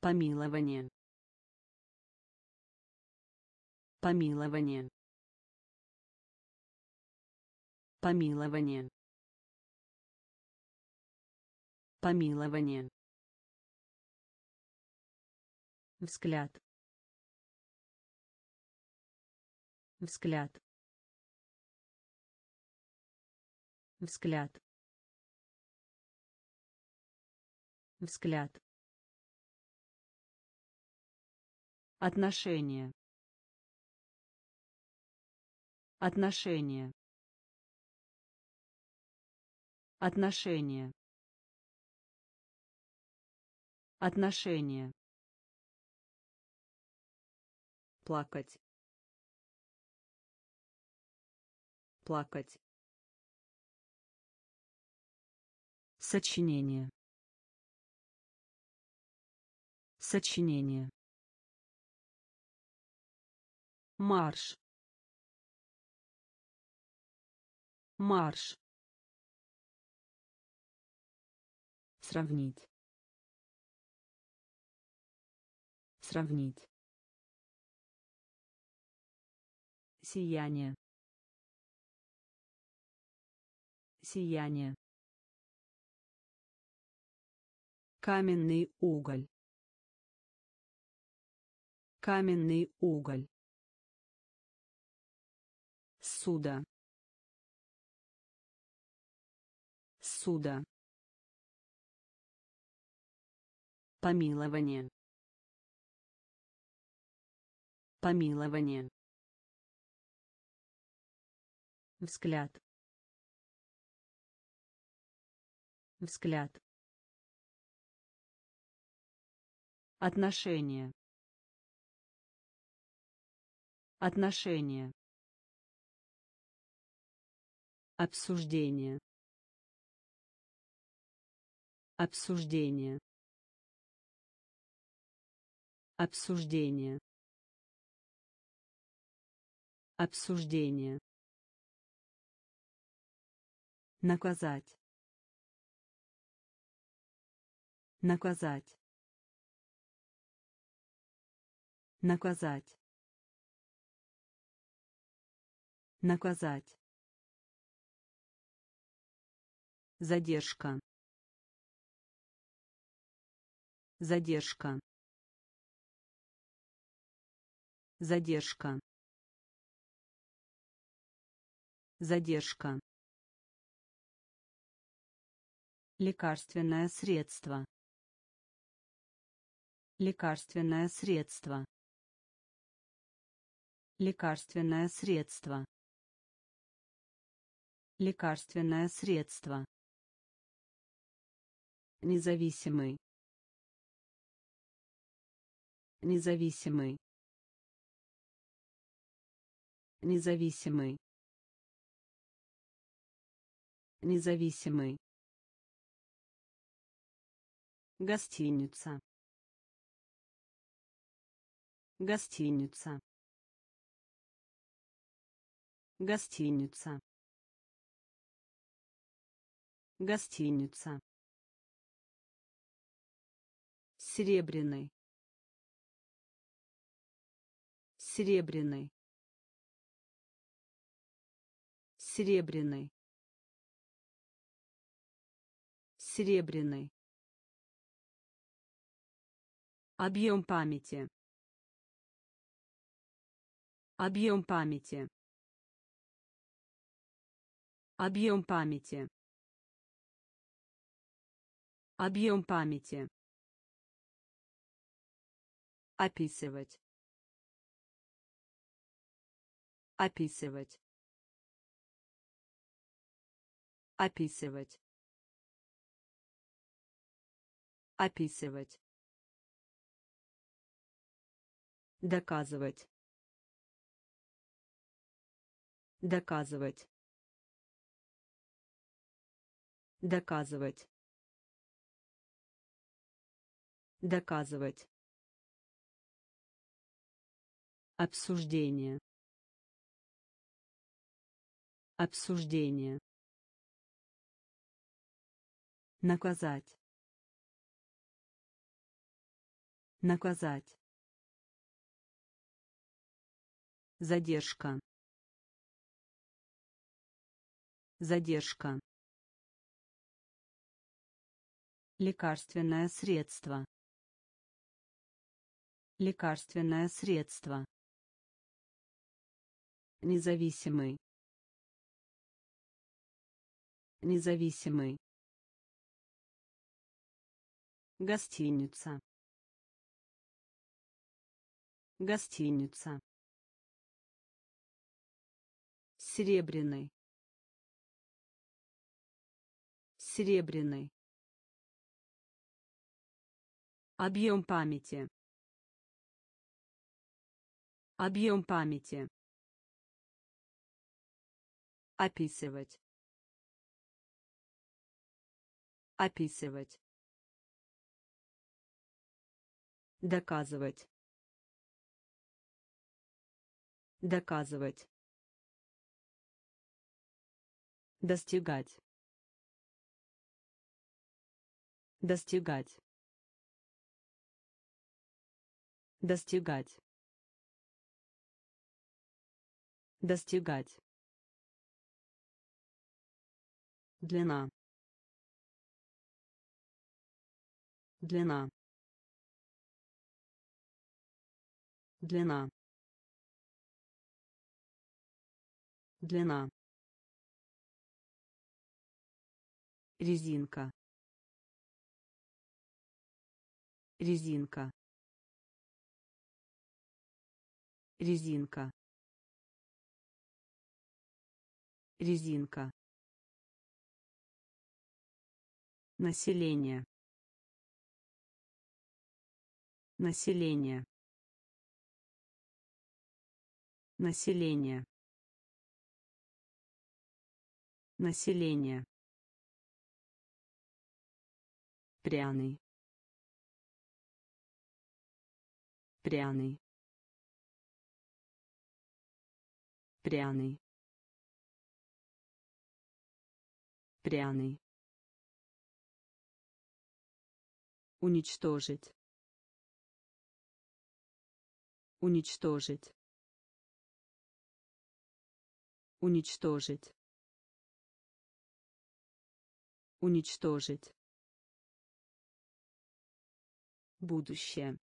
Помилование. Помилование. Помилование. Помилование. Взгляд. Взгляд. Взгляд взгляд. Отношения. Отношения. Отношения. Отношения. Плакать. Плакать. Сочинение сочинение. Марш. Марш. Сравнить. Сравнить. Сияние. Сияние. Каменный уголь каменный уголь. Суда. Суда. Помилование. Помилование. Взгляд. Взгляд. Отношения отношения. Обсуждение. Обсуждение. Обсуждение. Обсуждение. Наказать. Наказать. Наказать наказать. Задержка. Задержка. Задержка. Задержка. Лекарственное средство. Лекарственное средство. Лекарственное средство лекарственное средство. Независимый. Независимый. Независимый. Независимый. Гостиница. Гостиница. Гостиница гостиница. Серебряный. Серебряный. Серебряный. Серебряный. Объем памяти. Объем памяти. Объем памяти объем памяти. Описывать. Описывать. Описывать. Описывать. Доказывать. Доказывать. Доказывать доказывать Обсуждение. Обсуждение. Наказать. Наказать. Задержка. Задержка. Лекарственное средство. Лекарственное средство. Независимый. Независимый. Гостиница. Гостиница. Серебряный. Серебряный. Объем памяти объем памяти. Описывать. Описывать. Доказывать. Доказывать. Достигать. Достигать. Достигать достигать. Длина. Длина. Длина. Длина. Резинка. Резинка. Резинка резинка. Население. Население. Население. Население. Пряный. Пряный. Пряный пряный. Уничтожить. Уничтожить. Уничтожить. Уничтожить. Будущее.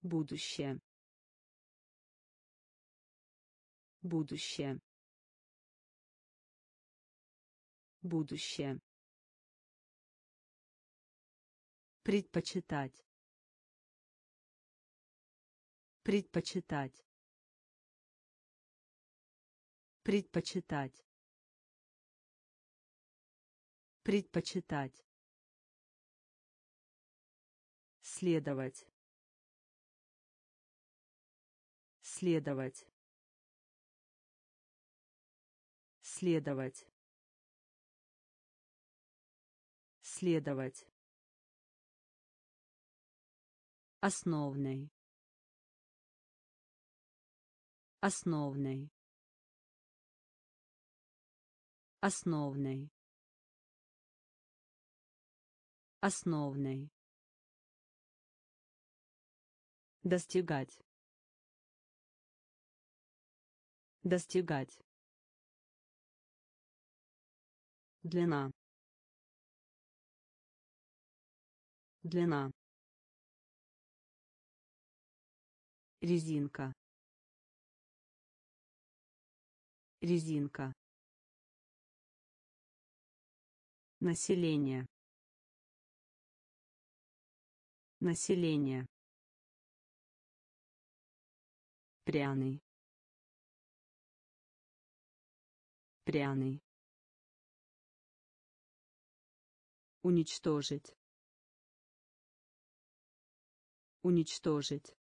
Будущее. Будущее будущее. Предпочитать. Предпочитать. Предпочитать. Предпочитать. Следовать. Следовать. Следовать следовать. Основной. Основной. Основной. Основной. Достигать. Достигать. Длина длина. Резинка. Резинка. Население. Население. Пряный. Пряный. Уничтожить уничтожить.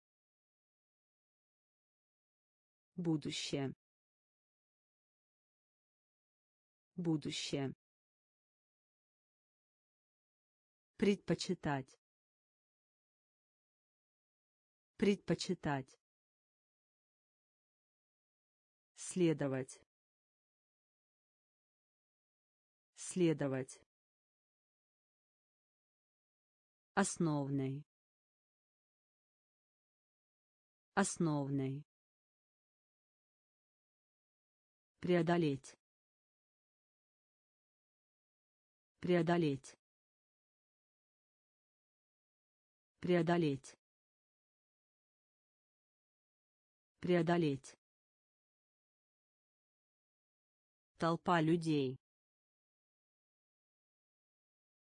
Будущее. Будущее. Предпочитать. Предпочитать. Следовать. Следовать. Основной основной. Преодолеть. Преодолеть. Преодолеть. Преодолеть. Толпа людей.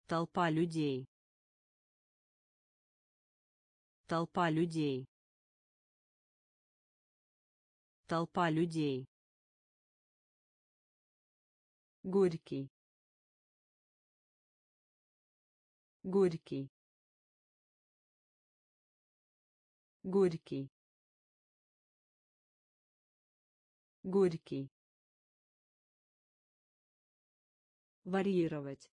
Толпа людей. Толпа людей толпа людей. Горький. Горький. Горький. Горький. Варьировать.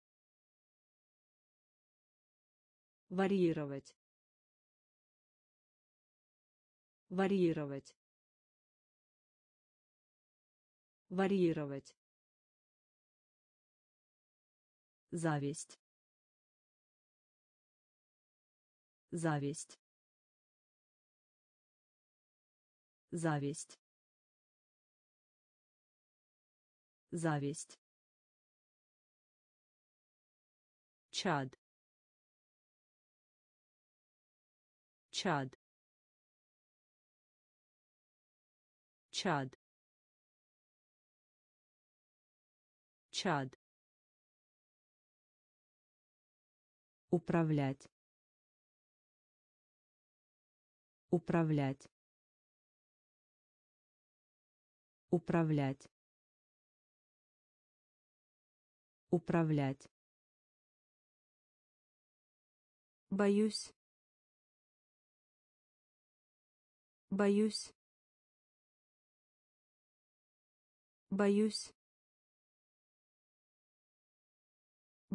Варьировать. Варьировать варьировать. Зависть. Зависть. Зависть. Зависть. Чад. Чад. Чад чад. Управлять. Управлять. Управлять. Управлять. Боюсь. Боюсь. Боюсь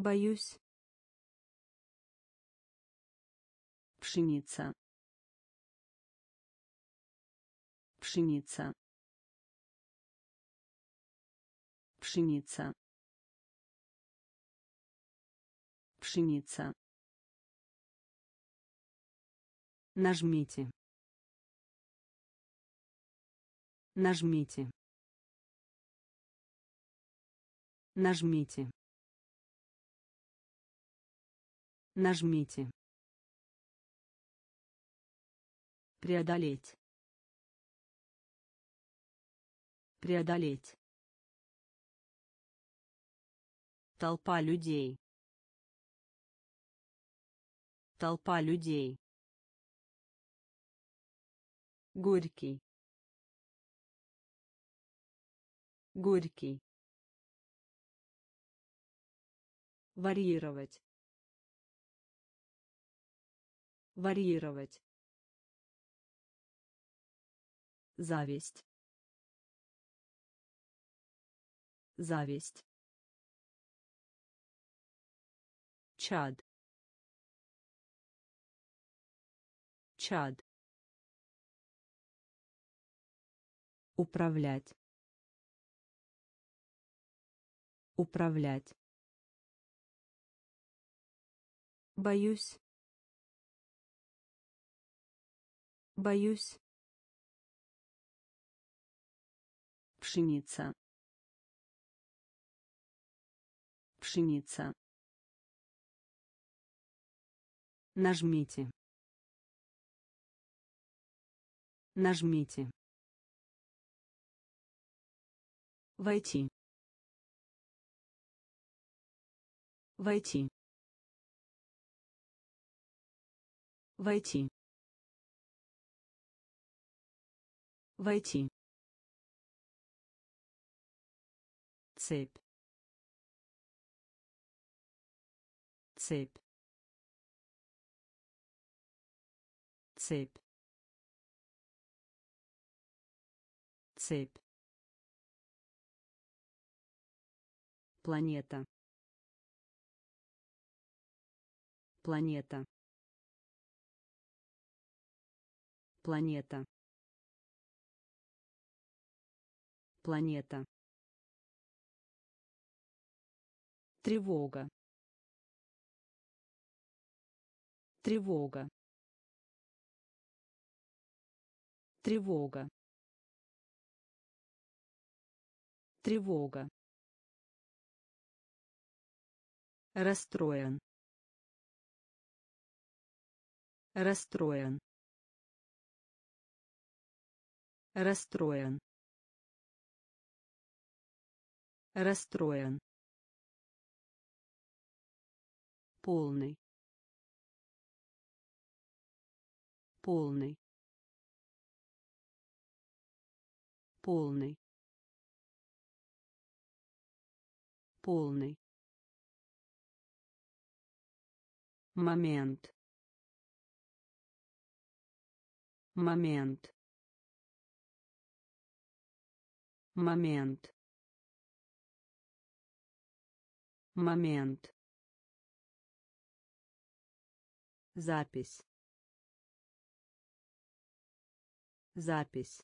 боюсь. Пшеница. Пшеница. Пшеница. Пшеница. Нажмите. Нажмите. Нажмите нажмите. Преодолеть. Преодолеть. Толпа людей. Толпа людей. Горький. Горький. Варьировать варьировать. Зависть. Зависть. Чад. Чад. Управлять. Управлять. Боюсь боюсь. Пшеница. Пшеница. Нажмите. Нажмите. Войти. Войти. Войти войти. Цепь. Цепь. Цепь. Цепь. Планета. Планета. Планета планета. Тревога. Тревога. Тревога. Тревога. Расстроен. Расстроен. Расстроен расстроен. Полный. Полный. Полный. Полный. Момент. Момент. Момент момент. Запись. Запись.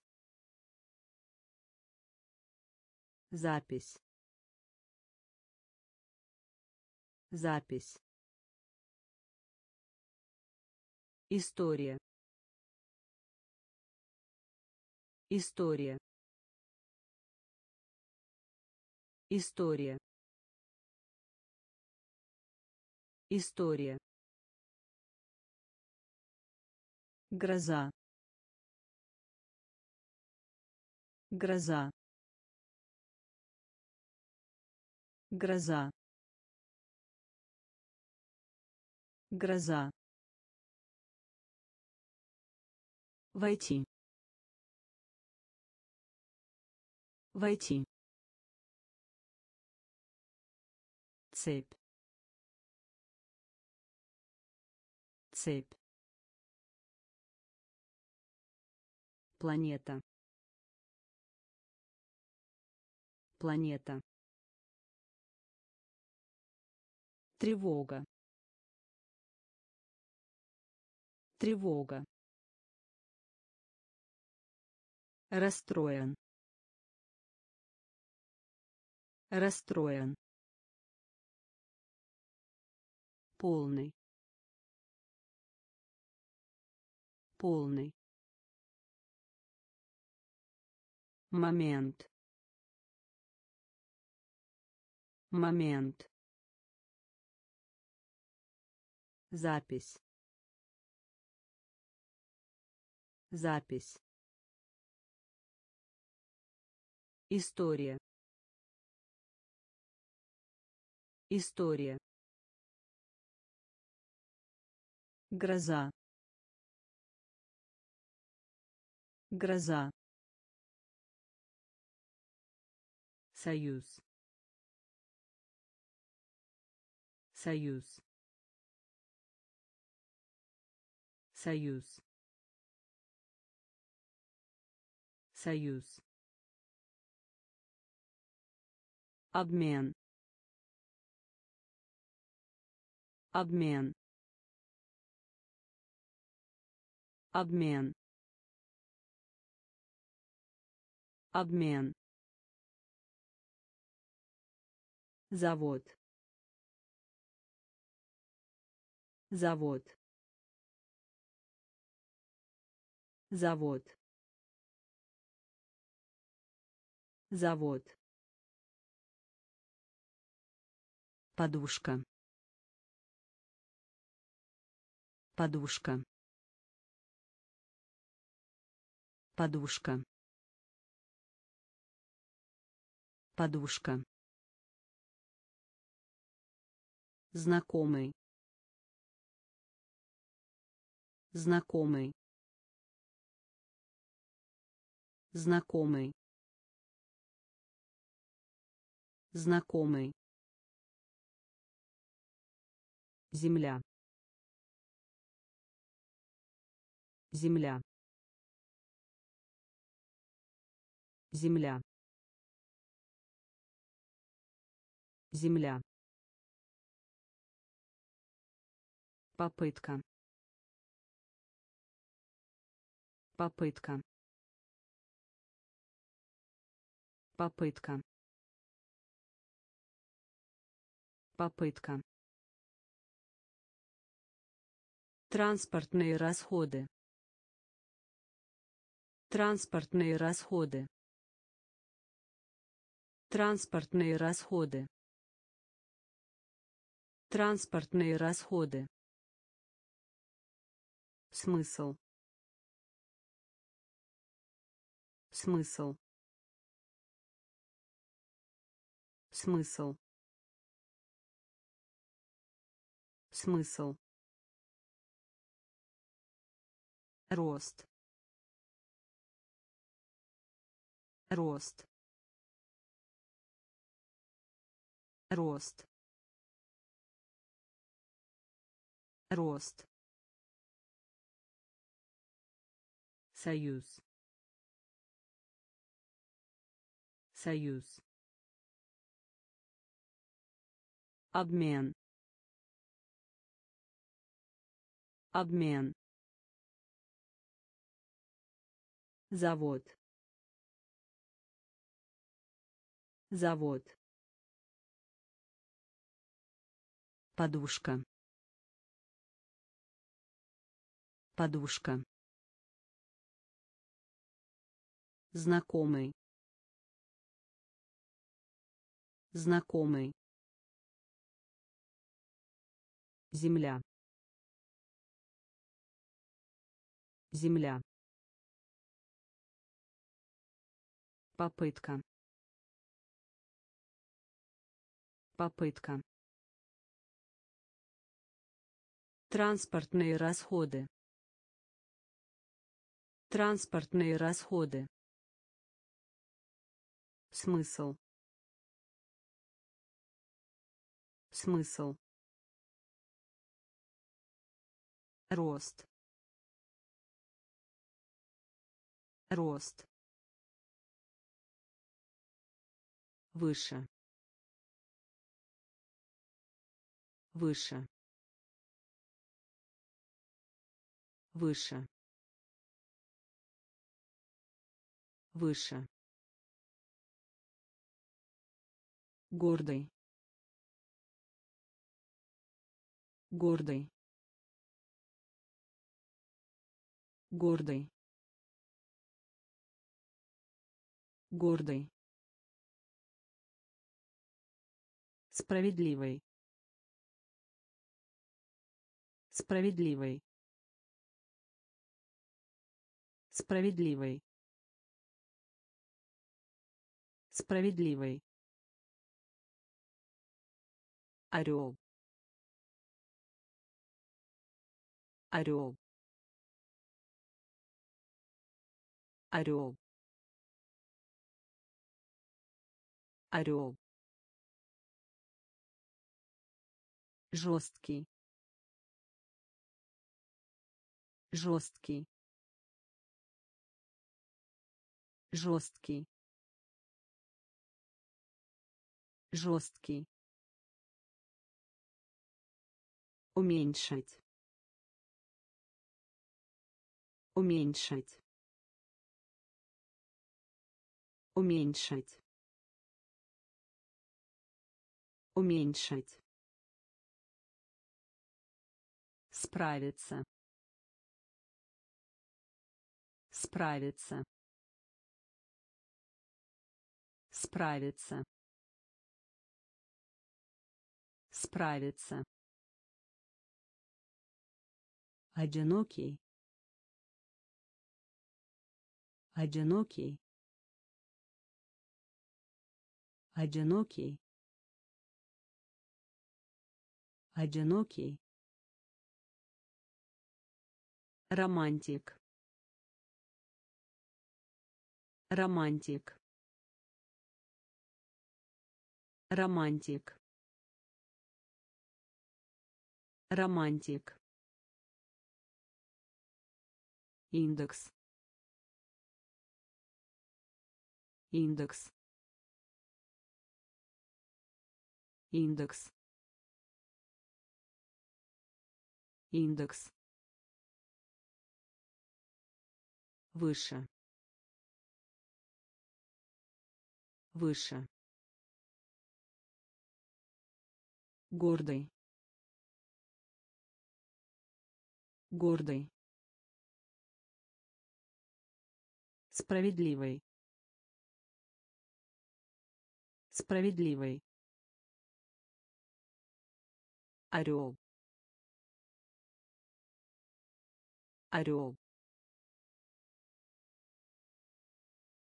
Запись. Запись. История. История. История история. Гроза. Гроза. Гроза. Гроза. Войти. Войти. Цепь цепь. Планета. Планета. Тревога. Тревога. Расстроен. Расстроен. Полный полный. Момент. Момент. Запись. Запись. История. История. Гроза гроза. Союз. Союз. Союз. Союз. Обмен. Обмен. Обмен обмен. Завод. Завод. Завод. Завод. Подушка. Подушка. Подушка подушка. Знакомый. Знакомый. Знакомый. Знакомый. Земля. Земля. Земля земля. Попытка. Попытка. Попытка. Попытка. Транспортные расходы. Транспортные расходы. Транспортные расходы транспортные расходы. Смысл. Смысл. Смысл. Смысл. Рост. Рост. Рост рост. Союз. Союз. Обмен. Обмен. Завод. Завод. Подушка. Подушка. Знакомый. Знакомый. Земля. Земля. Попытка. Попытка. Транспортные расходы. Транспортные расходы. Смысл. Смысл. Рост. Рост. Выше. Выше. Выше. Выше. Гордый. Гордый. Гордый. Гордый. Справедливый. Справедливый. Справедливый. Справедливый. Орел. Орел. Орел. Орел. жесткий жесткий жесткий жесткий. Уменьшить уменьшить уменьшить уменьшить справиться. Справиться. Справиться справиться. Одинокий. Одинокий. Одинокий. Одинокий. Романтик. Романтик. Романтик романтик. Индекс. Индекс. Индекс. Индекс. Выше. Выше. Гордый гордый. Справедливый. Справедливый. Орел. Орел.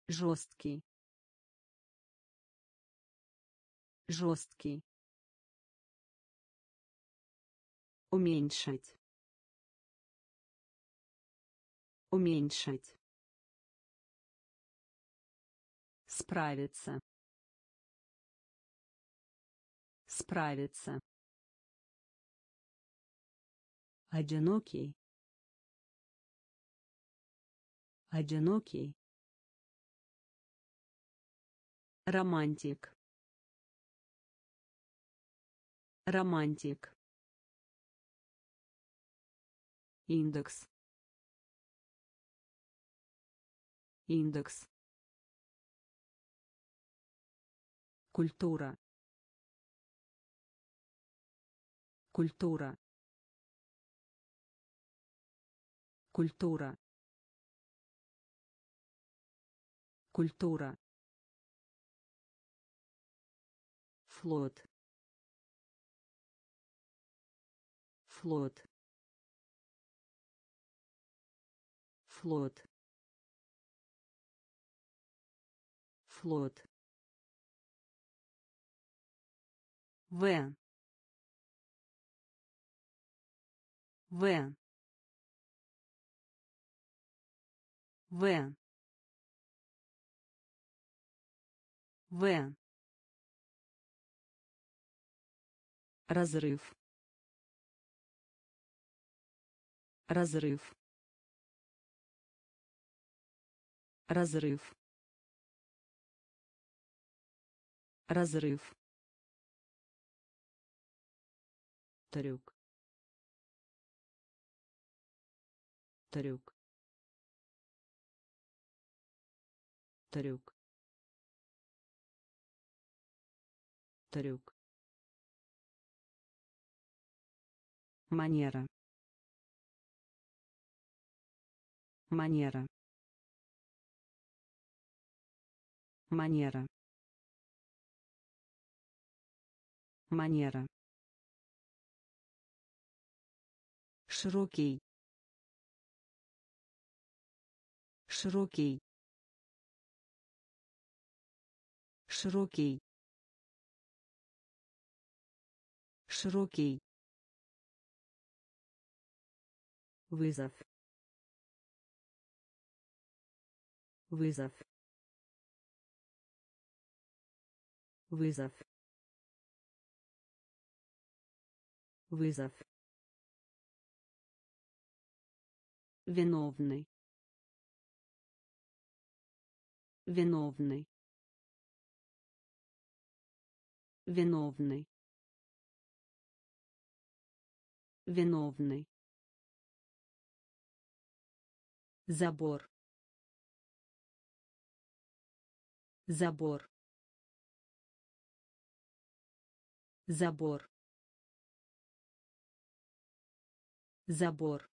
Жесткий. Жесткий. Уменьшить уменьшить справиться. Справиться. Одинокий. Одинокий. Романтик. Романтик. Индекс индекс Культура. Культура. Культура. Культура. флот флот флот флот В. В. В. В. разрыв разрыв разрыв разрыв. Трюк. Трюк. Трюк. Трюк. Манера. Манера. Манера манера. Широкий. Широкий. Широкий. Широкий. Вызов. Вызов. Вызов вызов. Виновный. Виновный. Виновный. Виновный. Забор. Забор. Забор забор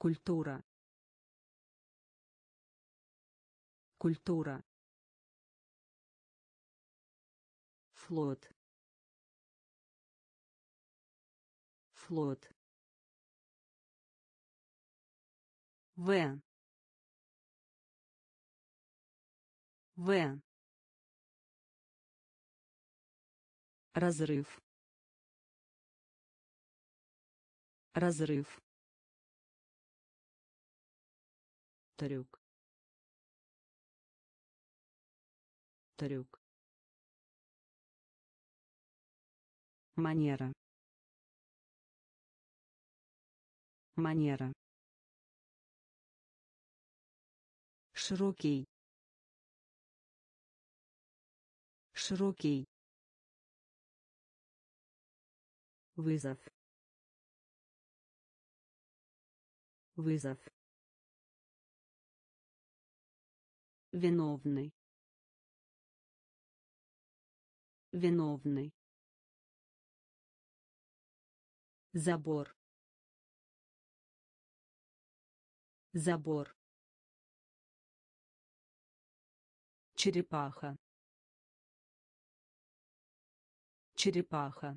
Культура. Культура. Флот. Флот. В. В. Разрыв. Разрыв. трюк. Трюк. Манера. Манера. Широкий. Широкий. Вызов вызов. Виновный. Виновный. Забор. Забор. Черепаха. Черепаха.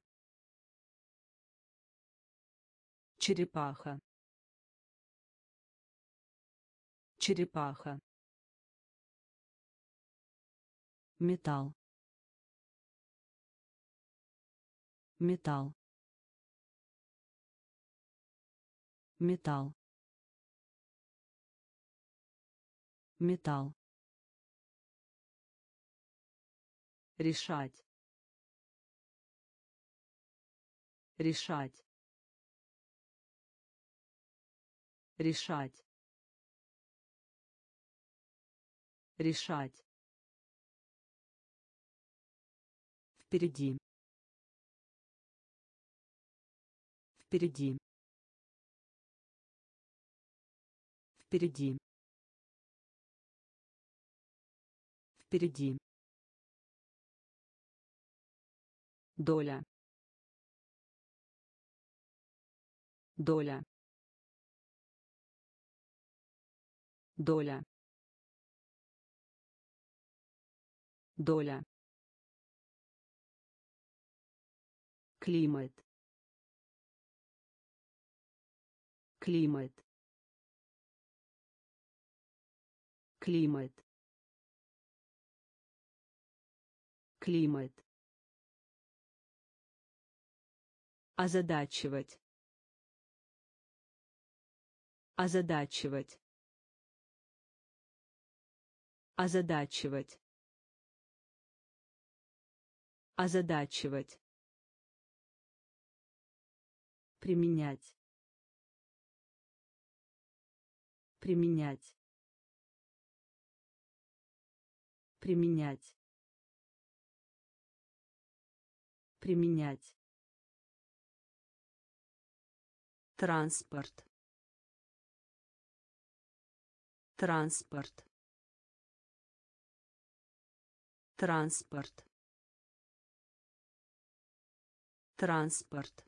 Черепаха черепаха. Металл. Металл. Металл. Металл. Решать. Решать. Решать решать впереди впереди впереди Впереди. Доля. Доля. Доля. Доля. Климат. Климат. Климат. Климат. Озадачивать. Озадачивать. Озадачивать. Озадачивать. Применять. Применять. Применять. Применять. Транспорт. Транспорт. Транспорт. Транспорт.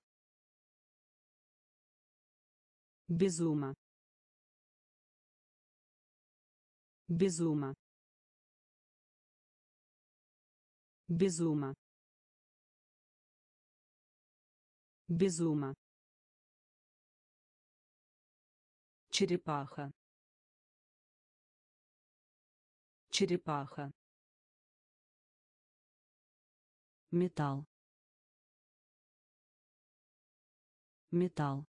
Безума. Безума. Безума. Безума. Черепаха. Черепаха. Металл. Металл.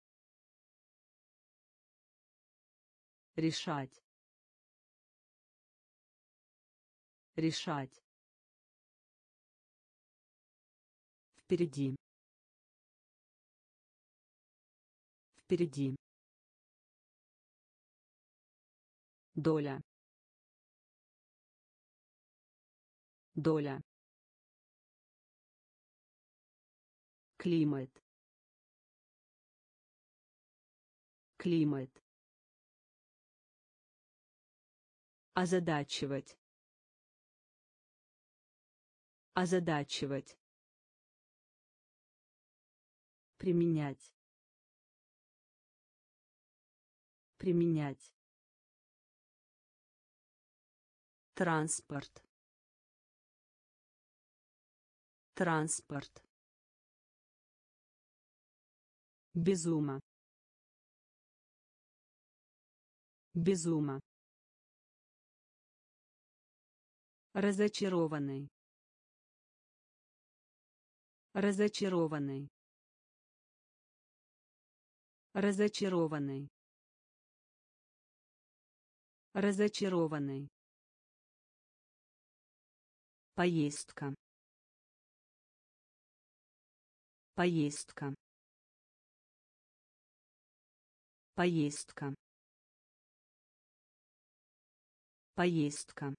решать. Решать. Впереди. Впереди. Доля. Доля. Климат климат. Озадачивать. Озадачивать. Применять. Применять. Транспорт. Транспорт. Безума безума разочарованный. Разочарованный. Разочарованный. Разочарованный. Поездка. Поездка. Поездка поездка.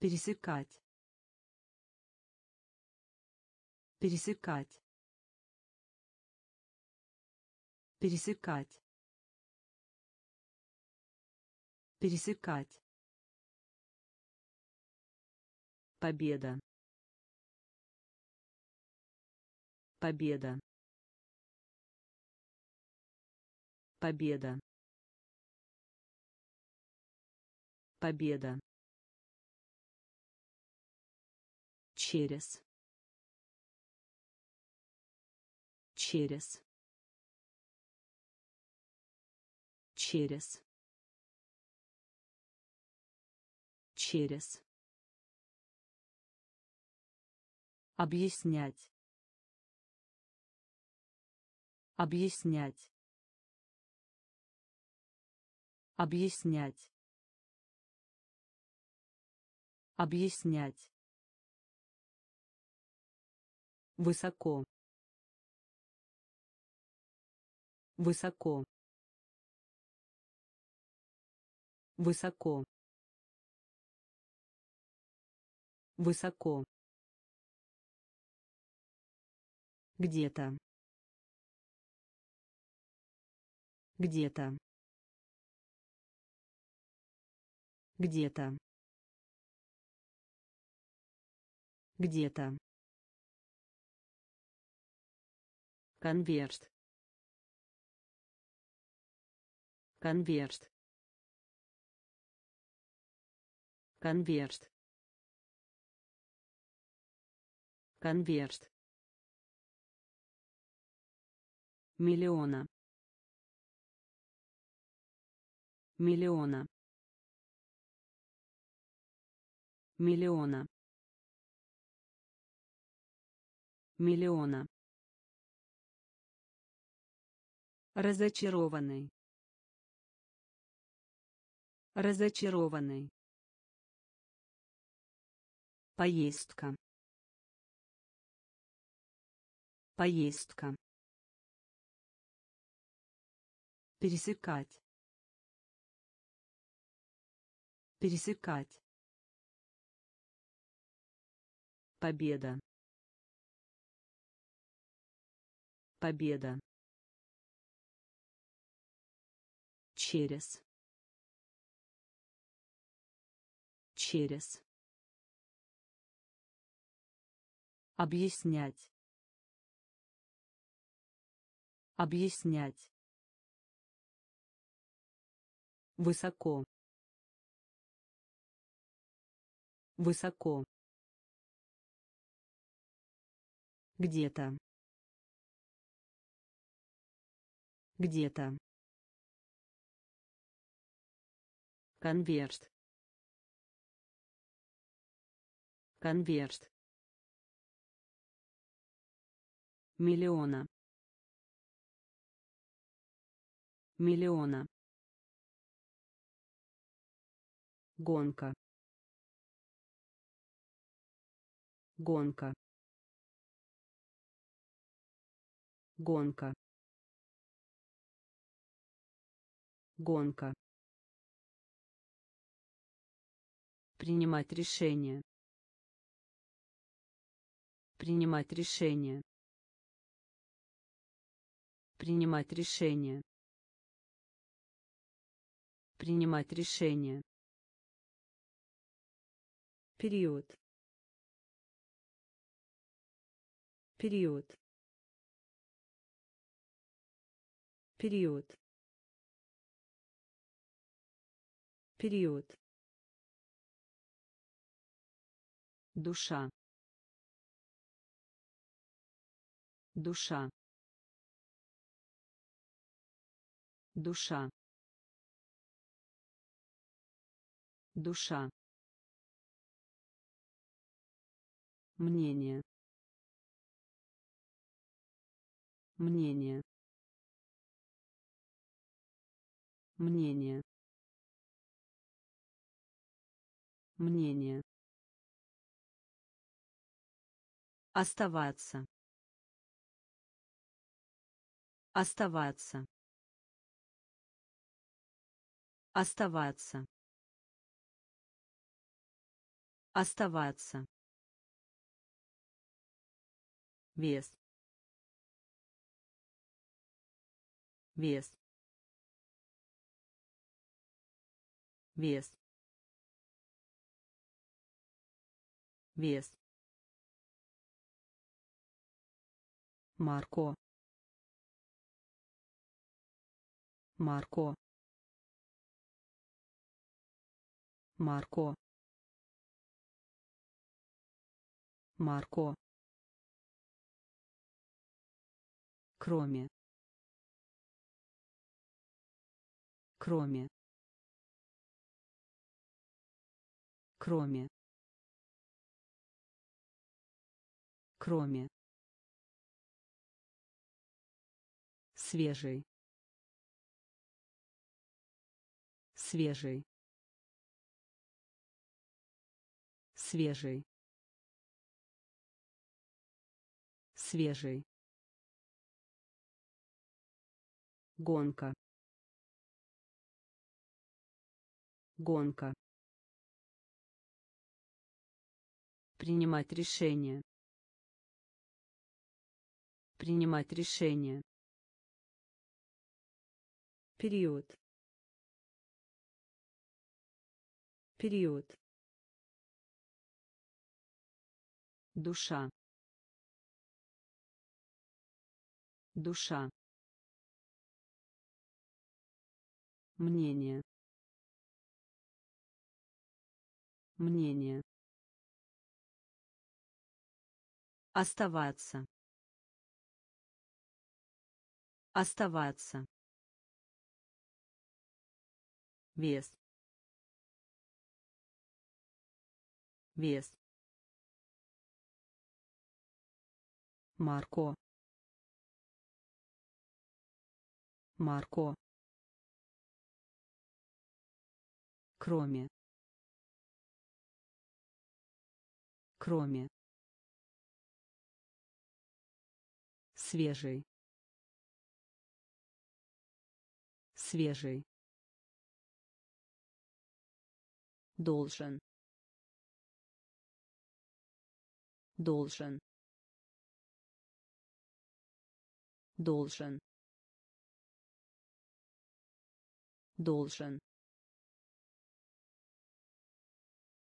Пересекать. Пересекать. Пересекать. Пересекать. Победа. Победа. Победа победа. Через. Через. Через. Через. Объяснять. Объяснять. Объяснять объяснять. Высоко. Высоко. Высоко. Высоко. Где-то. Где-то. Где-то. Где-то. Конверт. Конверт. Конверт. Конверт. Миллиона. Миллиона. Миллиона. Миллиона. Разочарованный. Разочарованный. Поездка. Поездка. Пересекать. Пересекать. Победа. Победа. Через. Через. Объяснять. Объяснять. Высоко. Высоко. Где-то. Где-то. Конверт. Конверт. Миллиона. Миллиона. Гонка. Гонка. Гонка. Гонка. Принимать решение. Принимать решение. Принимать решение. Принимать решение. Период. Период. Период. Период. Душа. Душа. Душа. Душа. Мнение. Мнение. Мнение. Мнение. Оставаться. Оставаться. Оставаться. Оставаться. Вес. Вес. Вес. Вес. Марко. Марко. Марко. Марко. Кроме. Кроме. Кроме. Кроме. свежий свежий свежий свежий гонка. Гонка. Принимать решение принимать решение период. Период. Душа. Душа. Мнение. Мнение. Оставаться оставаться. Вес. Вес. Марко. Марко. Кроме. Кроме. Свежий свежий. Должен. Должен. Должен. Должен.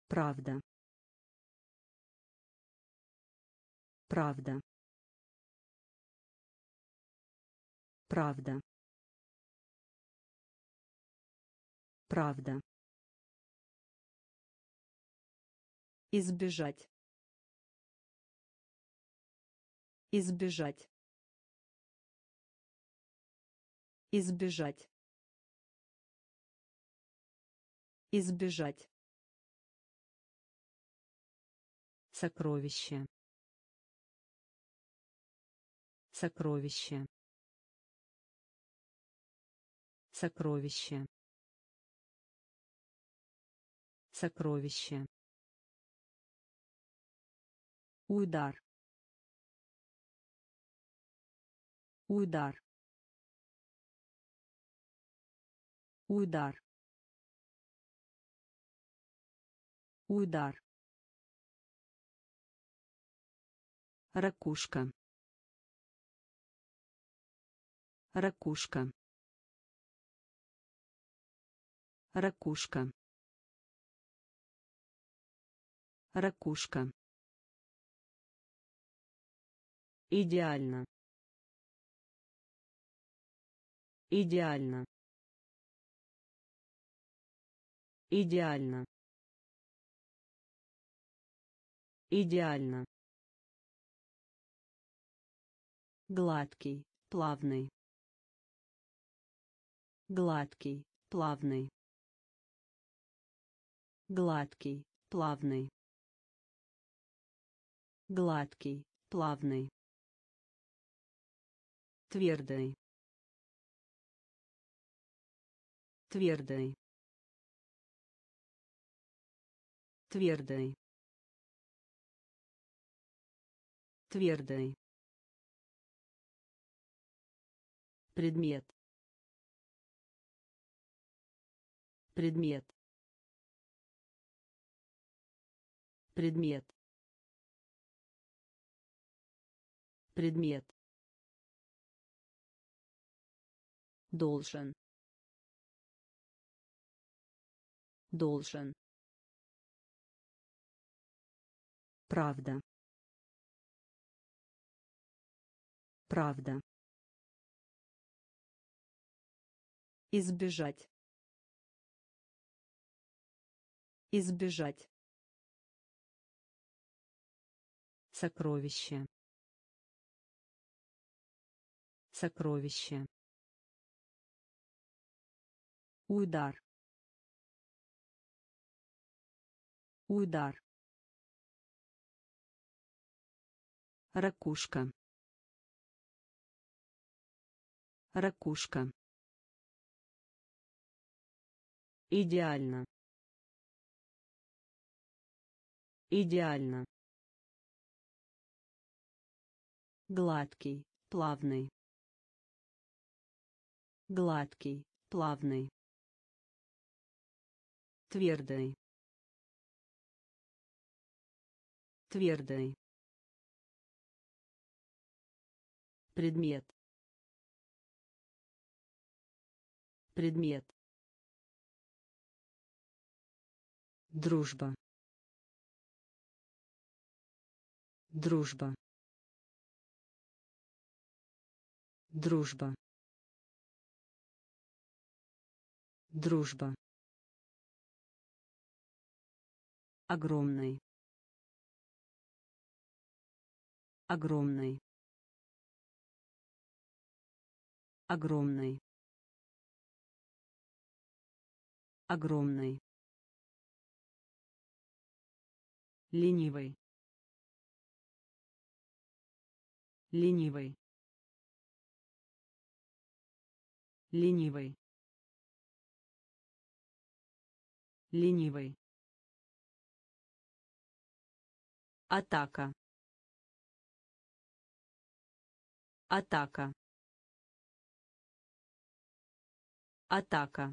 Правда. Правда. Правда правда. Избежать. Избежать. Избежать. Избежать. Сокровище. Сокровище. Сокровище сокровище. Удар. Удар. Удар. Удар. Ракушка. Ракушка. Ракушка ракушка. Идеально. Идеально. Идеально. Идеально. Гладкий плавный. Гладкий плавный. Гладкий плавный гладкий плавный. Твердый. Твердый. Твердый. Твердый. Предмет. Предмет. Предмет предмет. Должен. Должен. Правда. Правда. Избежать. Избежать. Сокровище сокровище. Удар удар ракушка. Ракушка. Идеально. Идеально. Гладкий плавный гладкий плавный. Твердый. Твердый. Предмет. Предмет. Дружба. Дружба. Дружба дружба. Огромный. Огромный. Огромный. Огромный. Ленивый. Ленивый. Ленивый ленивый атака. Атака. Атака.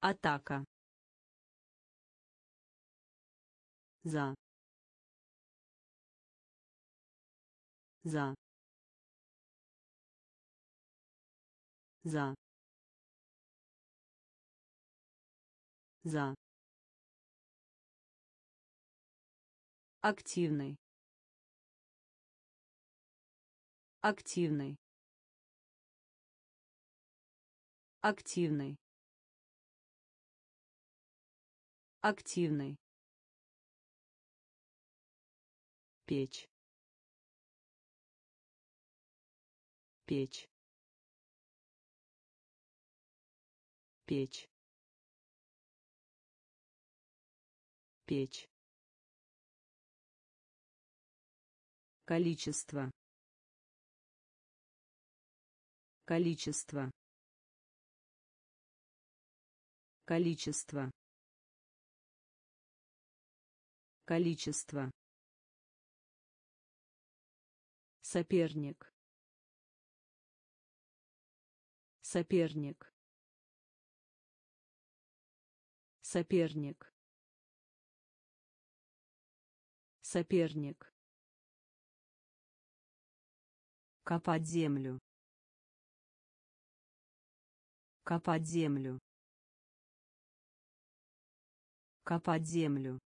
Атака. За. За. За за. Активный. Активный. Активный. Активный. Печь. Печь. Печь печь. Количество. Количество. Количество. Количество. Соперник. Соперник. Соперник соперник. Копать землю. Копать землю. Копать землю.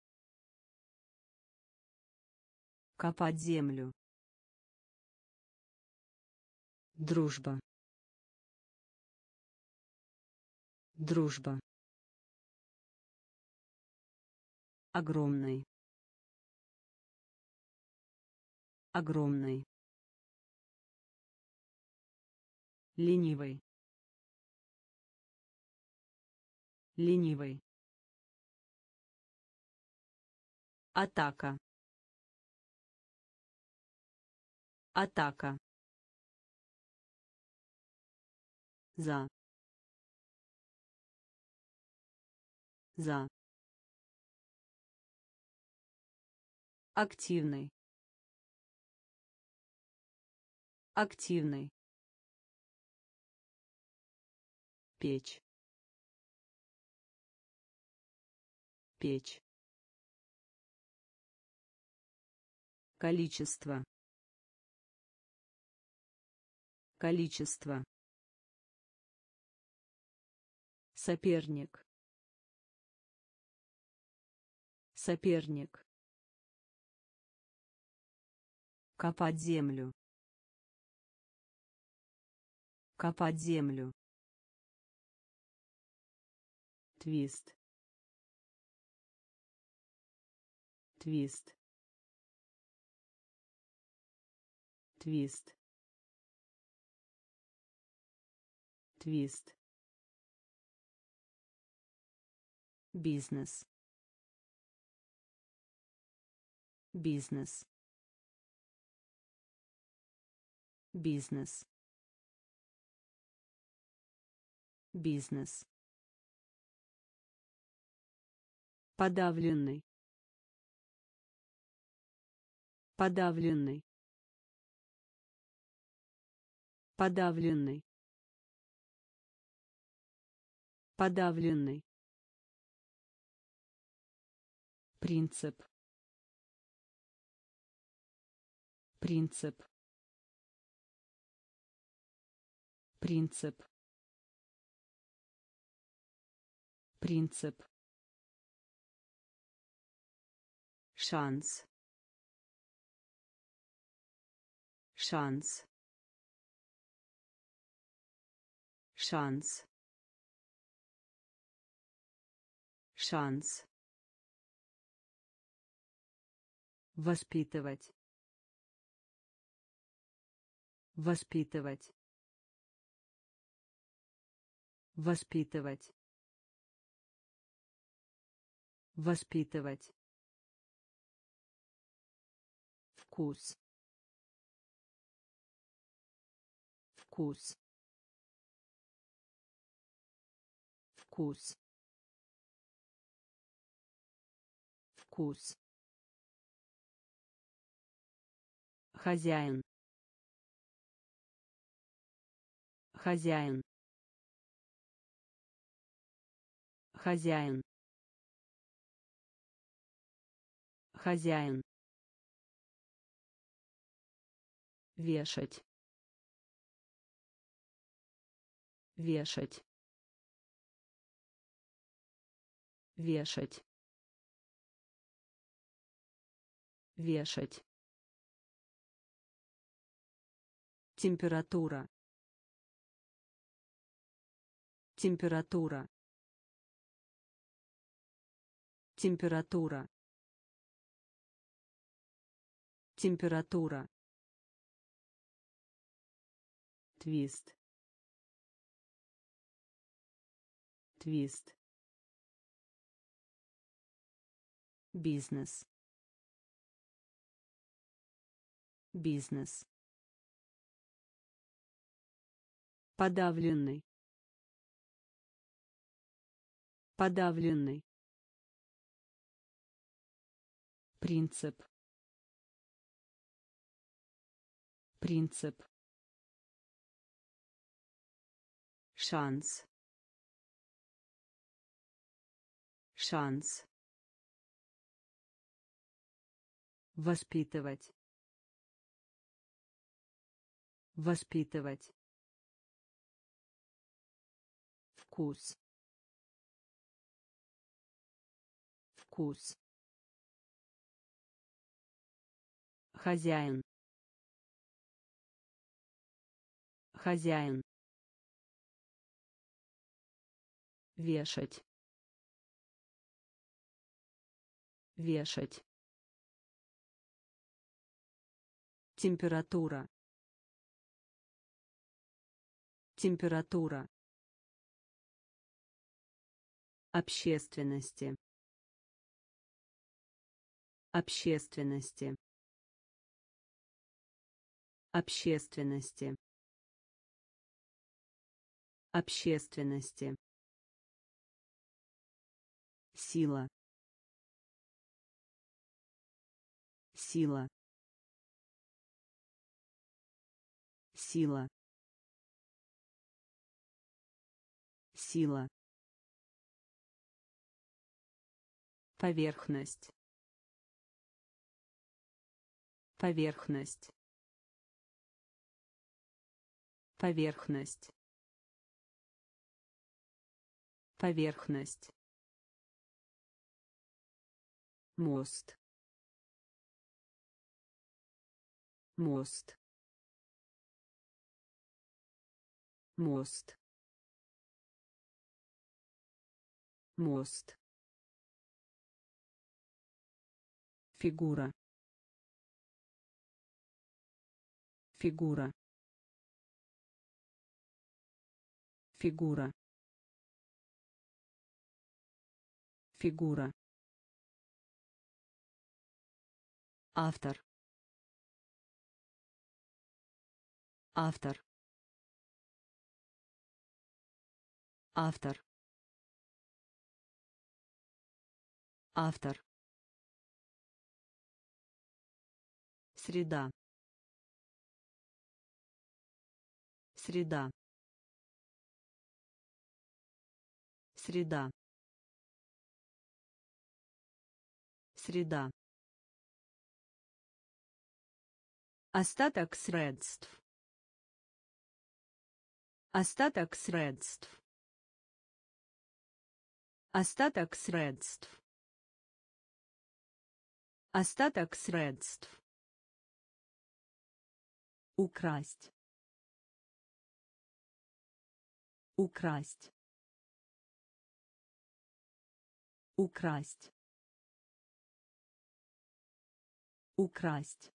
Копать землю. Дружба. Дружба. Огромный огромный. Ленивый. Ленивый. Атака. Атака. За. За. Активный активный печь. Печь. Количество. Количество. Соперник. Соперник. Копать землю копать землю. Твист. Твист. Твист. Твист. Бизнес. Бизнес. Бизнес бизнес. Подавленный. Подавленный. Подавленный. Подавленный. Принцип. Принцип. Принцип принцип. Шанс. Шанс. Шанс. Шанс. Воспитывать. Воспитывать. Воспитывать воспитывать. Вкус. Вкус. Вкус. Вкус. Хозяин. Хозяин. Хозяин хозяин. Вешать. Вешать. Вешать. Вешать. Температура. Температура. Температура температура. Твист. Твист. Бизнес. Бизнес. Подавленный. Подавленный. Принцип принцип. Шанс. Шанс. Воспитывать. Воспитывать. Вкус. Вкус. Хозяин хозяин. Вешать. Вешать. Температура. Температура. Общественности. Общественности. Общественности общественности. Сила. Сила. Сила. Сила. Поверхность. Поверхность. Поверхность поверхность. Мост. Мост. Мост. Мост. Фигура. Фигура. Фигура фигура. Автор. Автор. Автор. Автор. Среда. Среда. Среда среда остаток средств остаток средств Остаток средств. Остаток средств. Украсть. Украсть. Украсть. Украсть.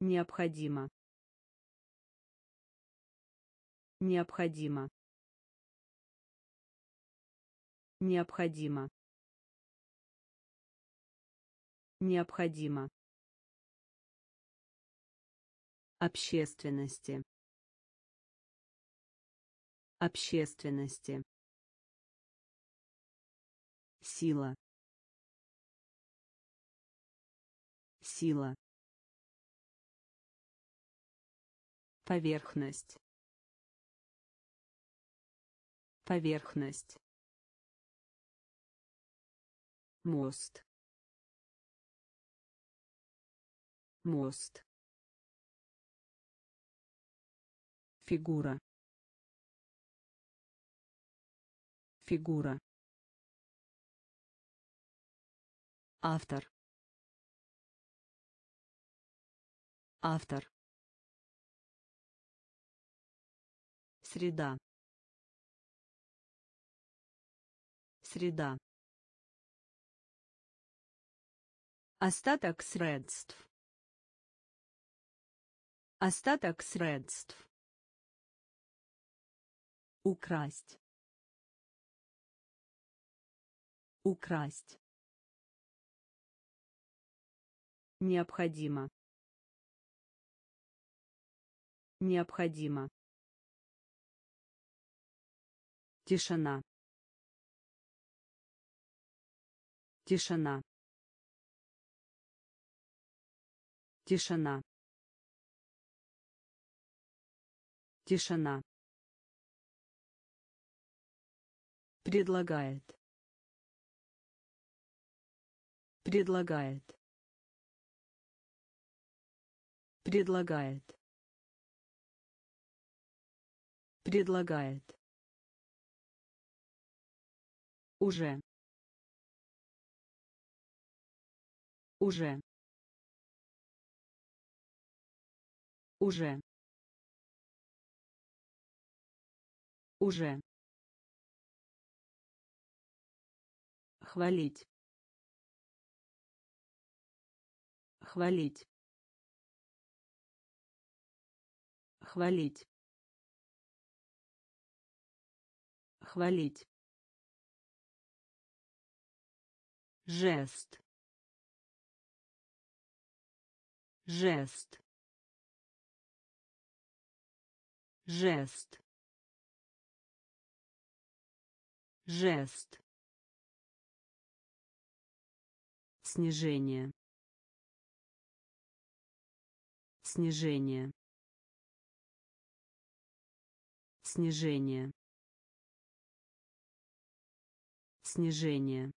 Необходимо. Необходимо. Необходимо. Необходимо. Общественности. Общественности. Сила. Сила. Поверхность. Поверхность. Мост. Мост. Фигура. Фигура. Автор. Автор. Среда. Среда. Остаток средств. Остаток средств. Украсть. Украсть. Необходимо. Необходимо. Тишина. Тишина. Тишина. Тишина. Предлагает. Предлагает. Предлагает. Предлагает. Уже. Уже. Уже. Уже. Хвалить. Хвалить. Хвалить. Хвалить. Жест. Жест. Жест. Жест. Снижение. Снижение. Снижение. Снижение.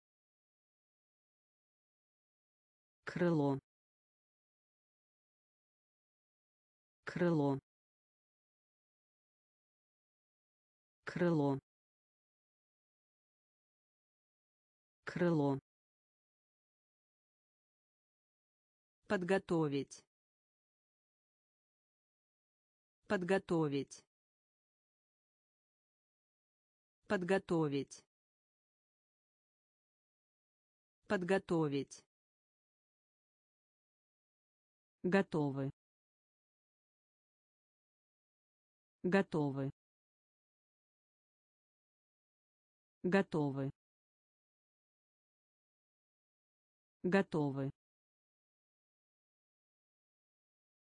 Крыло. Крыло. Крыло. Крыло. Подготовить. Подготовить. Подготовить. Подготовить. Готовы. Готовы. Готовы. Готовы.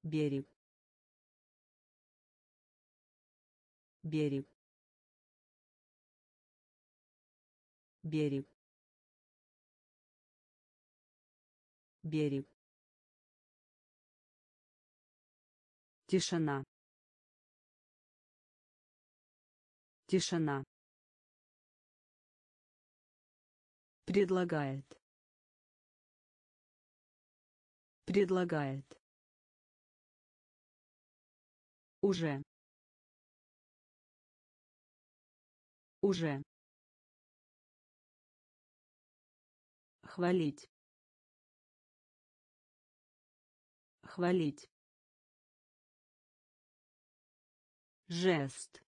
берег берег берег берег тишина тишина предлагает предлагает Уже. Уже. Хвалить. Хвалить. Жест.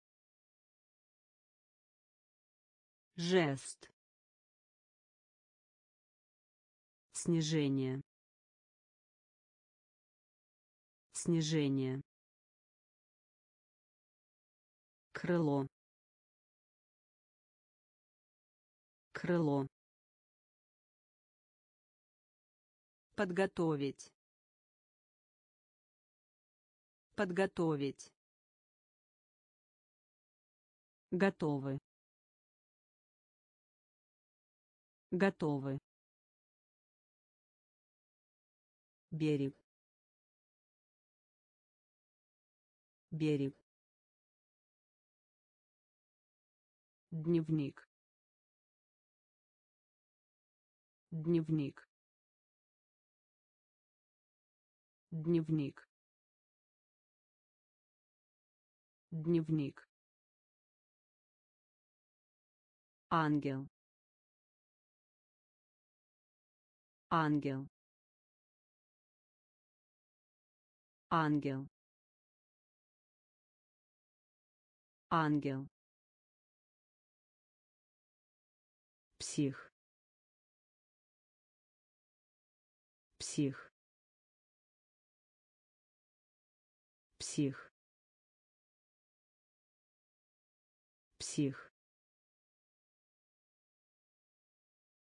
Жест. Снижение. Снижение. Крыло. Крыло. Подготовить. Подготовить. Готовы. Готовы. Берег. Берег. Дневник. Дневник. Дневник. Дневник. Ангел. Ангел. Ангел. Ангел. Псих. Псих. Псих. Псих.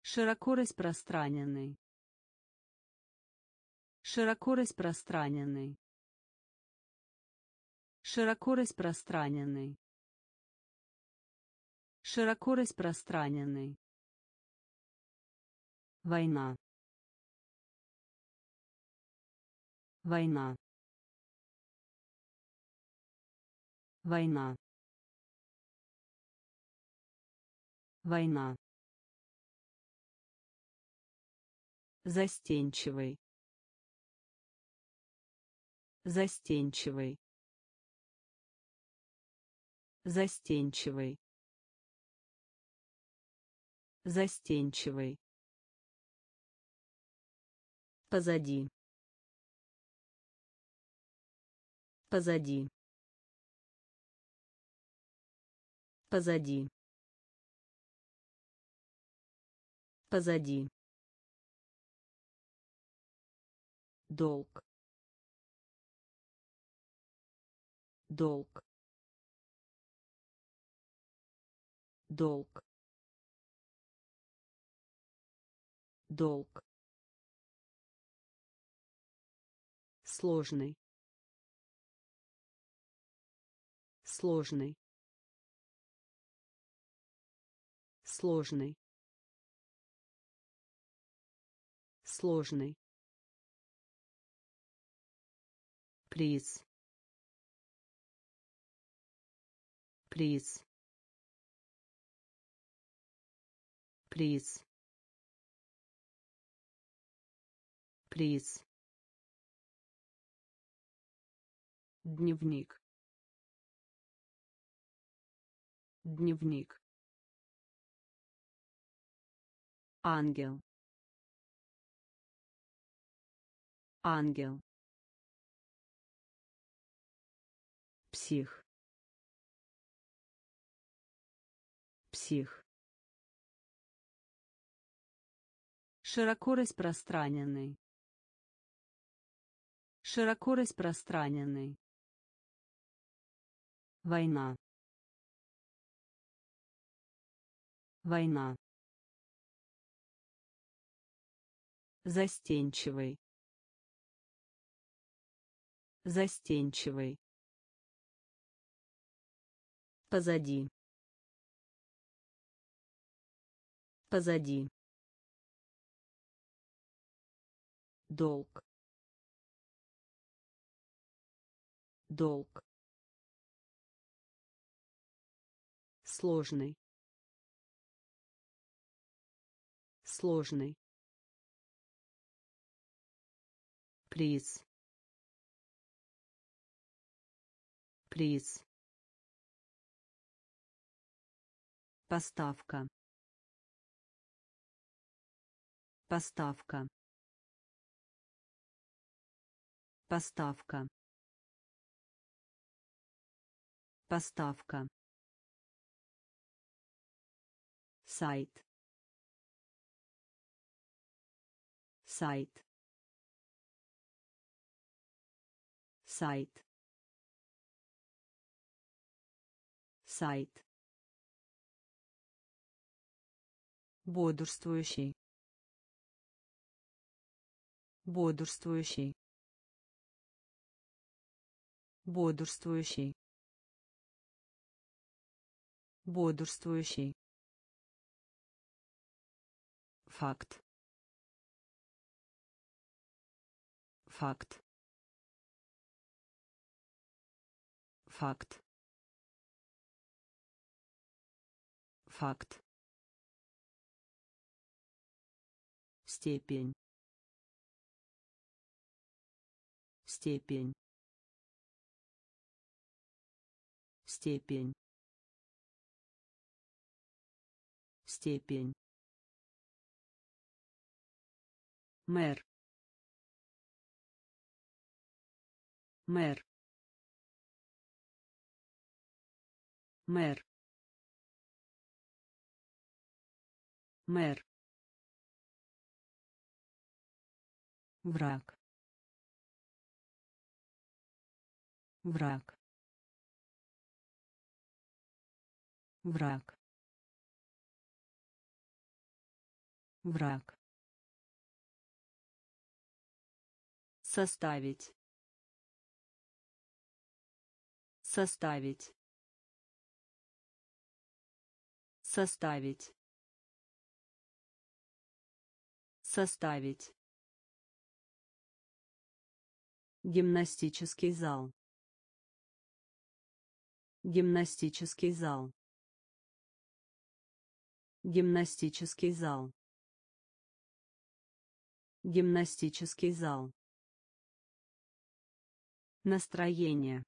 Широко распространенный. Широко распространенный. Широко распространенный. Широко распространенный. Война. Война. Война. Война. Застенчивый. Застенчивый. Застенчивый. Застенчивый. Позади. Позади. Позади. Позади. долг. Долг. Долг. Долг. Сложный. Сложный. Сложный сложный приз приз приз приз дневник. Дневник. Ангел ангел. Псих. Псих. Широко распространенный. Широко распространенный. Война. Война. Застенчивый застенчивый позади. Позади. Долг. Долг. Сложный. Сложный. Приз приз Поставка. Поставка. Поставка. Поставка. сайт сайт сайт сайт. Бодрствующий. Бодрствующий. Бодрствующий. Бодрствующий. Факт. Факт. Факт факт. Степень. Степень. Степень. Степень. Мэр. Мэр. Мэр мэр. Враг. Враг. Враг. Враг. Составить. Составить. Составить составить. Гимнастический зал. Гимнастический зал. Гимнастический зал. Гимнастический зал. Настроение.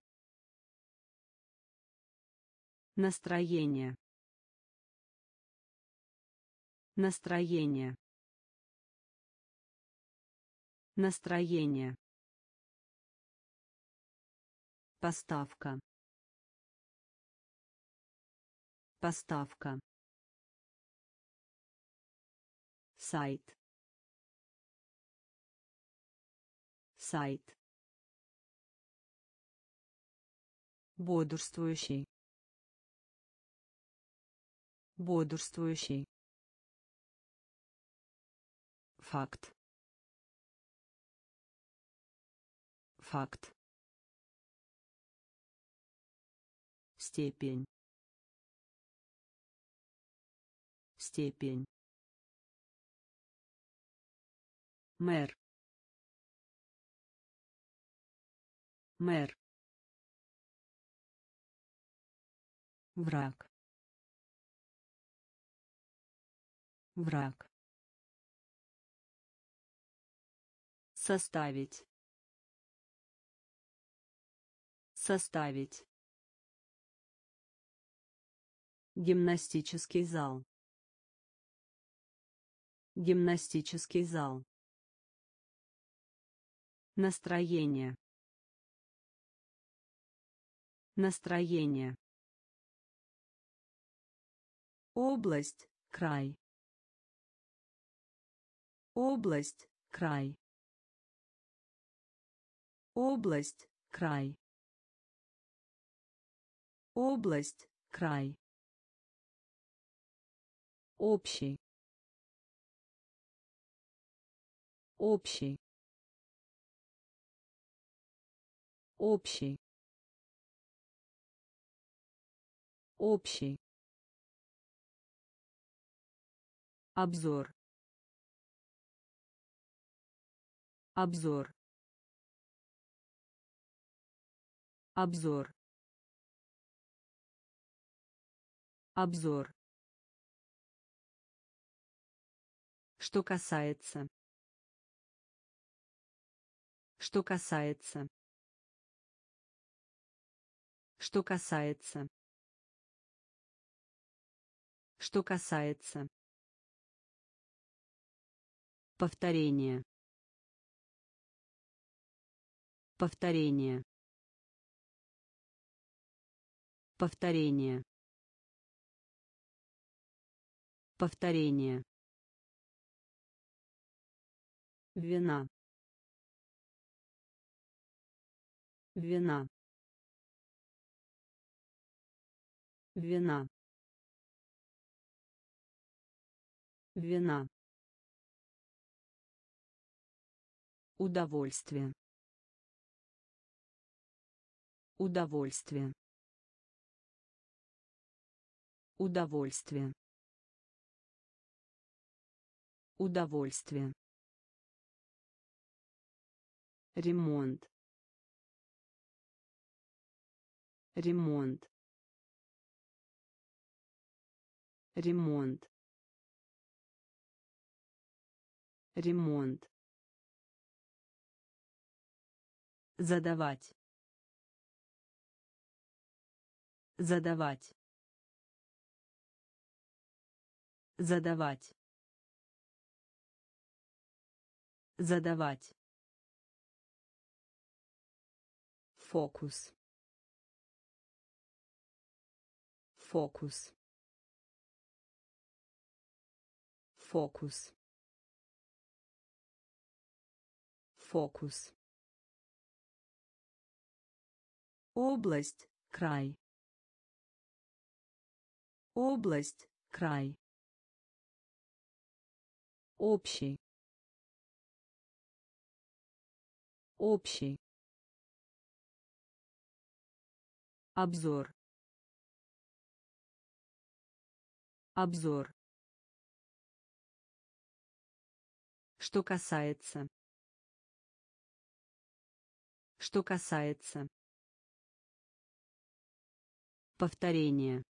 Настроение. Настроение настроение Поставка. Поставка. Сайт. Сайт. Бодрствующий. Бодрствующий. Факт. Факт. степень. Степень. Мэр. Мэр. Враг. Враг. Составить составить. Гимнастический зал. Гимнастический зал. Настроение. Настроение. Область край. Область край. Область край область край. Общий. Общий. Общий. Общий. Обзор. Обзор. Обзор обзор Что касается. Что касается. Что касается. Что касается. Повторение. Повторение. Повторение. Повторение. Вина. Вина. Вина. Вина. Удовольствие. Удовольствие. Удовольствие. Удовольствие. Ремонт. Ремонт. Ремонт. Ремонт. Задавать. Задавать. Задавать. Задавать. Фокус. Фокус. Фокус. Фокус. Область, край. Область, край. Общий. Общий. Обзор. Обзор. Что касается. Что касается. Повторение.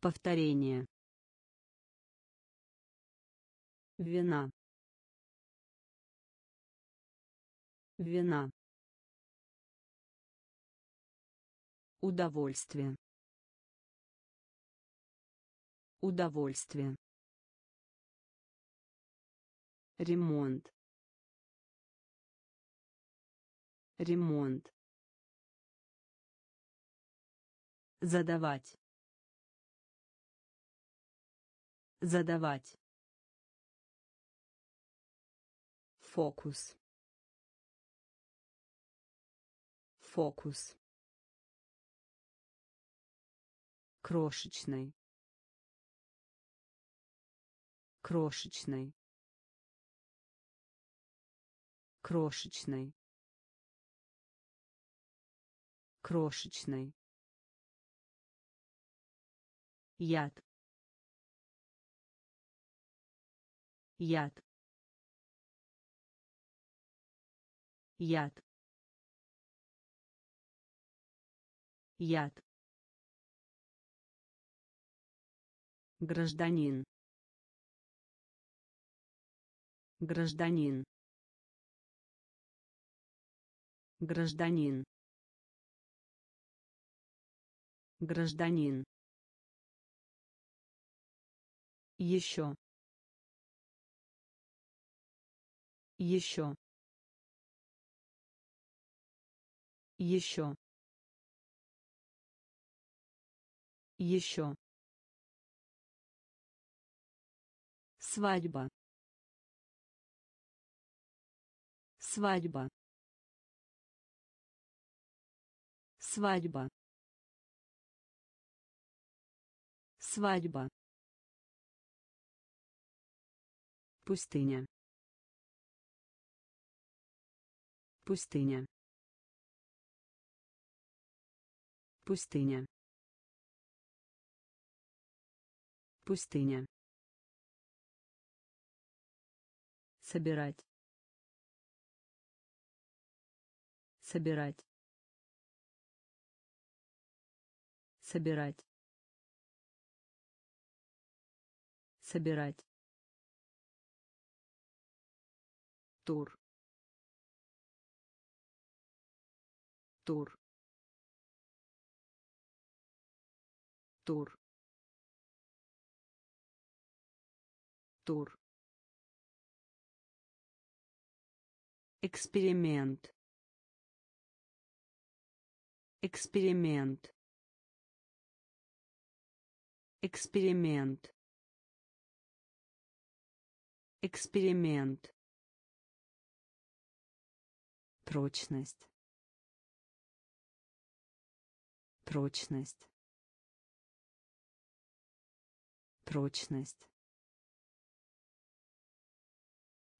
Повторение. Вина. Вина. Удовольствие. Удовольствие. Ремонт. Ремонт. Задавать. Задавать. Фокус. Фокус. крошечный. Крошечный. Крошечный. Крошечный. Яд. Яд. Яд яд. Гражданин. Гражданин. Гражданин. Гражданин. Еще. Еще. Еще еще Свадьба. Свадьба. Свадьба. Свадьба. Пустыня. Пустыня. Пустыня. Пустыня. собирать. Собирать. Собирать. Собирать. Тур. Тур. Тур тур. Эксперимент. Эксперимент. Эксперимент. Эксперимент. Прочность. Прочность. Прочность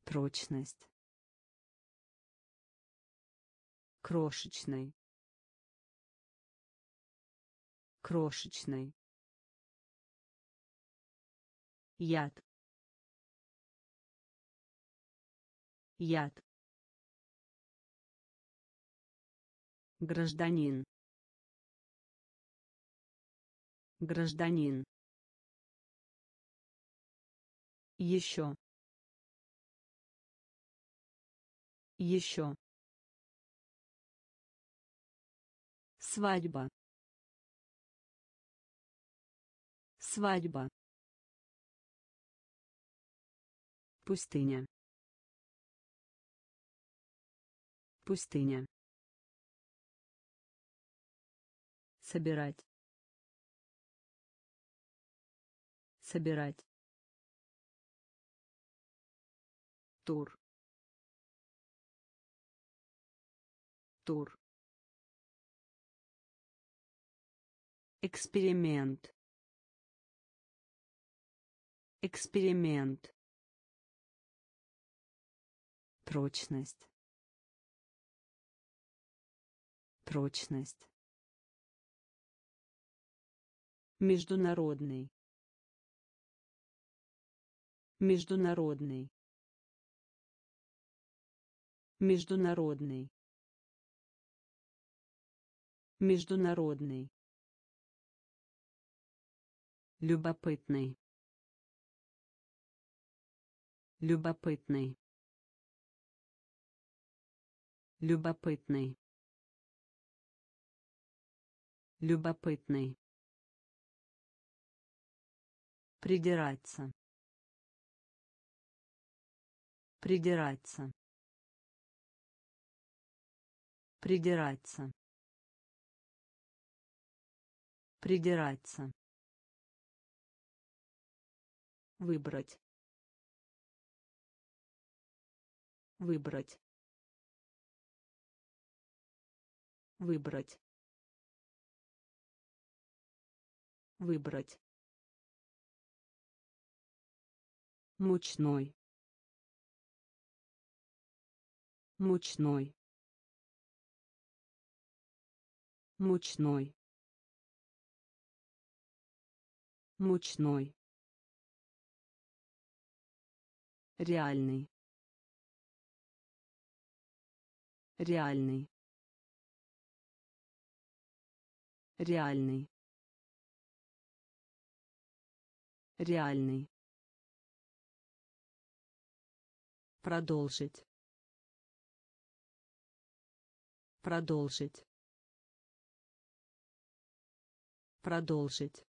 прочность. Крошечный крошечный яд. Яд. Гражданин. Гражданин. Еще еще свадьба. Свадьба. Пустыня. Пустыня. Собирать. Собирать. Тур тур. Эксперимент. Эксперимент. Прочность. Прочность. Международный. Международный. Международный международный любопытный любопытный любопытный любопытный. Придираться придираться придираться придираться. Выбрать. Выбрать. Выбрать. Выбрать. Мучной. Мучной. Мучной мучной. Реальный. Реальный. Реальный. Реальный. Продолжить. Продолжить. Продолжить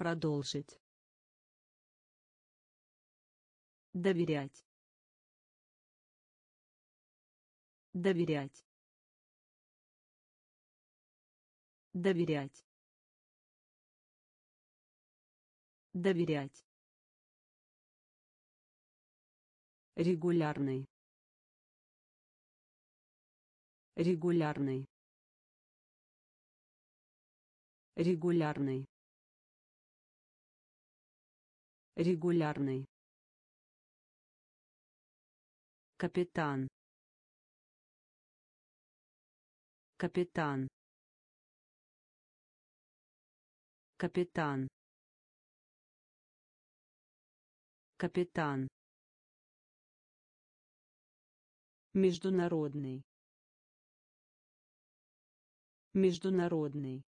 продолжить. Доверять. Доверять. Доверять. Доверять. Регулярный. Регулярный. Регулярный регулярный капитан. Капитан. Капитан. Капитан. Международный. Международный.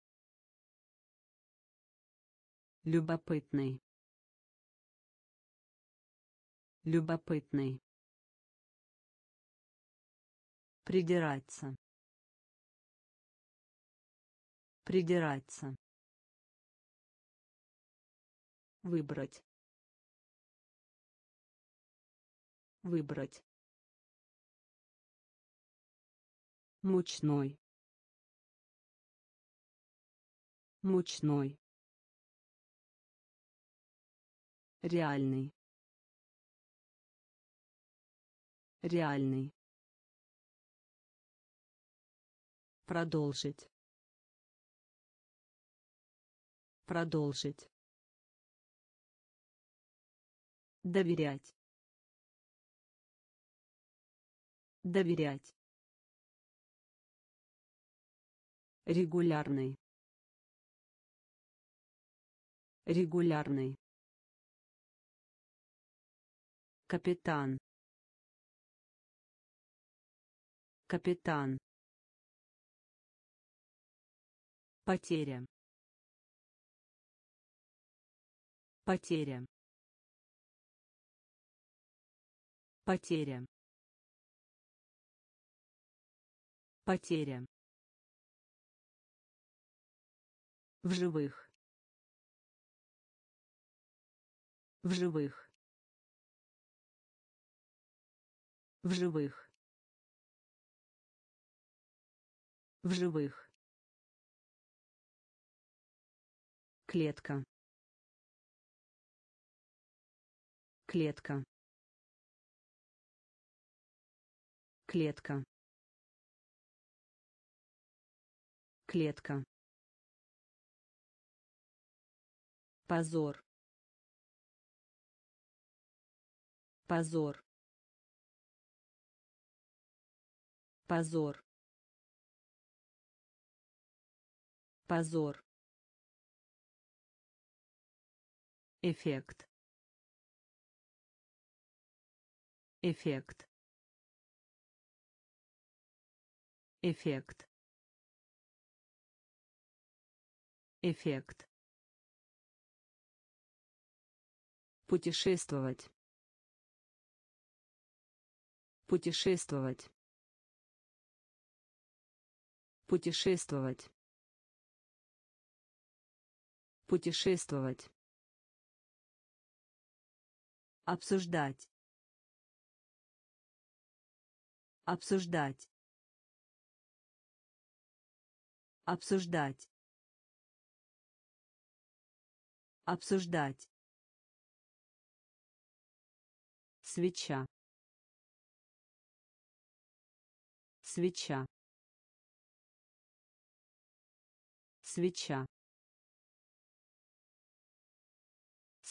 Любопытный любопытный придираться Придираться. Выбрать. Выбрать. Мучной. Мучной. Реальный. Реальный. Продолжить. Продолжить. Доверять. Доверять. Регулярный. Регулярный. Капитан. Капитан. Потеря. Потеря. Потеря. Потеря. В живых. В живых. В живых. В живых. Клетка. Клетка. Клетка. Клетка. Позор. Позор. Позор. Позор. Эффект. Эффект. Эффект. Эффект. Путешествовать. Путешествовать. Путешествовать. Путешествовать. Обсуждать. Обсуждать. Обсуждать. Обсуждать. Свеча. Свеча. Свеча.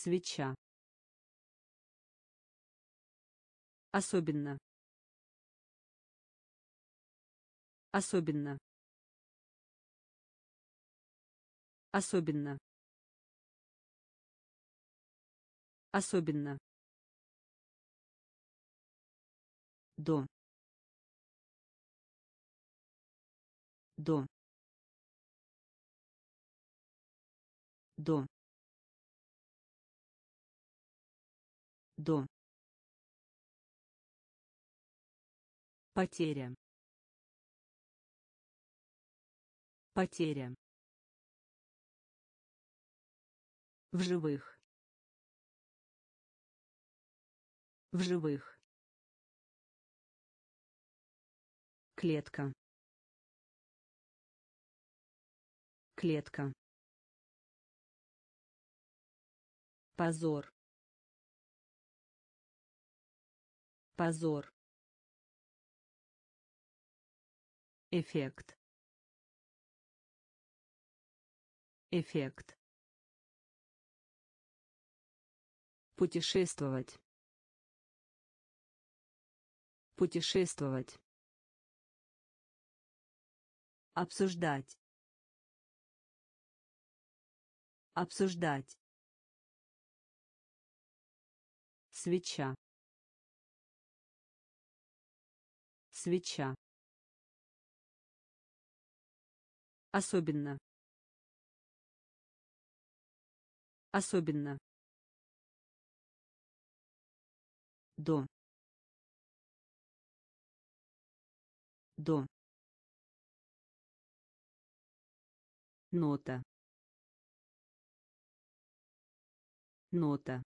Свеча. Особенно. Особенно. Особенно. Особенно. До. До. До. До. Потеря. Потеря. В живых. В живых. Клетка. Клетка. Позор. Позор. Эффект. Эффект. Путешествовать. Путешествовать. Обсуждать. Обсуждать. Свеча. Свеча. Особенно. Особенно. До. До. нота нота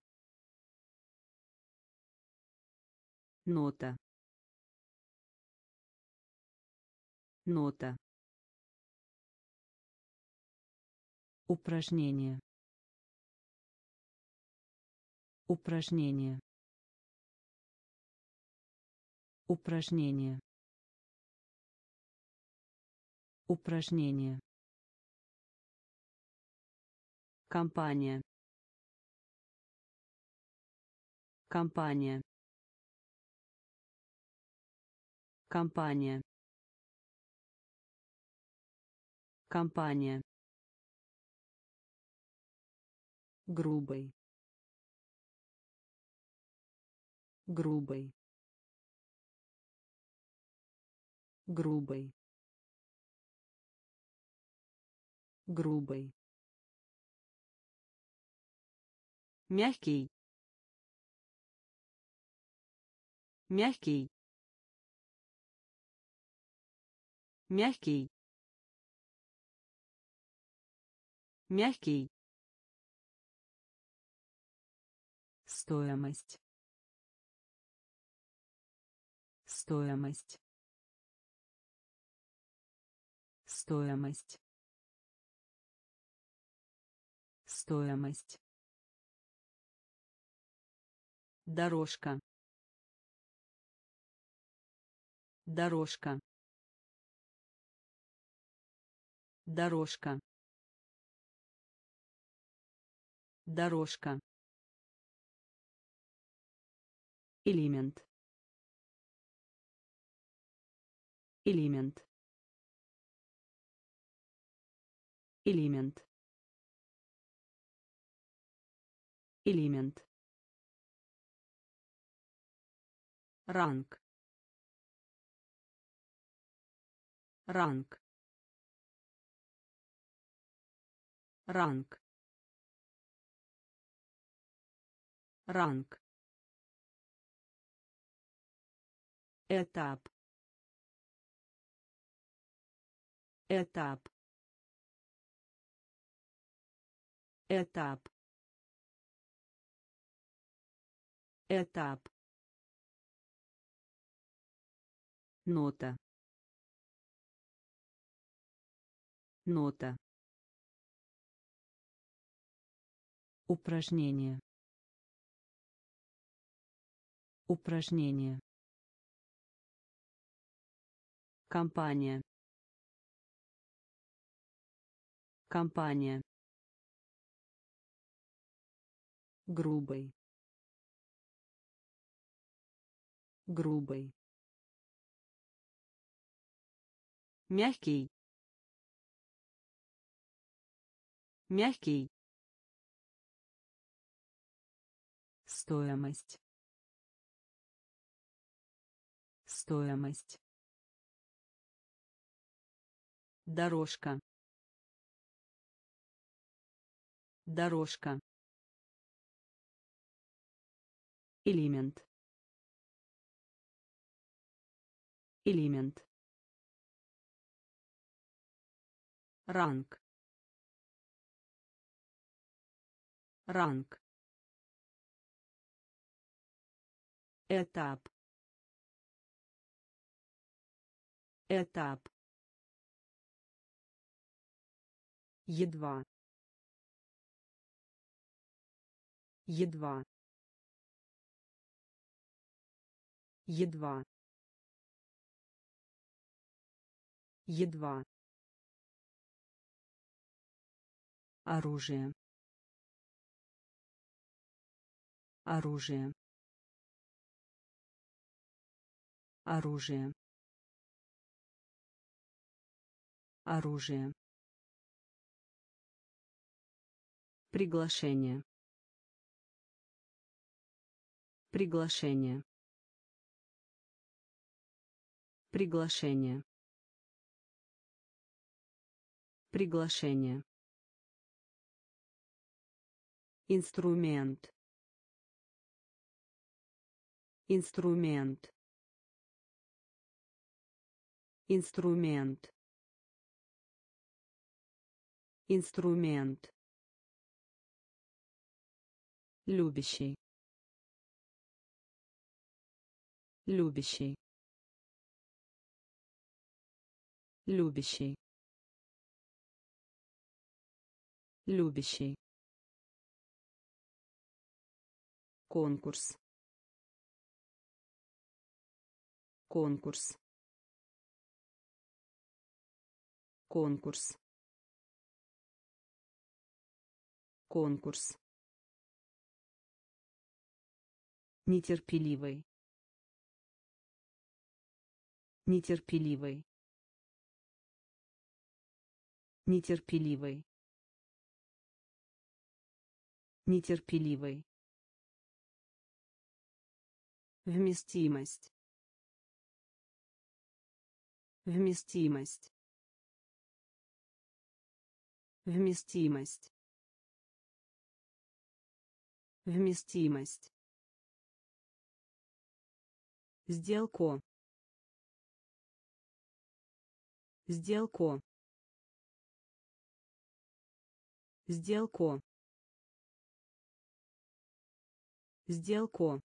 нота нота. Упражнение. Упражнение. Упражнение. Упражнение. Компания. Компания. Компания компания. Грубый. Грубый. Грубый. Грубый. Мягкий. Мягкий. Мягкий мягкий. Стоимость. Стоимость. Стоимость. Стоимость. Дорожка. Дорожка. Дорожка дорожка. Элемент. Элемент. Элемент. Элемент. Ранг. Ранг. Ранг ранг. Этап. Этап. Этап. Этап. Нота. Нота. Упражнение упражнение компания. Компания. Грубый. Грубый. Мягкий. Мягкий. Стоимость стоимость. Дорожка. Дорожка. Элемент. Элемент. Ранг. Ранг. Этап этап. Едва. Едва. Едва. Едва. Оружие. Оружие. Оружие оружие Приглашение. Приглашение. Приглашение. Приглашение. Инструмент. Инструмент. Инструмент. Инструмент. Любящий. Любящий. Любящий. Любящий. Конкурс. Конкурс. Конкурс конкурс. Нетерпеливый. Нетерпеливый. Нетерпеливый. Нетерпеливый. Вместимость. Вместимость. Вместимость вместимость. Сделку. Сделку. Сделку. Сделку.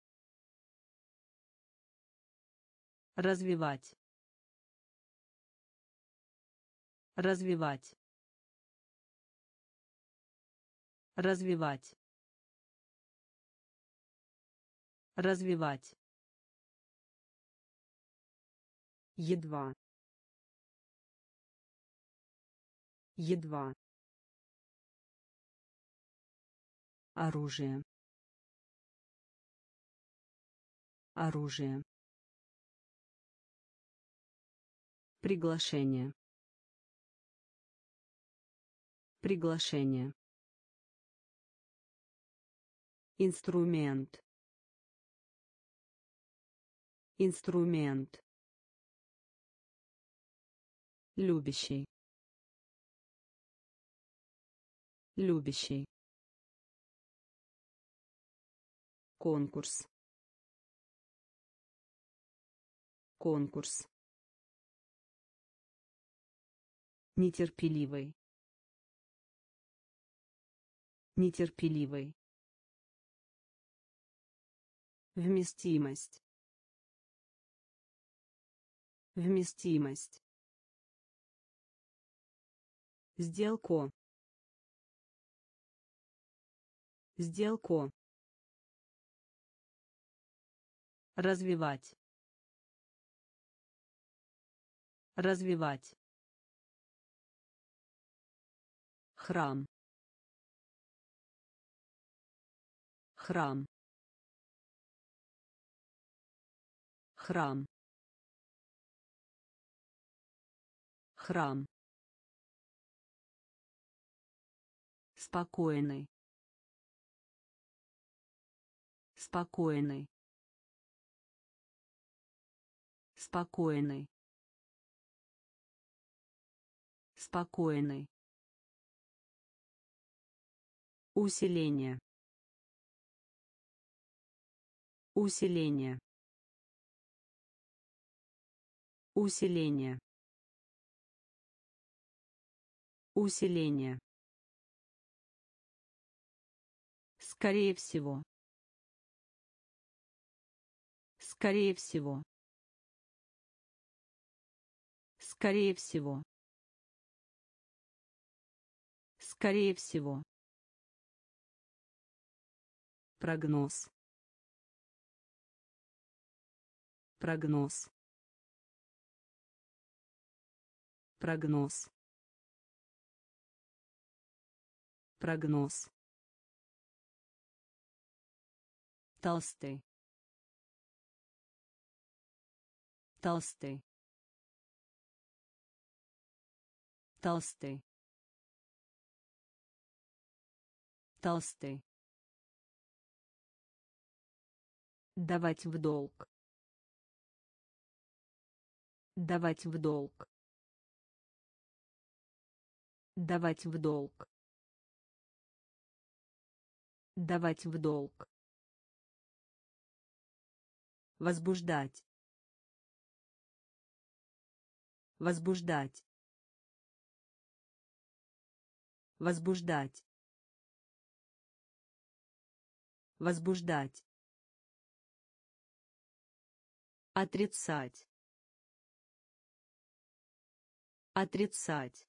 Развивать. Развивать. Развивать развивать. Едва едва оружие. Оружие. Приглашение. Приглашение. Инструмент инструмент. Любящий. Любящий. Конкурс. Конкурс. Нетерпеливый. Нетерпеливый. Вместимость вместимость. Сделку. Сделку. Развивать. Развивать. Храм. Храм. Храм храм. Спокойный. Спокойный. Спокойный. Спокойный. Усиление. Усиление. Усиление усиление Скорее всего. Скорее всего. Скорее всего. Скорее всего. Прогноз. Прогноз. Прогноз. Прогноз. толстый. Толстый. Толстый. Толстый. Давать в долг. Давать в долг. Давать в долг давать в долг возбуждать возбуждать Возбуждать. Возбуждать. Отрицать. Отрицать.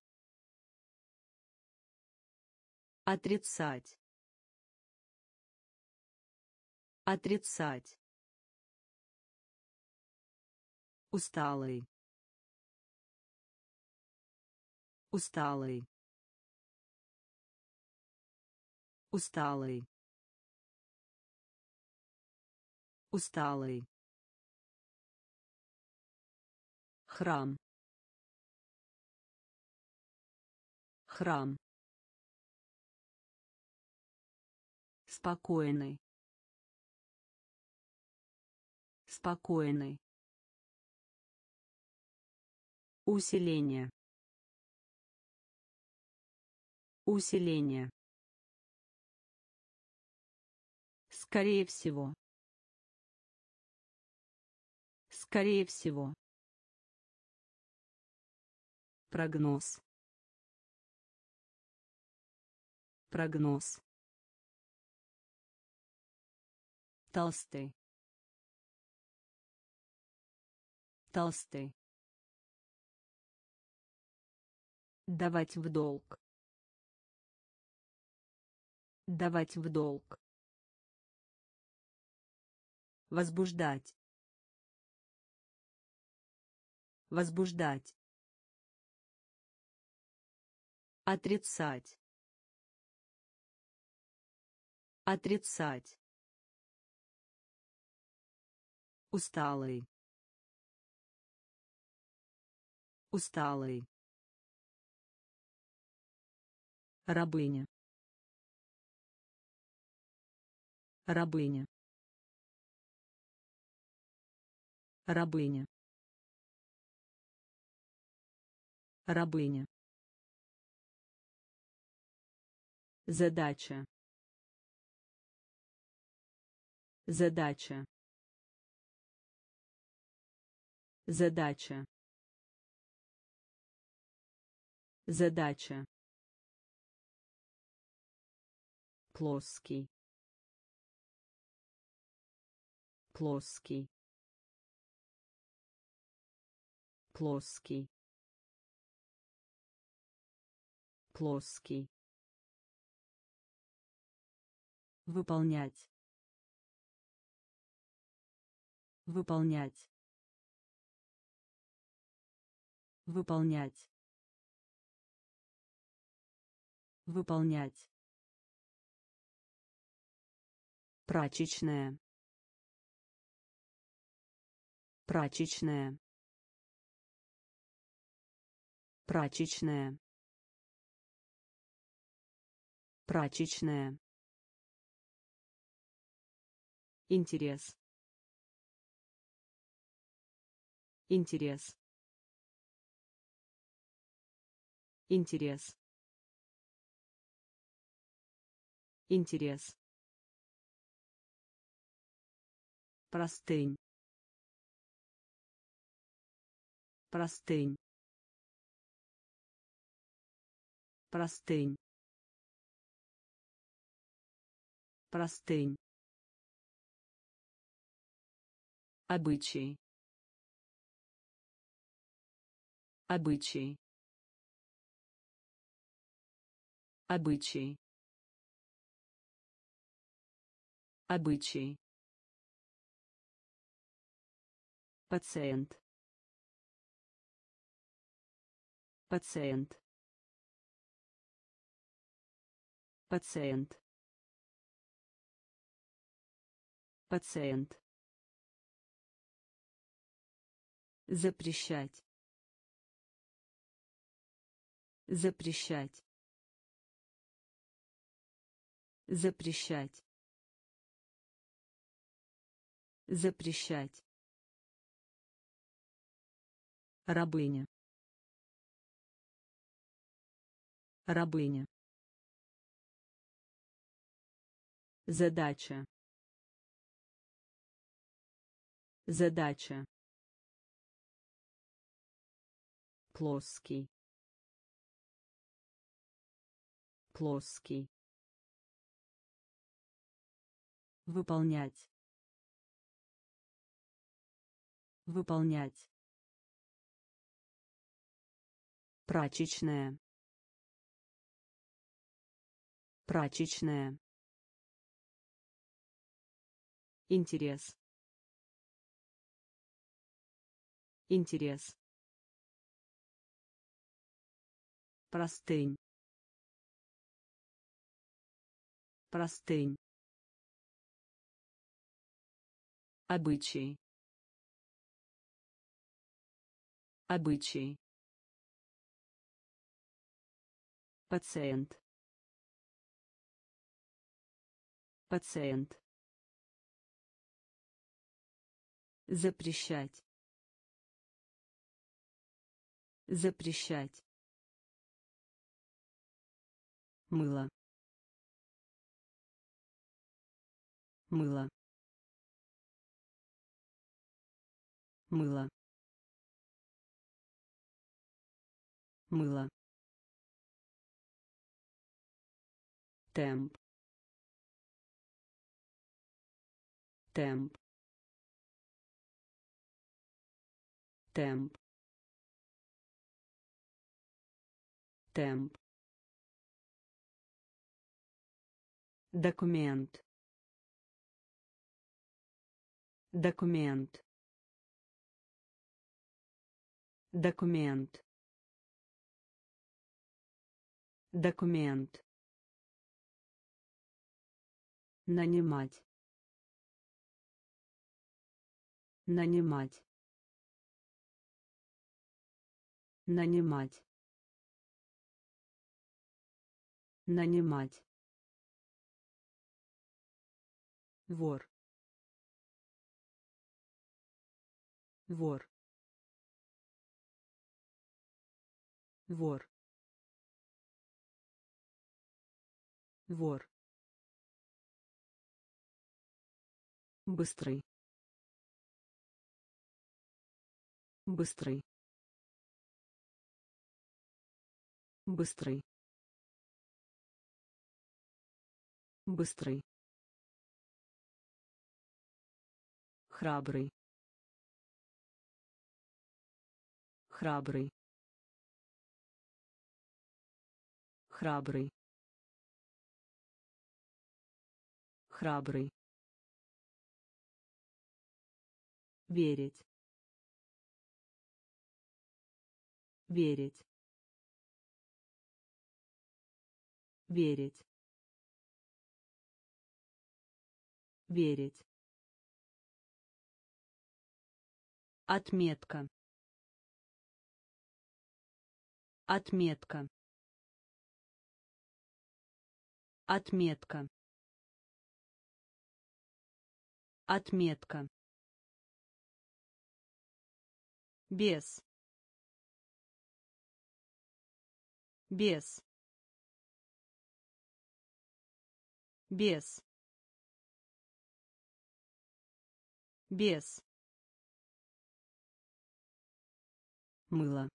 Отрицать. Отрицать. Усталый. Усталый. Усталый. Усталый. Храм. Храм. Спокойный. Спокойный. Усиление. Усиление. Скорее всего. Скорее всего. Прогноз. Прогноз. Толстый. Толстый. Давать в долг. Давать в долг. Возбуждать. Возбуждать. Отрицать. Отрицать. Усталый. Усталый. Рабыня. Рабыня. Рабыня. Рабыня. Задача. Задача. Задача. Задача. Плоский. Плоский. Плоский. Плоский. Выполнять. Выполнять. Выполнять. Выполнять. Прачечная. Прачечная. Прачечная. Прачечная. Интерес. Интерес. Интерес. Интерес. Простынь. Простынь. Простынь. Простынь. Обычай. Обычай. Обычай. Обычай. Пациент. Пациент. Пациент. Пациент. Запрещать. Запрещать. Запрещать. Запрещать. Рабыня. Рабыня. Задача. Задача. Плоский. плоский выполнять выполнять. Прачечная. Прачечная. Интерес. Интерес. Простынь. Простынь. Обычай обычай. Пациент. Пациент. Запрещать. Запрещать. Мыло. Мыло. Мыло мыло. Темп. Темп. Темп. Темп. Документ. Документ. Документ документ. Нанимать. Нанимать. Нанимать. Нанимать. Вор. Вор. Вор вор быстрый. Быстрый. Быстрый. Быстрый. Храбрый. Храбрый. Храбрый храбрый. Верить. Верить. Верить. Верить. Отметка. Отметка. Отметка отметка. Без. Без. Без. Без. Мыло.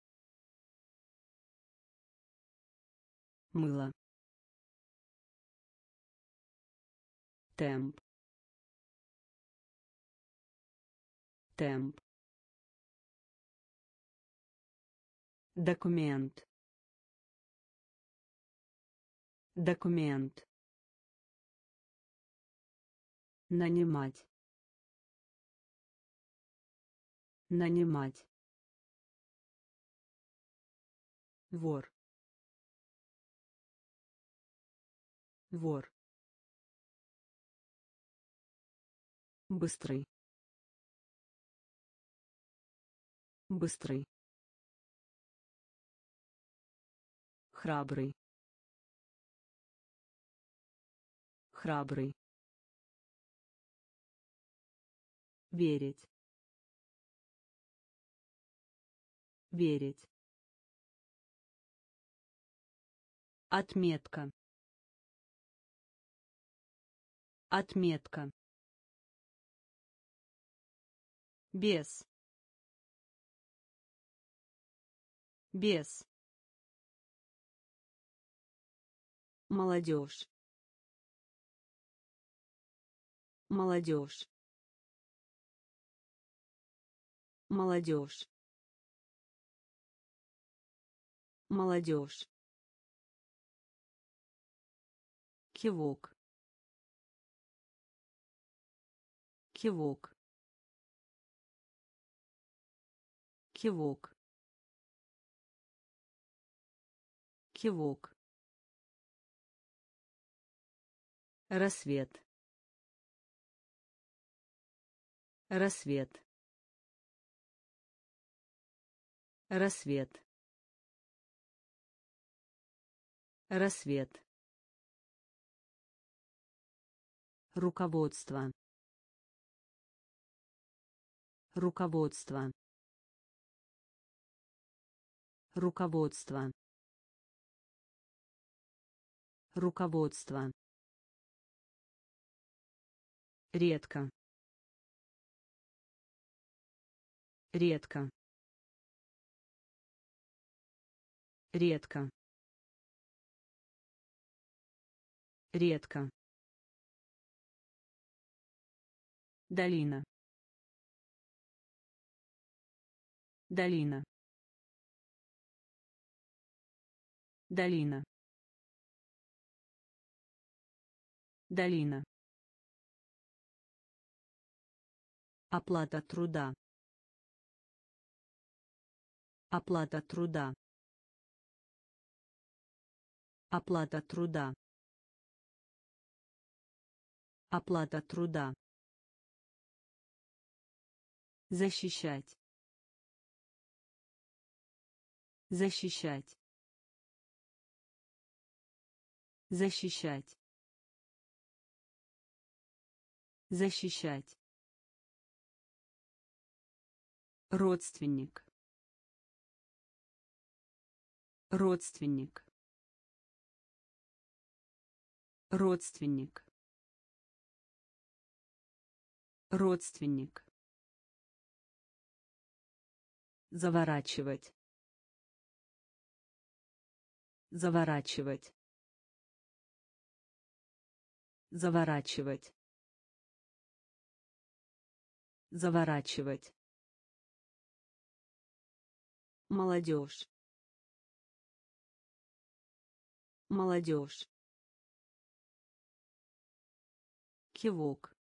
Мыло. Темп темп. Документ. Документ. Нанимать. Нанимать. Вор. Вор. Быстрый быстрый храбрый храбрый верить верить отметка отметка без без. Молодежь. Молодежь. Молодежь. Молодежь. Кивок. Кивок. Кивок кивок. Рассвет. Рассвет. Рассвет. Рассвет. Руководство. Руководство. Руководство руководство. Редко. Редко. Редко. Редко. Долина. Долина. Долина долина. Оплата труда. Оплата труда. Оплата труда. Оплата труда. Защищать. Защищать. Защищать защищать. Родственник. Родственник. Родственник. Родственник. Заворачивать. Заворачивать. Заворачивать заворачивать. Молодежь. Молодежь. Кивок.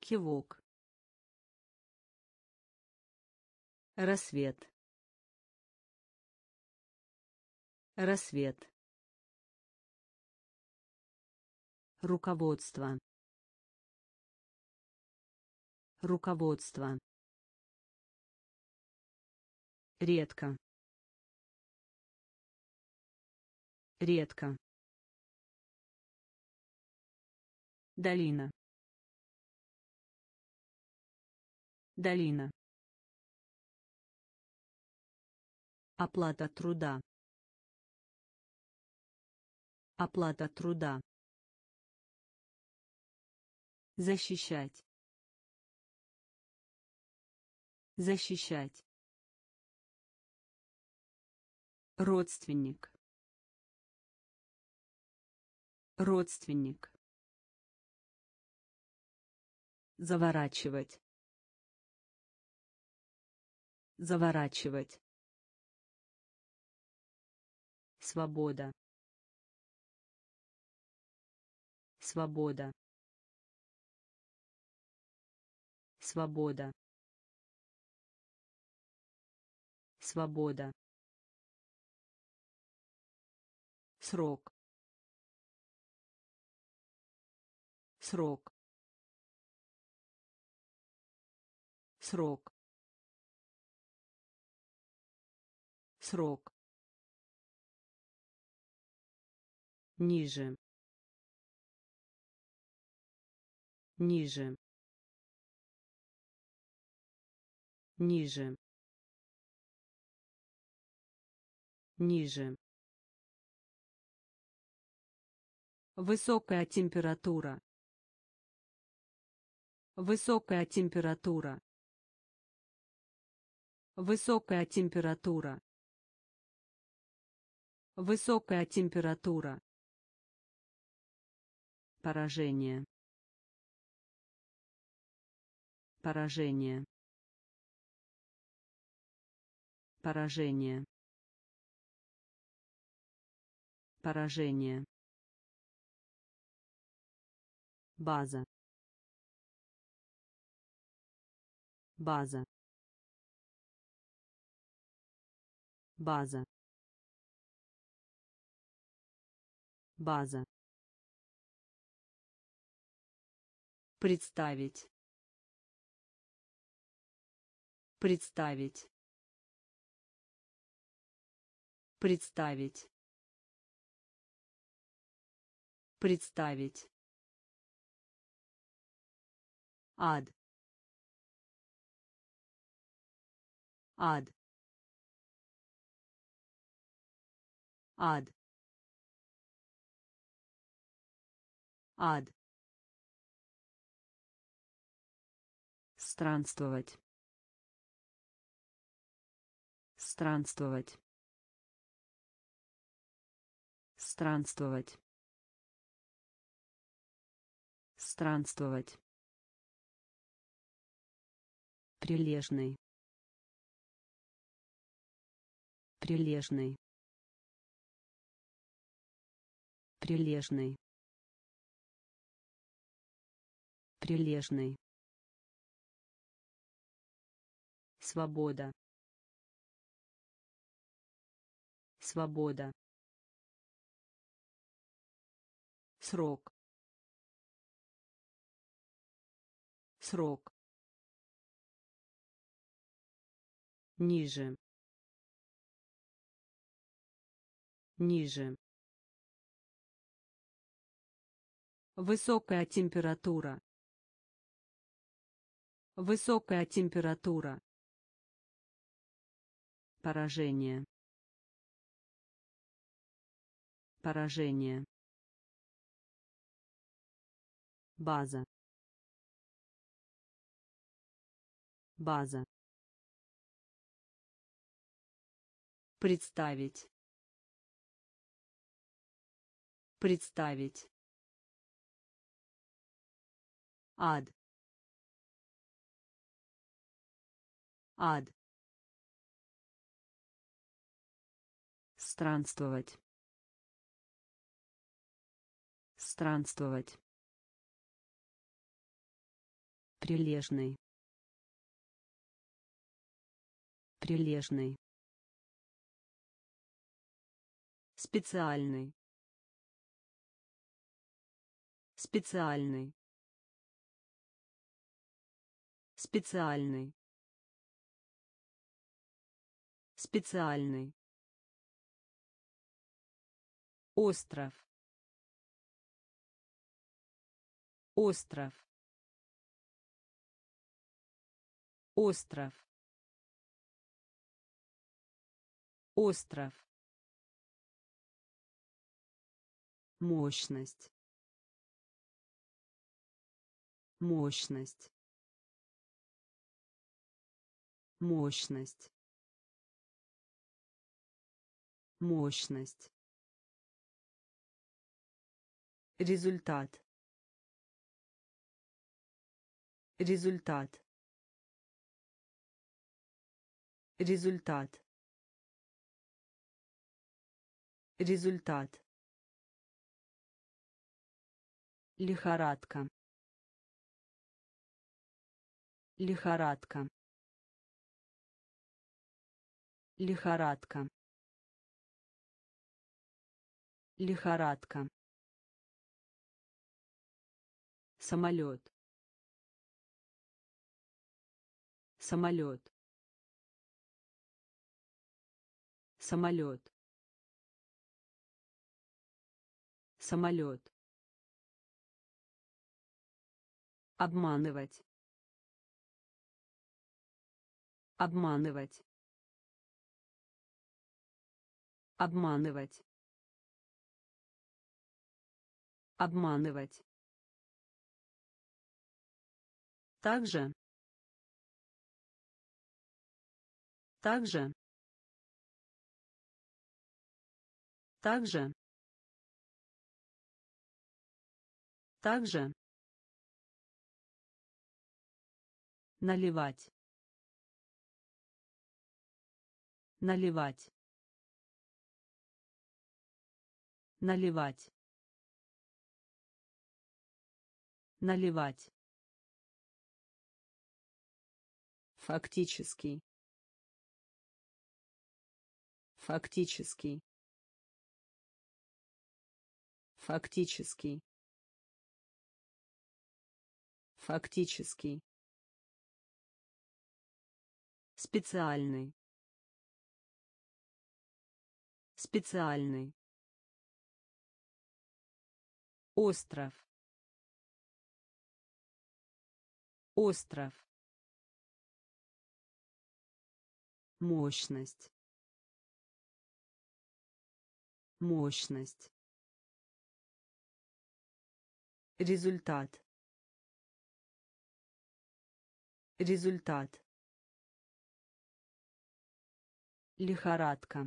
Кивок. Рассвет. Рассвет. Руководство руководство. Редко. Редко. Долина. Долина. Оплата труда. Оплата труда. Защищать защищать. Родственник. Родственник. Заворачивать. Заворачивать. Свобода. Свобода. Свобода свобода. Срок. Срок. Срок. Срок. Ниже. Ниже. Ниже ниже высокая температура высокая температура высокая температура Высокая температура. Поражение. Поражение. Поражение. Поражение. База. База. База. База. Представить. Представить. Представить. Представить. Ад. Ад. Ад. Ад. Странствовать. Странствовать. Странствовать. Странствовать. Прилежный. Прилежный. Прилежный. Прилежный. Свобода. Свобода. Срок. Срок. Ниже. Ниже. Высокая температура. Высокая температура. Поражение. Поражение. База. База. Представить. Представить. Ад. Ад. Странствовать. Странствовать. Прилежный. Прилежный. Специальный. Специальный. Специальный. Специальный. Остров. Остров. Остров. Остров. Мощность. Мощность. Мощность. Мощность. Результат. Результат. Результат. Результат. Лихорадка. Лихорадка. Лихорадка. Лихорадка. Самолет. Самолет. Самолет. Самолет. Обманывать. Обманывать. Обманывать. Обманывать. Также. Также. Также. Также. Наливать. Наливать. Наливать. Наливать. Фактический. Фактический. Фактический. Фактический. Специальный. Специальный. Остров. Остров. Мощность. Мощность. Результат. Результат. Лихорадка.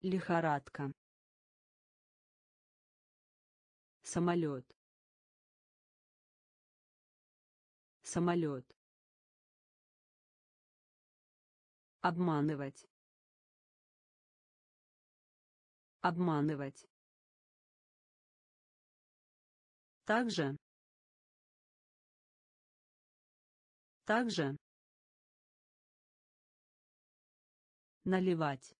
Лихорадка. Самолет. Самолет. Обманывать. Обманывать. Также. Также. Наливать.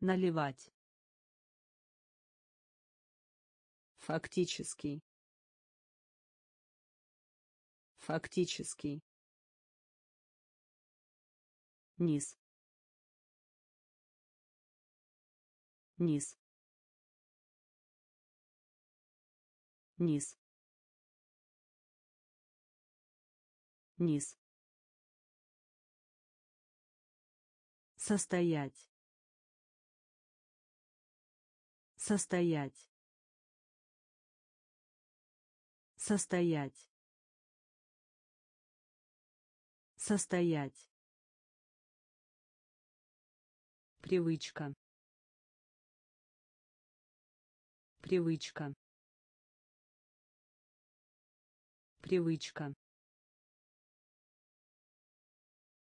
Наливать. Фактический. Фактический. Низ. Низ. Низ. Низ. Состоять. Состоять. Состоять. Состоять. Привычка. Привычка. Привычка.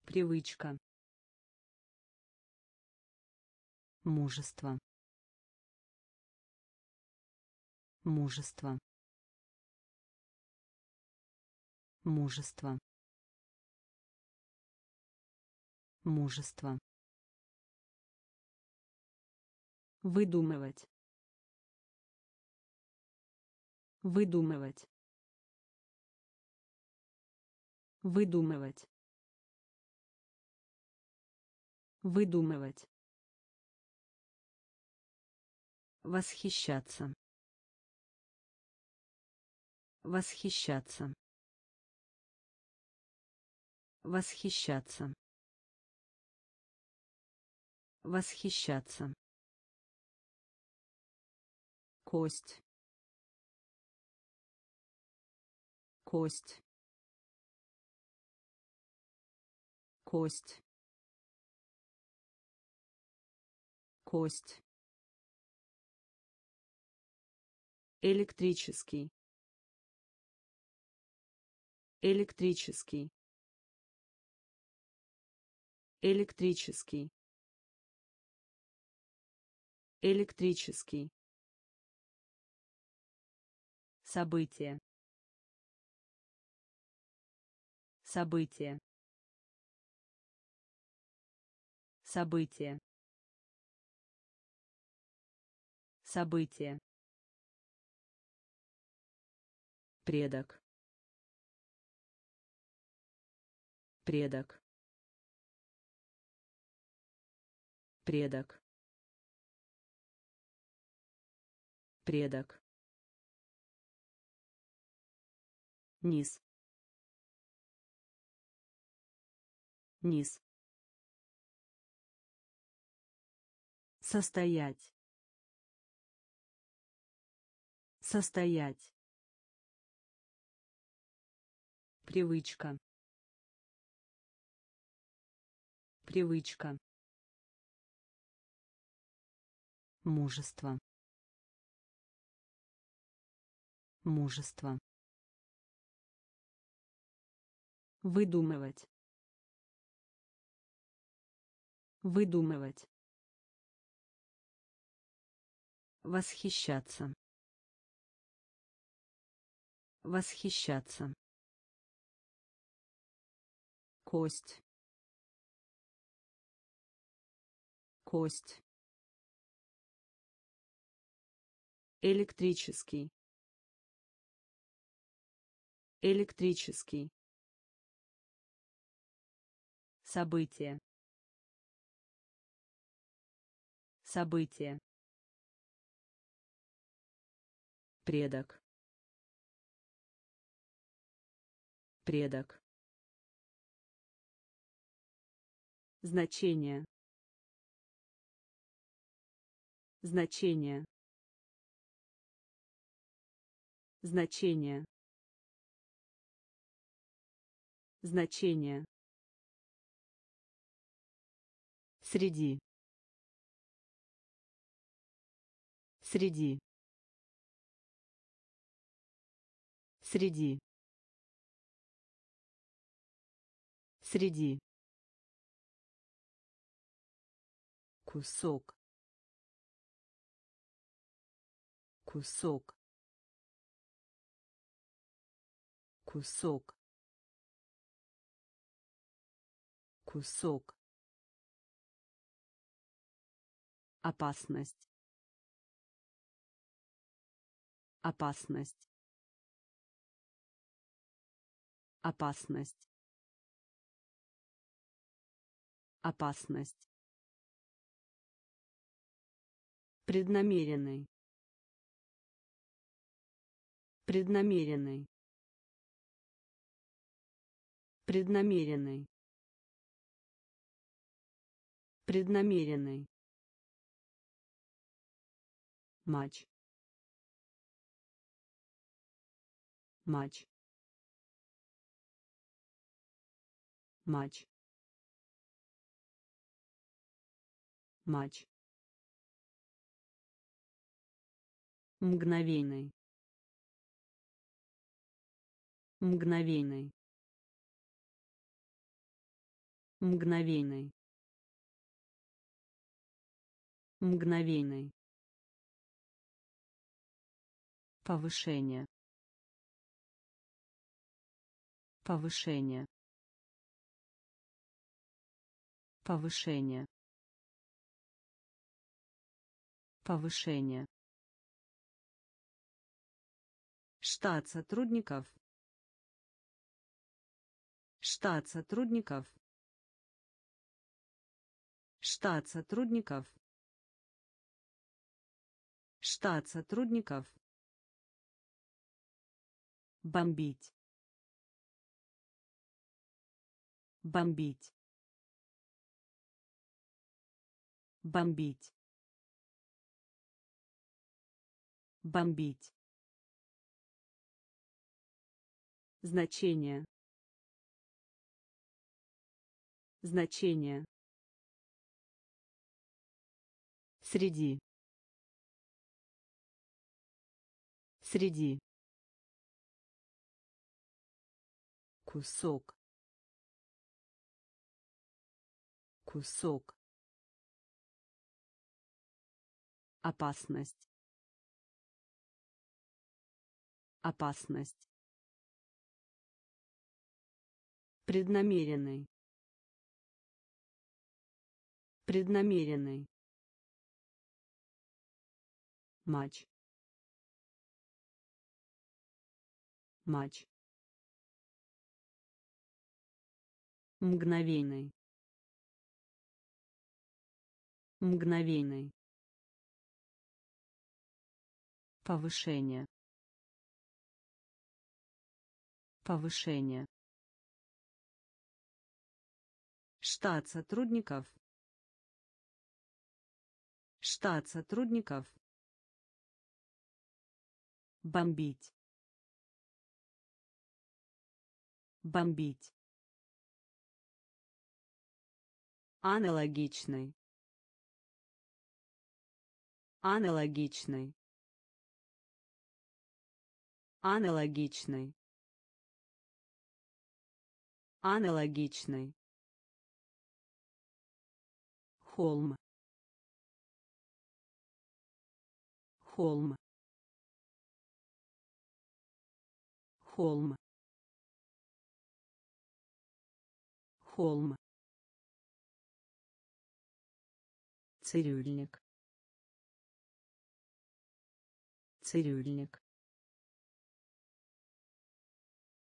Привычка. Мужество. Мужество. Мужество. Мужество. Выдумывать. Выдумывать. Выдумывать. Выдумывать. Восхищаться. Восхищаться. Восхищаться. Восхищаться. Кость. Кость. Кость. Кость. Электрический. Электрический. Электрический. Электрический. Событие. Событие. Событие. Событие. Предок. Предок. Предок. Предок. Низ. Низ. Состоять. Состоять. Привычка. Привычка. Мужество. Мужество. Выдумывать. Выдумывать. Восхищаться. Восхищаться. Кость. Кость. Электрический. Электрический. Событие. Событие. Предок. Предок. Значение. Значение. Значение. Значение. Среди. Среди. Среди. Среди. кусок. Кусок. Кусок. Кусок. Опасность. Опасность. Опасность опасность. Преднамеренный. Преднамеренный. Преднамеренный. Преднамеренный. Матч. Матч. Матч матч. Мгновенный. Мгновенный. Мгновенный. Мгновенный. Повышение. Повышение. Повышение повышение штат сотрудников. Штат сотрудников. Штат сотрудников. Штат сотрудников. Бомбить. Бомбить. Бомбить бомбить Значение. Значение. Среди. Среди. Кусок. Кусок. Опасность. Опасность. Преднамеренный. Преднамеренный. Матч. Матч. Мгновенный. Мгновенный. Повышение. Повышение. штат сотрудников. Штат сотрудников. Бомбить. Бомбить. Аналогичный. Аналогичный. Аналогичный аналогичный холм. Холм. Холм. Холм. Цирюльник. Цирюльник.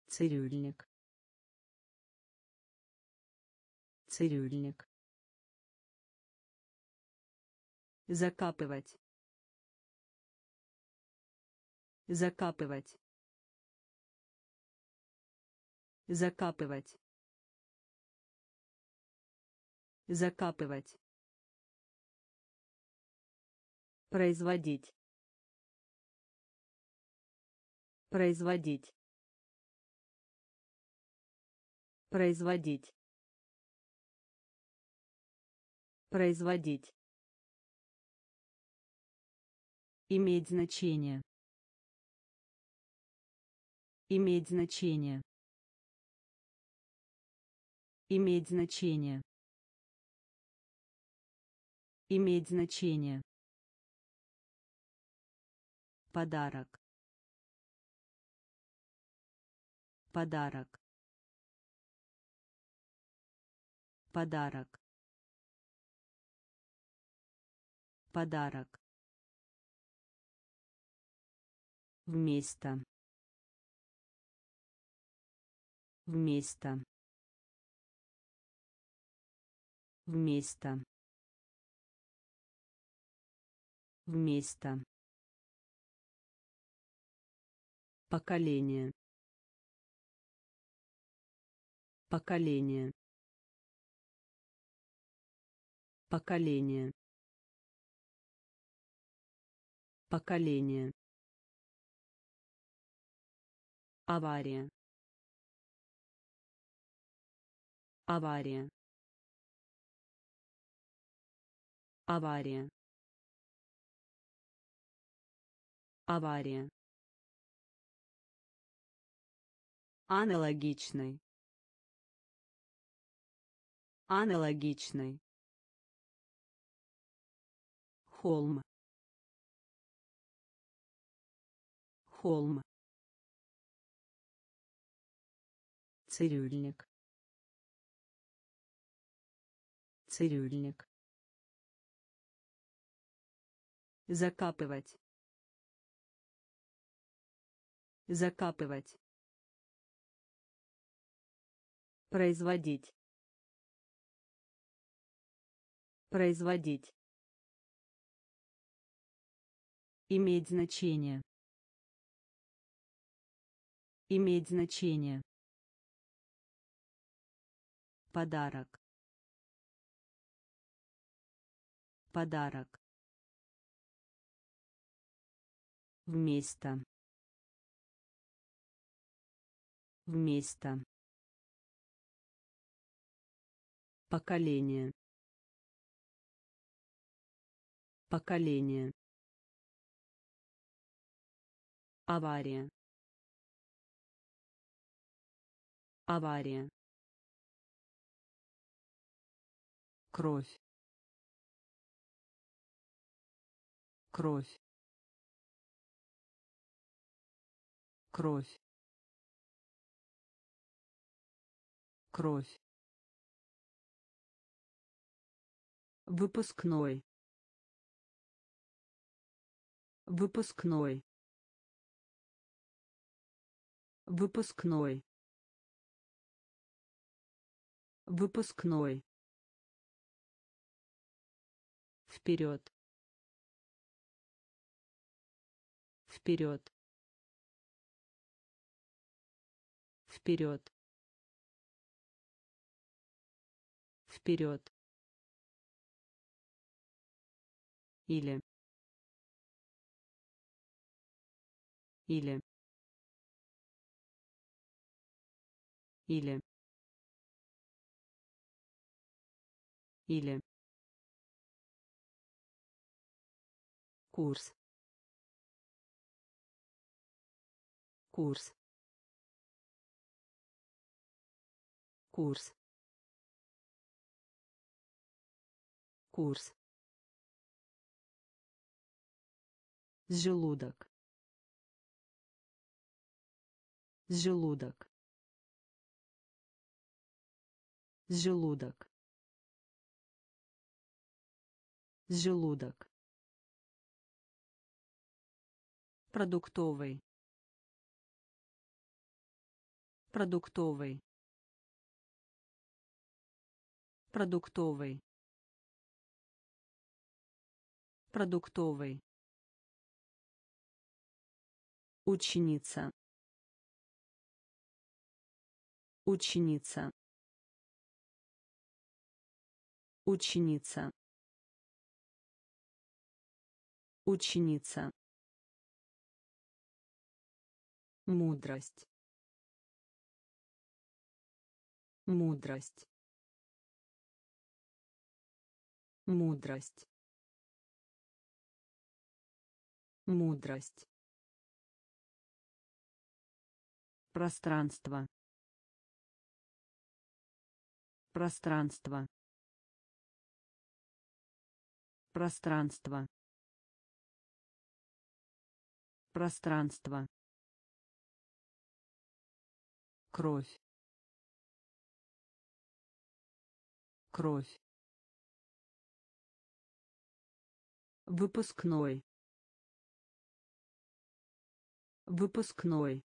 Цирюльник цирюльник. Закапывать. Закапывать. Закапывать. Закапывать. Производить. Производить. Производить производить. Иметь значение. Иметь значение. Иметь значение. Иметь значение. Подарок. Подарок. Подарок подарок. Вместо. Вместо. Вместо. Вместо. Поколение. Поколение. Поколение поколение. Авария. Авария. Авария. Авария. Аналогичный. Аналогичный. Холм холм. Цирюльник. Цирюльник. Закапывать. Закапывать. Производить. Производить. Иметь значение иметь значение. Подарок. Подарок. Вместо. Вместо. Поколение. Поколение. Авария авария. Кровь. Кровь. Кровь. Кровь. Выпускной. Выпускной. Выпускной выпускной. Вперед. Вперед. Вперед. Вперед. Или. Или. Или или курс курс курс курс. Желудок. Желудок. Желудок желудок. Продуктовый. Продуктовый. Продуктовый. Продуктовый. Ученица. Ученица. Ученица ученица. Мудрость. Мудрость. Мудрость. Мудрость. Пространство. Пространство. Пространство пространство. Кровь. Кровь. Выпускной. Выпускной.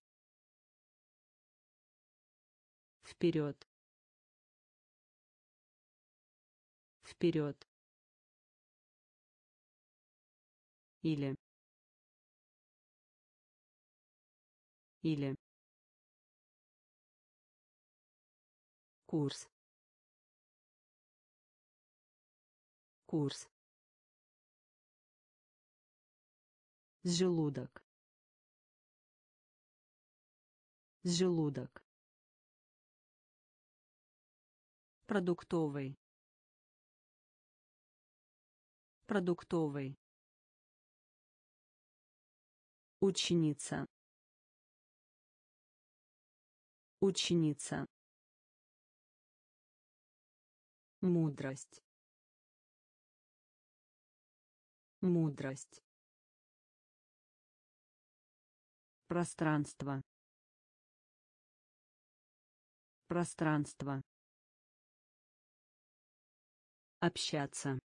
Вперед. Вперед. Или или курс курс желудок желудок продуктовый продуктовый ученица ученица. Мудрость. Мудрость. Пространство. Пространство. Общаться.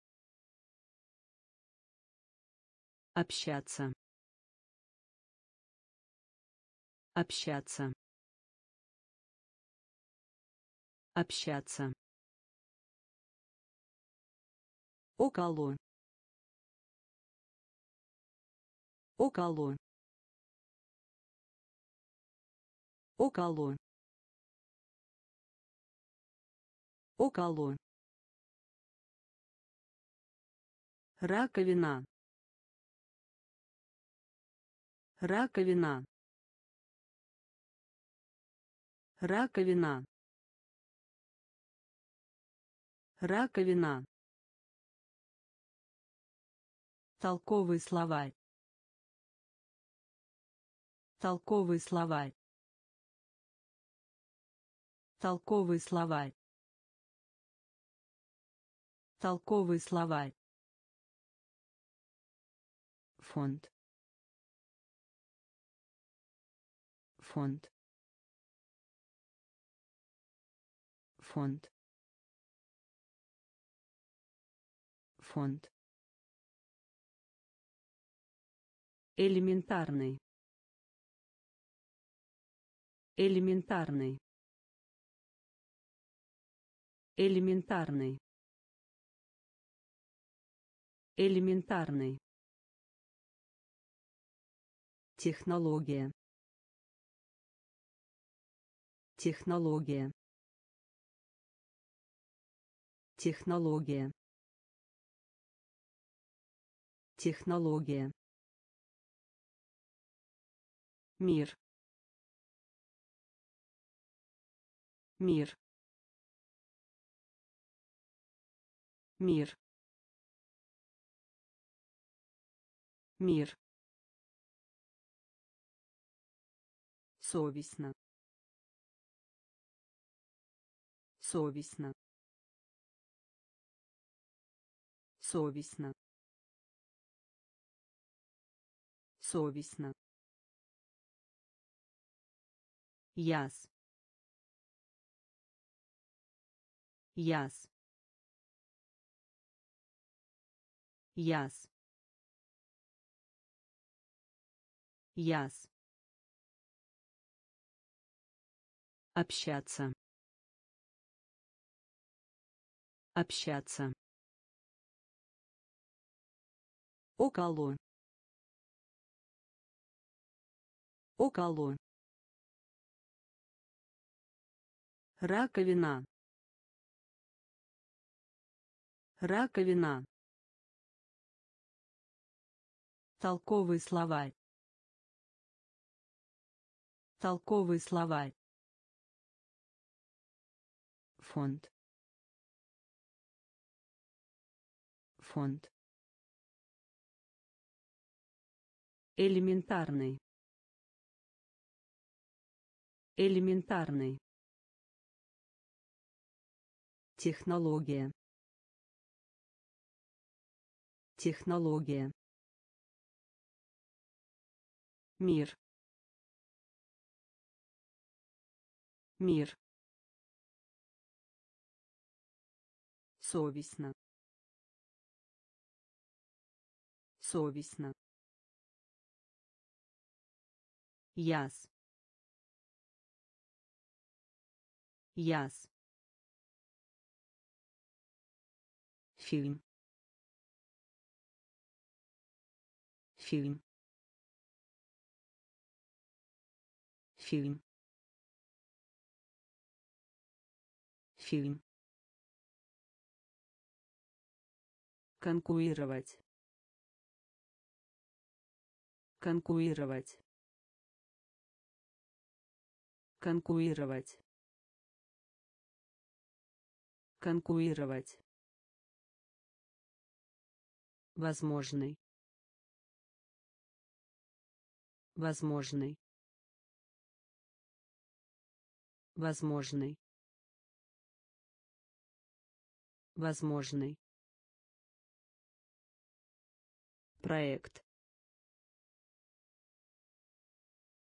Общаться. Общаться общаться. Около. Около. Около. Около. Раковина. Раковина. Раковина раковина. Толковый словарь. Толковый словарь. Толковый словарь. Толковый словарь. Фонд. Фонд. Фонд фонд. Элементарный. Элементарный. Элементарный. Элементарный. Технология. Технология. Технология технология. Мир. Мир. Мир. Мир. Совестно. Совестно. Совестно совестно яс. Яс. Яс. Яс. Общаться. Общаться. Около около. Раковина. Раковина. Толковый словарь. Толковый словарь. Фонд. Фонд. Элементарный элементарный. Технология. Технология. Мир. Мир. Совестно. Совестно. Яс яс. Фильм. Фильм. Фильм. Фильм. Конкурировать. Конкурировать. Конкурировать конкурировать. Возможный. Возможный. Возможный. Возможный. Проект.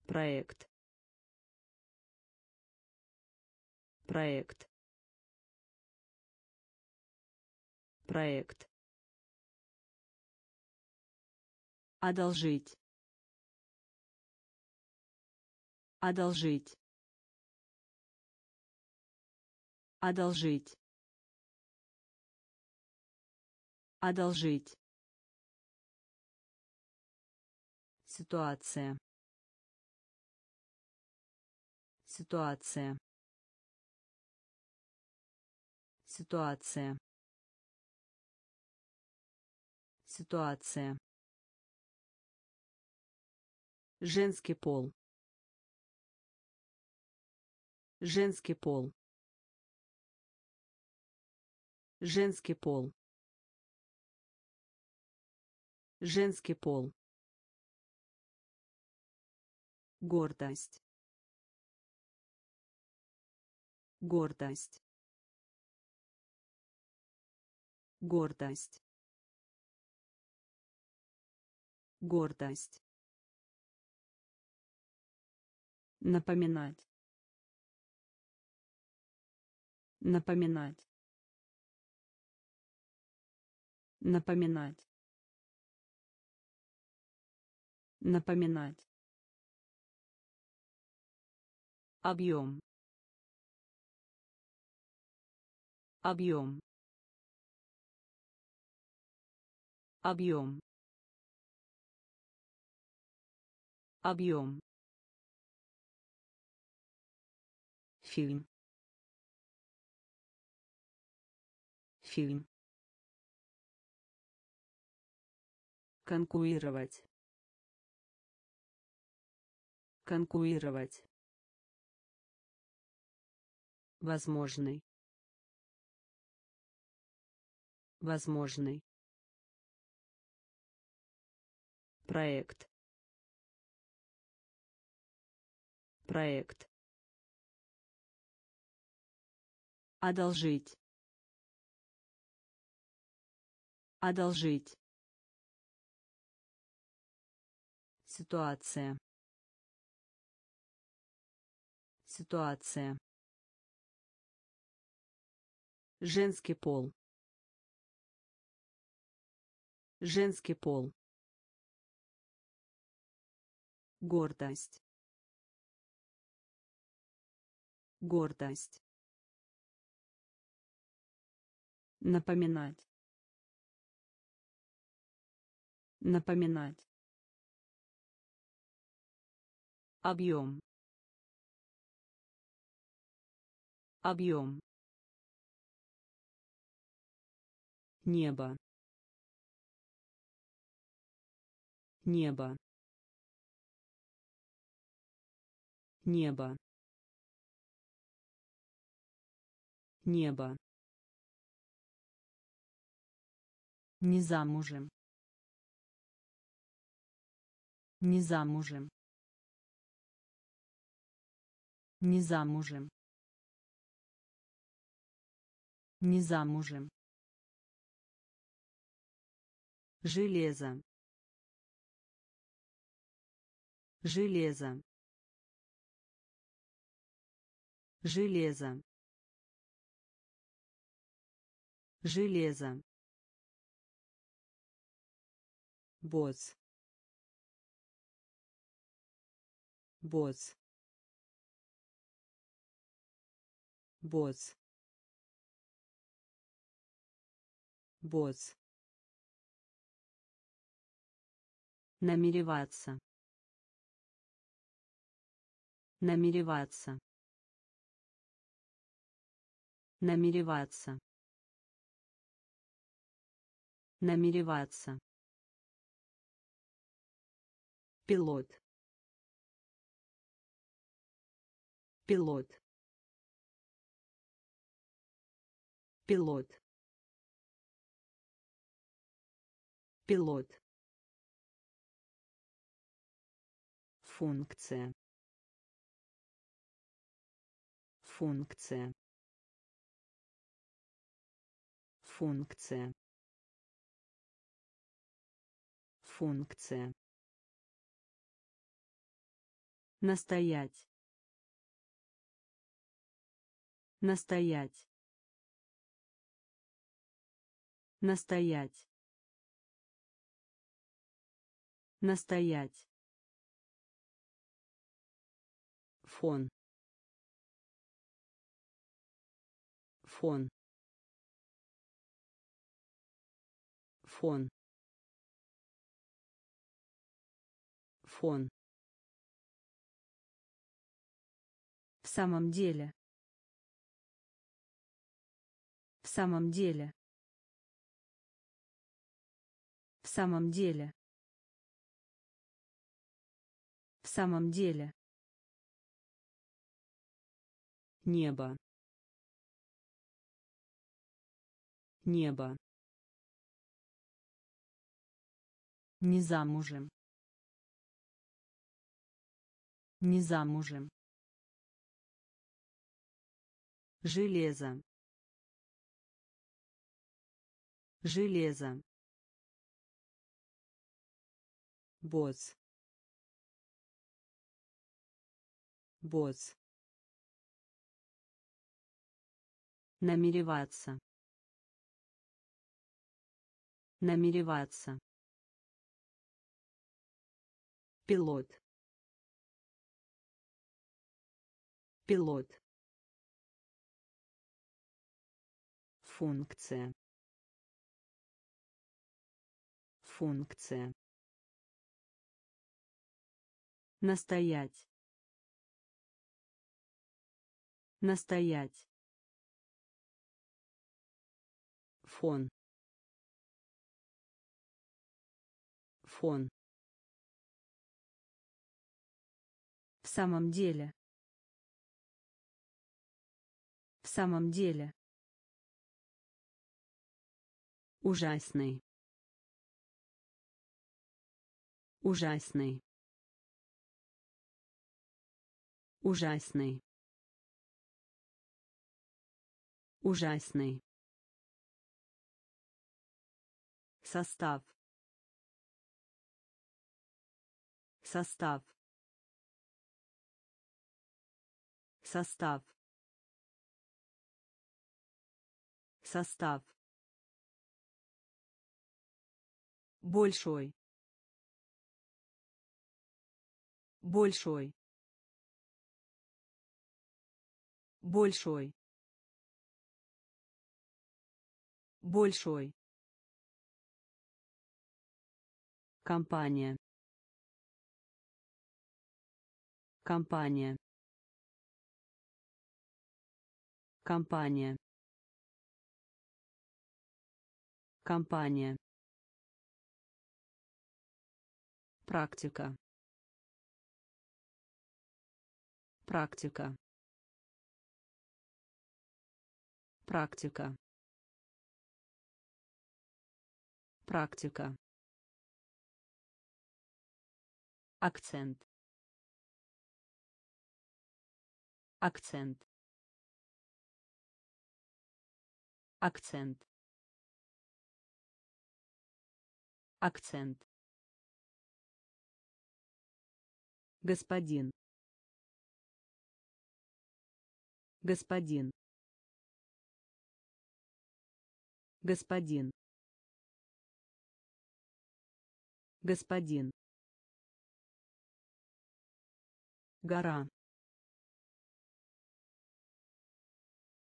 Проект. Проект проект. Одолжить. Одолжить. Одолжить. Одолжить. Ситуация. Ситуация. Ситуация ситуация. Женский пол. Женский пол. Женский пол. Женский пол. Гордость. Гордость. Гордость гордость. Напоминать. Напоминать. Напоминать. Напоминать. Объем. Объем. Объем объем. Фильм. Фильм. Конкурировать. Конкурировать. Возможный. Возможный. Проект проект. Одолжить. Одолжить. Ситуация. Ситуация. Женский пол. Женский пол. Гордость гордость. Напоминать. Напоминать. Объем. Объем. Небо. Небо. Небо небо. Не замужем. Не замужем. Не замужем. Не замужем. Железо. Железо. Железо железо. Босс босс босс босс намереваться. Намереваться. Намереваться намереваться. Пилот. Пилот. Пилот. Пилот. Функция. Функция. Функция функция. Настоять. Настоять. Настоять. Настоять. Фон. Фон. Фон фон в самом деле. В самом деле. В самом деле. В самом деле. Небо. Небо. Не замужем не замужем железо. Железо. Босс босс намереваться. Намереваться. Пилот пилот. Функция. Функция. Настоять. Настоять. Фон. Фон. В самом деле в самом деле Ужасный. Ужасный. Ужасный. Ужасный. Состав. Состав. Состав. Состав. Большой. Большой. Большой. Большой. Компания. Компания. Компания. Компания. Практика. Практика. Практика. Практика. Акцент. Акцент. Акцент. Акцент. Господин. Господин. Господин. Господин. Гора.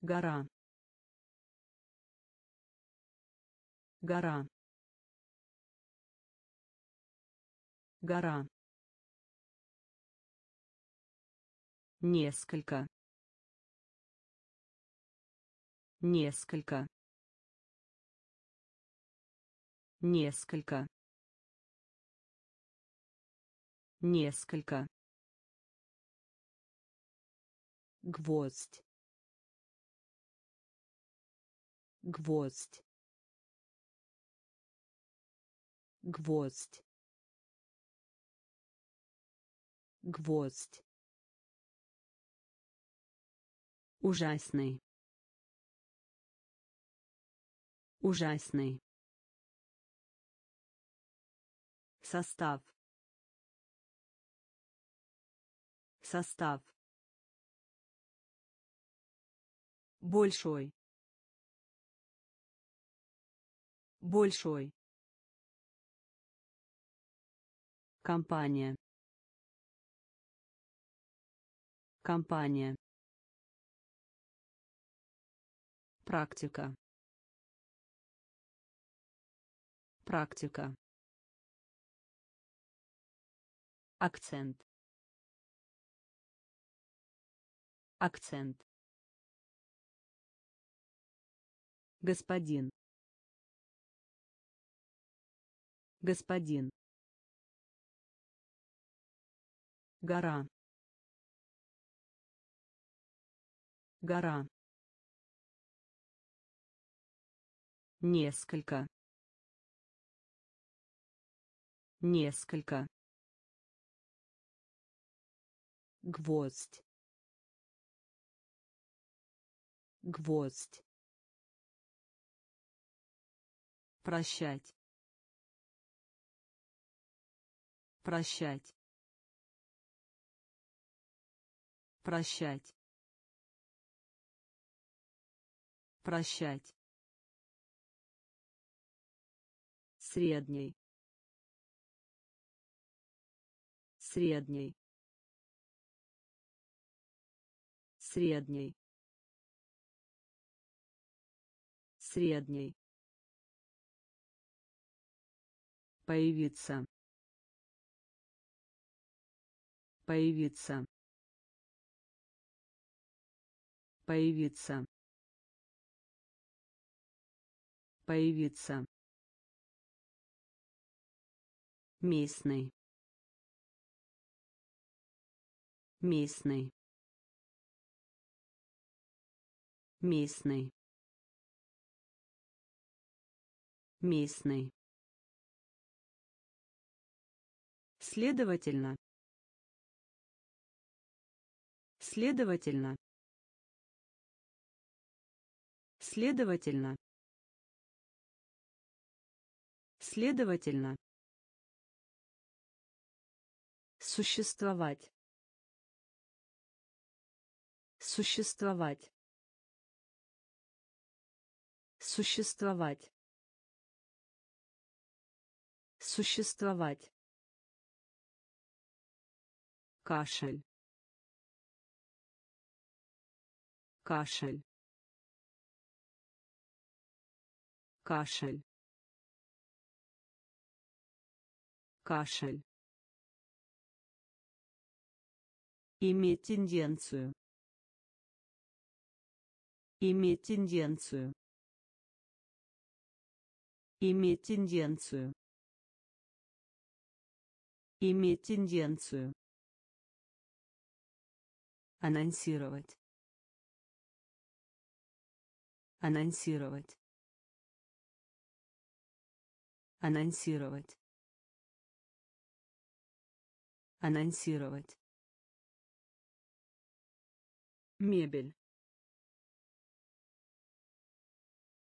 Гора. Гора. Гора. Несколько. Несколько. Несколько. Несколько. Гвоздь. Гвоздь. Гвоздь. Гвоздь. Ужасный. Ужасный. Состав. Состав. Большой. Большой. Компания. Компания. Практика. Практика. Акцент. Акцент. Господин. Господин. Гора. Гора. Несколько. Несколько. Гвоздь. Гвоздь. Прощать. Прощать. Прощать. Прощать. Средний. Средний. Средний. Средний. Появиться. Появиться. Появиться. Появиться. Местный. Местный. Местный. местный следовательно следовательно следовательно следовательно существовать существовать существовать существовать. Кашель. Кашель. Кашель кашель Иметь тенденцию. Иметь тенденцию. Иметь тенденцию. Иметь тенденцию. Анонсировать. Анонсировать. Анонсировать. Анонсировать. Мебель.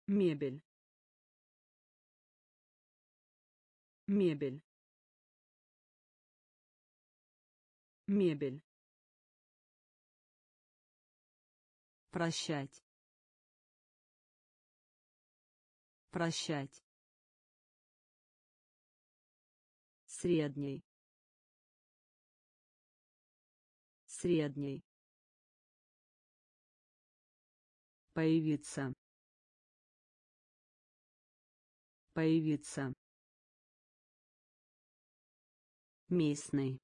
Мебель. Мебель. Мебель. Прощать. Прощать. Средний. Средний. Появиться. Появиться. Местный.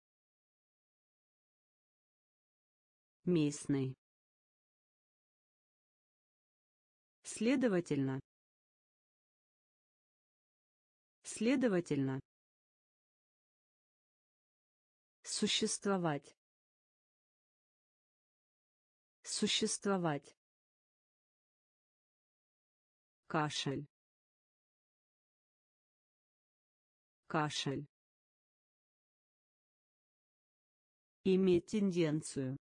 Местный. Следовательно. Следовательно. Существовать. Существовать. Кашель. Кашель. Иметь тенденцию.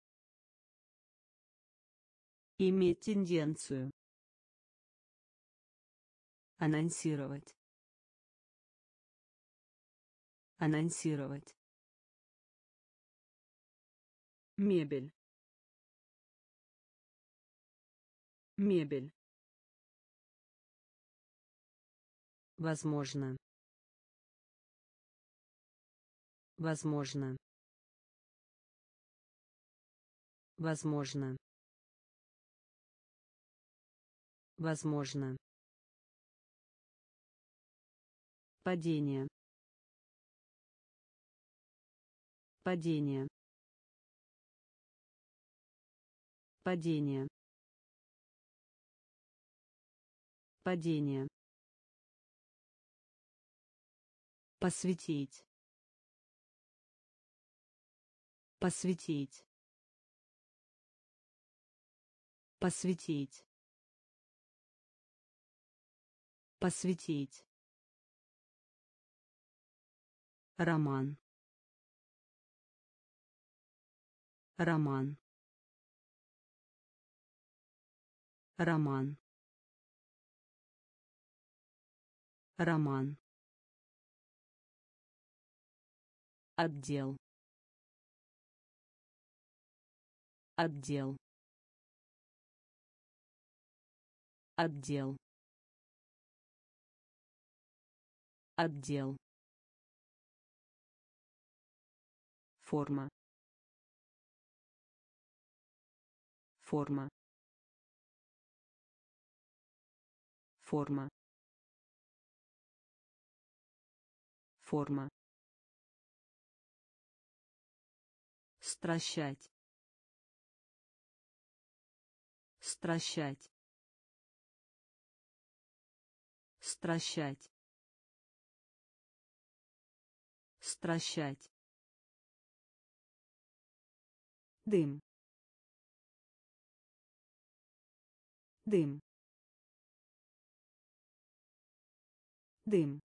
Иметь тенденцию. Анонсировать. Анонсировать. Мебель. Мебель. Возможно. Возможно. Возможно. Возможно. Падение. Падение. Падение. Падение. Посвятить. Посвятить. Посвятить. Посвятить. Роман. Роман. Роман. Роман. Отдел. Отдел. Отдел. Отдел. Форма. Форма. Форма. Форма. Стращать. Стращать. Стращать. Стращать. Дым. Дым. дым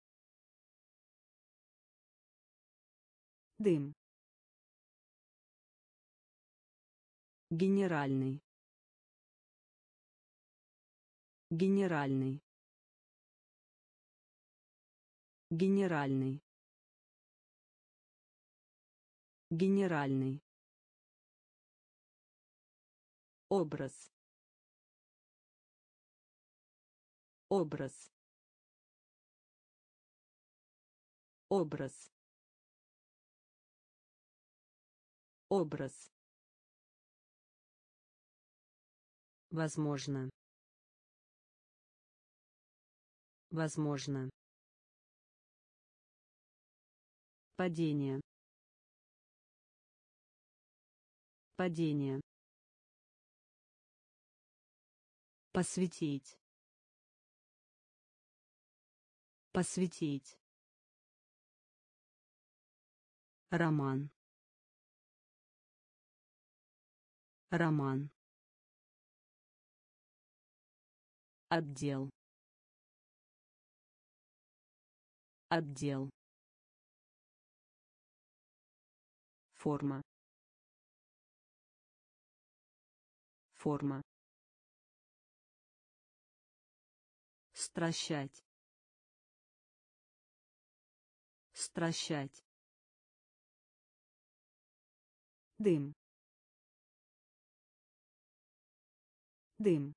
дым. Генеральный. Генеральный. Генеральный. Генеральный. Образ. Образ. Образ образ. Возможно. Возможно. Падение. Падение. Посвятить посвятить роман роман. Отдел. Отдел. Форма. Форма. Стращать. Стращать. Дым дым.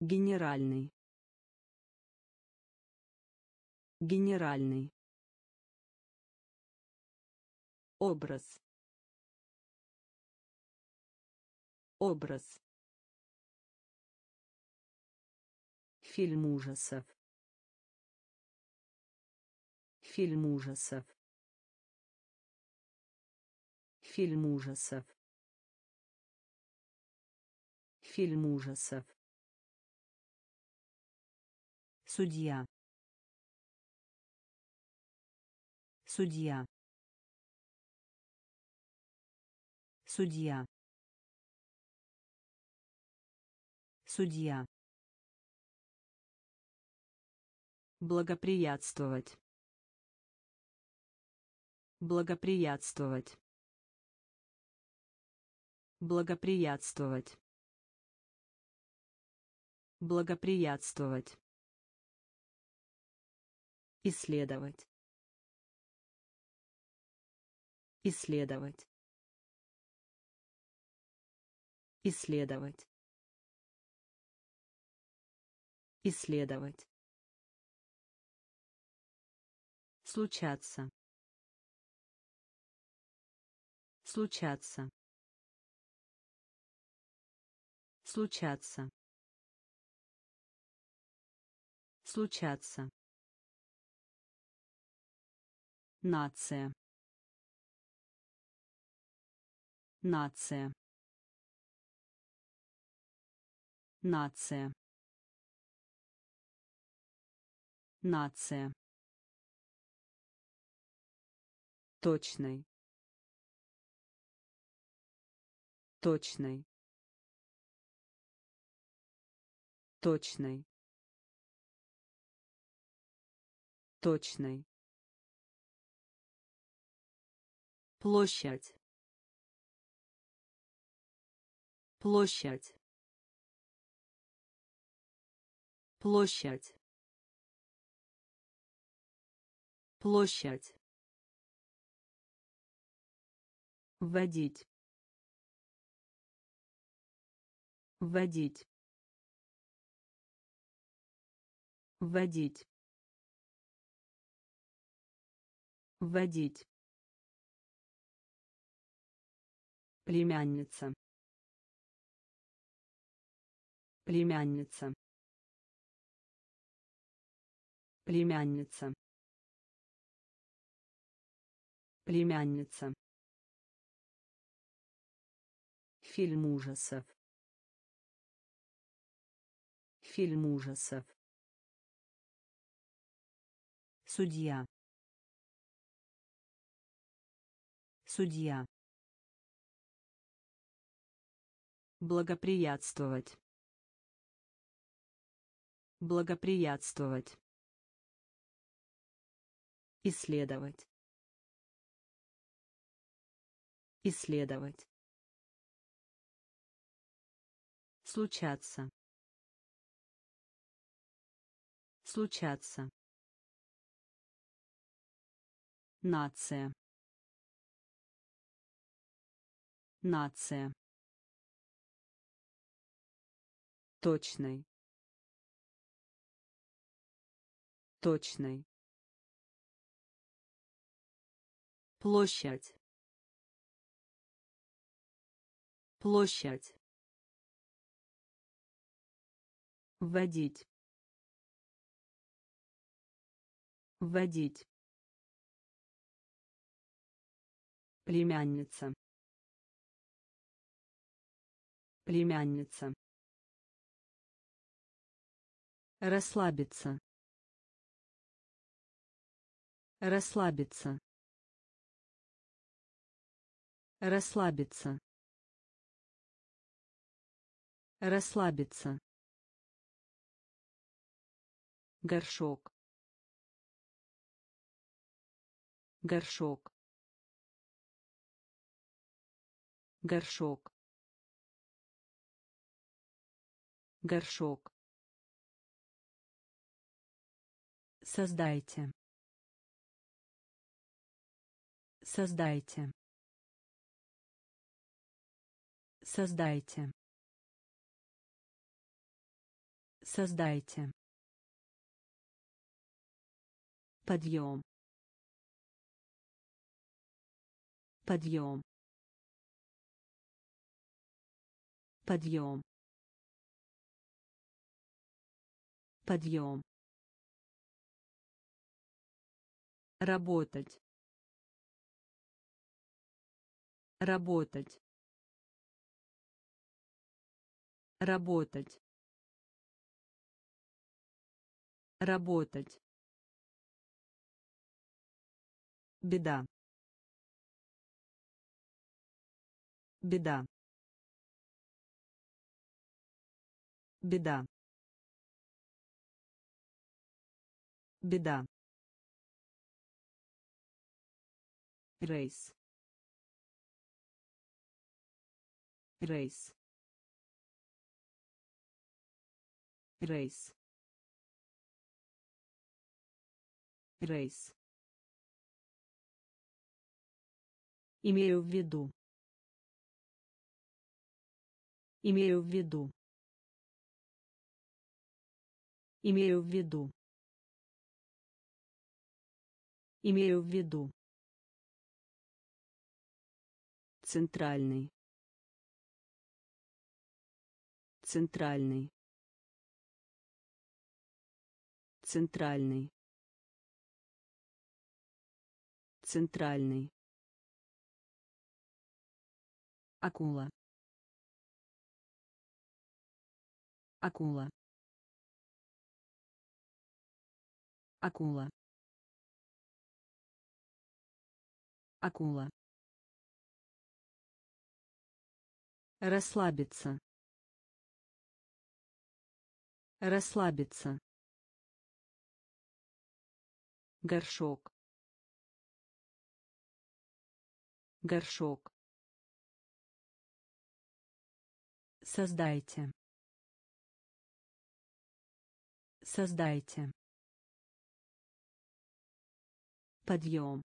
Генеральный. Генеральный. Образ. Образ. Фильм ужасов. Фильм ужасов. Фильм ужасов фильм ужасов. Судья. Судья. Судья. Судья. Благоприятствовать. Благоприятствовать. Благоприятствовать благоприятствовать. Исследовать. Исследовать. Исследовать. Исследовать. Случаться. Случаться. Случаться случаться. Нация. Нация. Нация. Нация. Точный точный точный точный площадь. Площадь. Площадь. Площадь. Вводить. Вводить. Вводить вводить. Племянница. Племянница. Племянница. Племянница. Фильм ужасов. Фильм ужасов. Судья судья благоприятствовать Благоприятствовать. Исследовать. Исследовать. Случаться. Случаться. Нация. Нация. Точный. Точный. Площадь. Площадь. Вводить. Вводить. Племянница. Племянница. Расслабиться. Расслабиться. Расслабиться. Расслабиться. Горшок. Горшок. Горшок. Горшок. Создайте. Создайте. Создайте. Создайте. Подъем. Подъем. Подъем. Подъем. Работать. Работать. Работать. Работать. Беда. Беда. Беда. Беда. рейс. Рейс. Рейс. Рейс. Имею в виду. Имею в виду. Имею в виду имею в виду Центральный. Центральный. Центральный. Центральный. Акула. Акула. Акула. Акула. Расслабиться. Расслабиться. Горшок. Горшок. Создайте. Создайте. Подъем.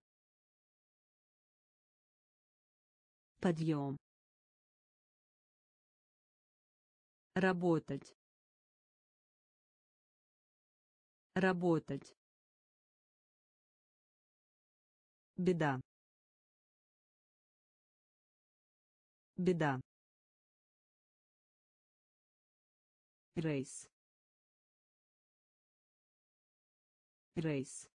Подъем. Работать. Работать. Беда. Беда. Рейс. Рейс.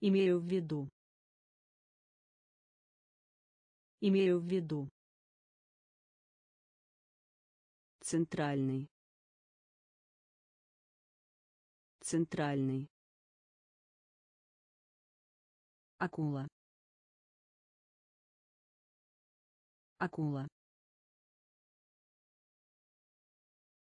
Имею в виду. Имею в виду. Центральный. Центральный. Акула. Акула.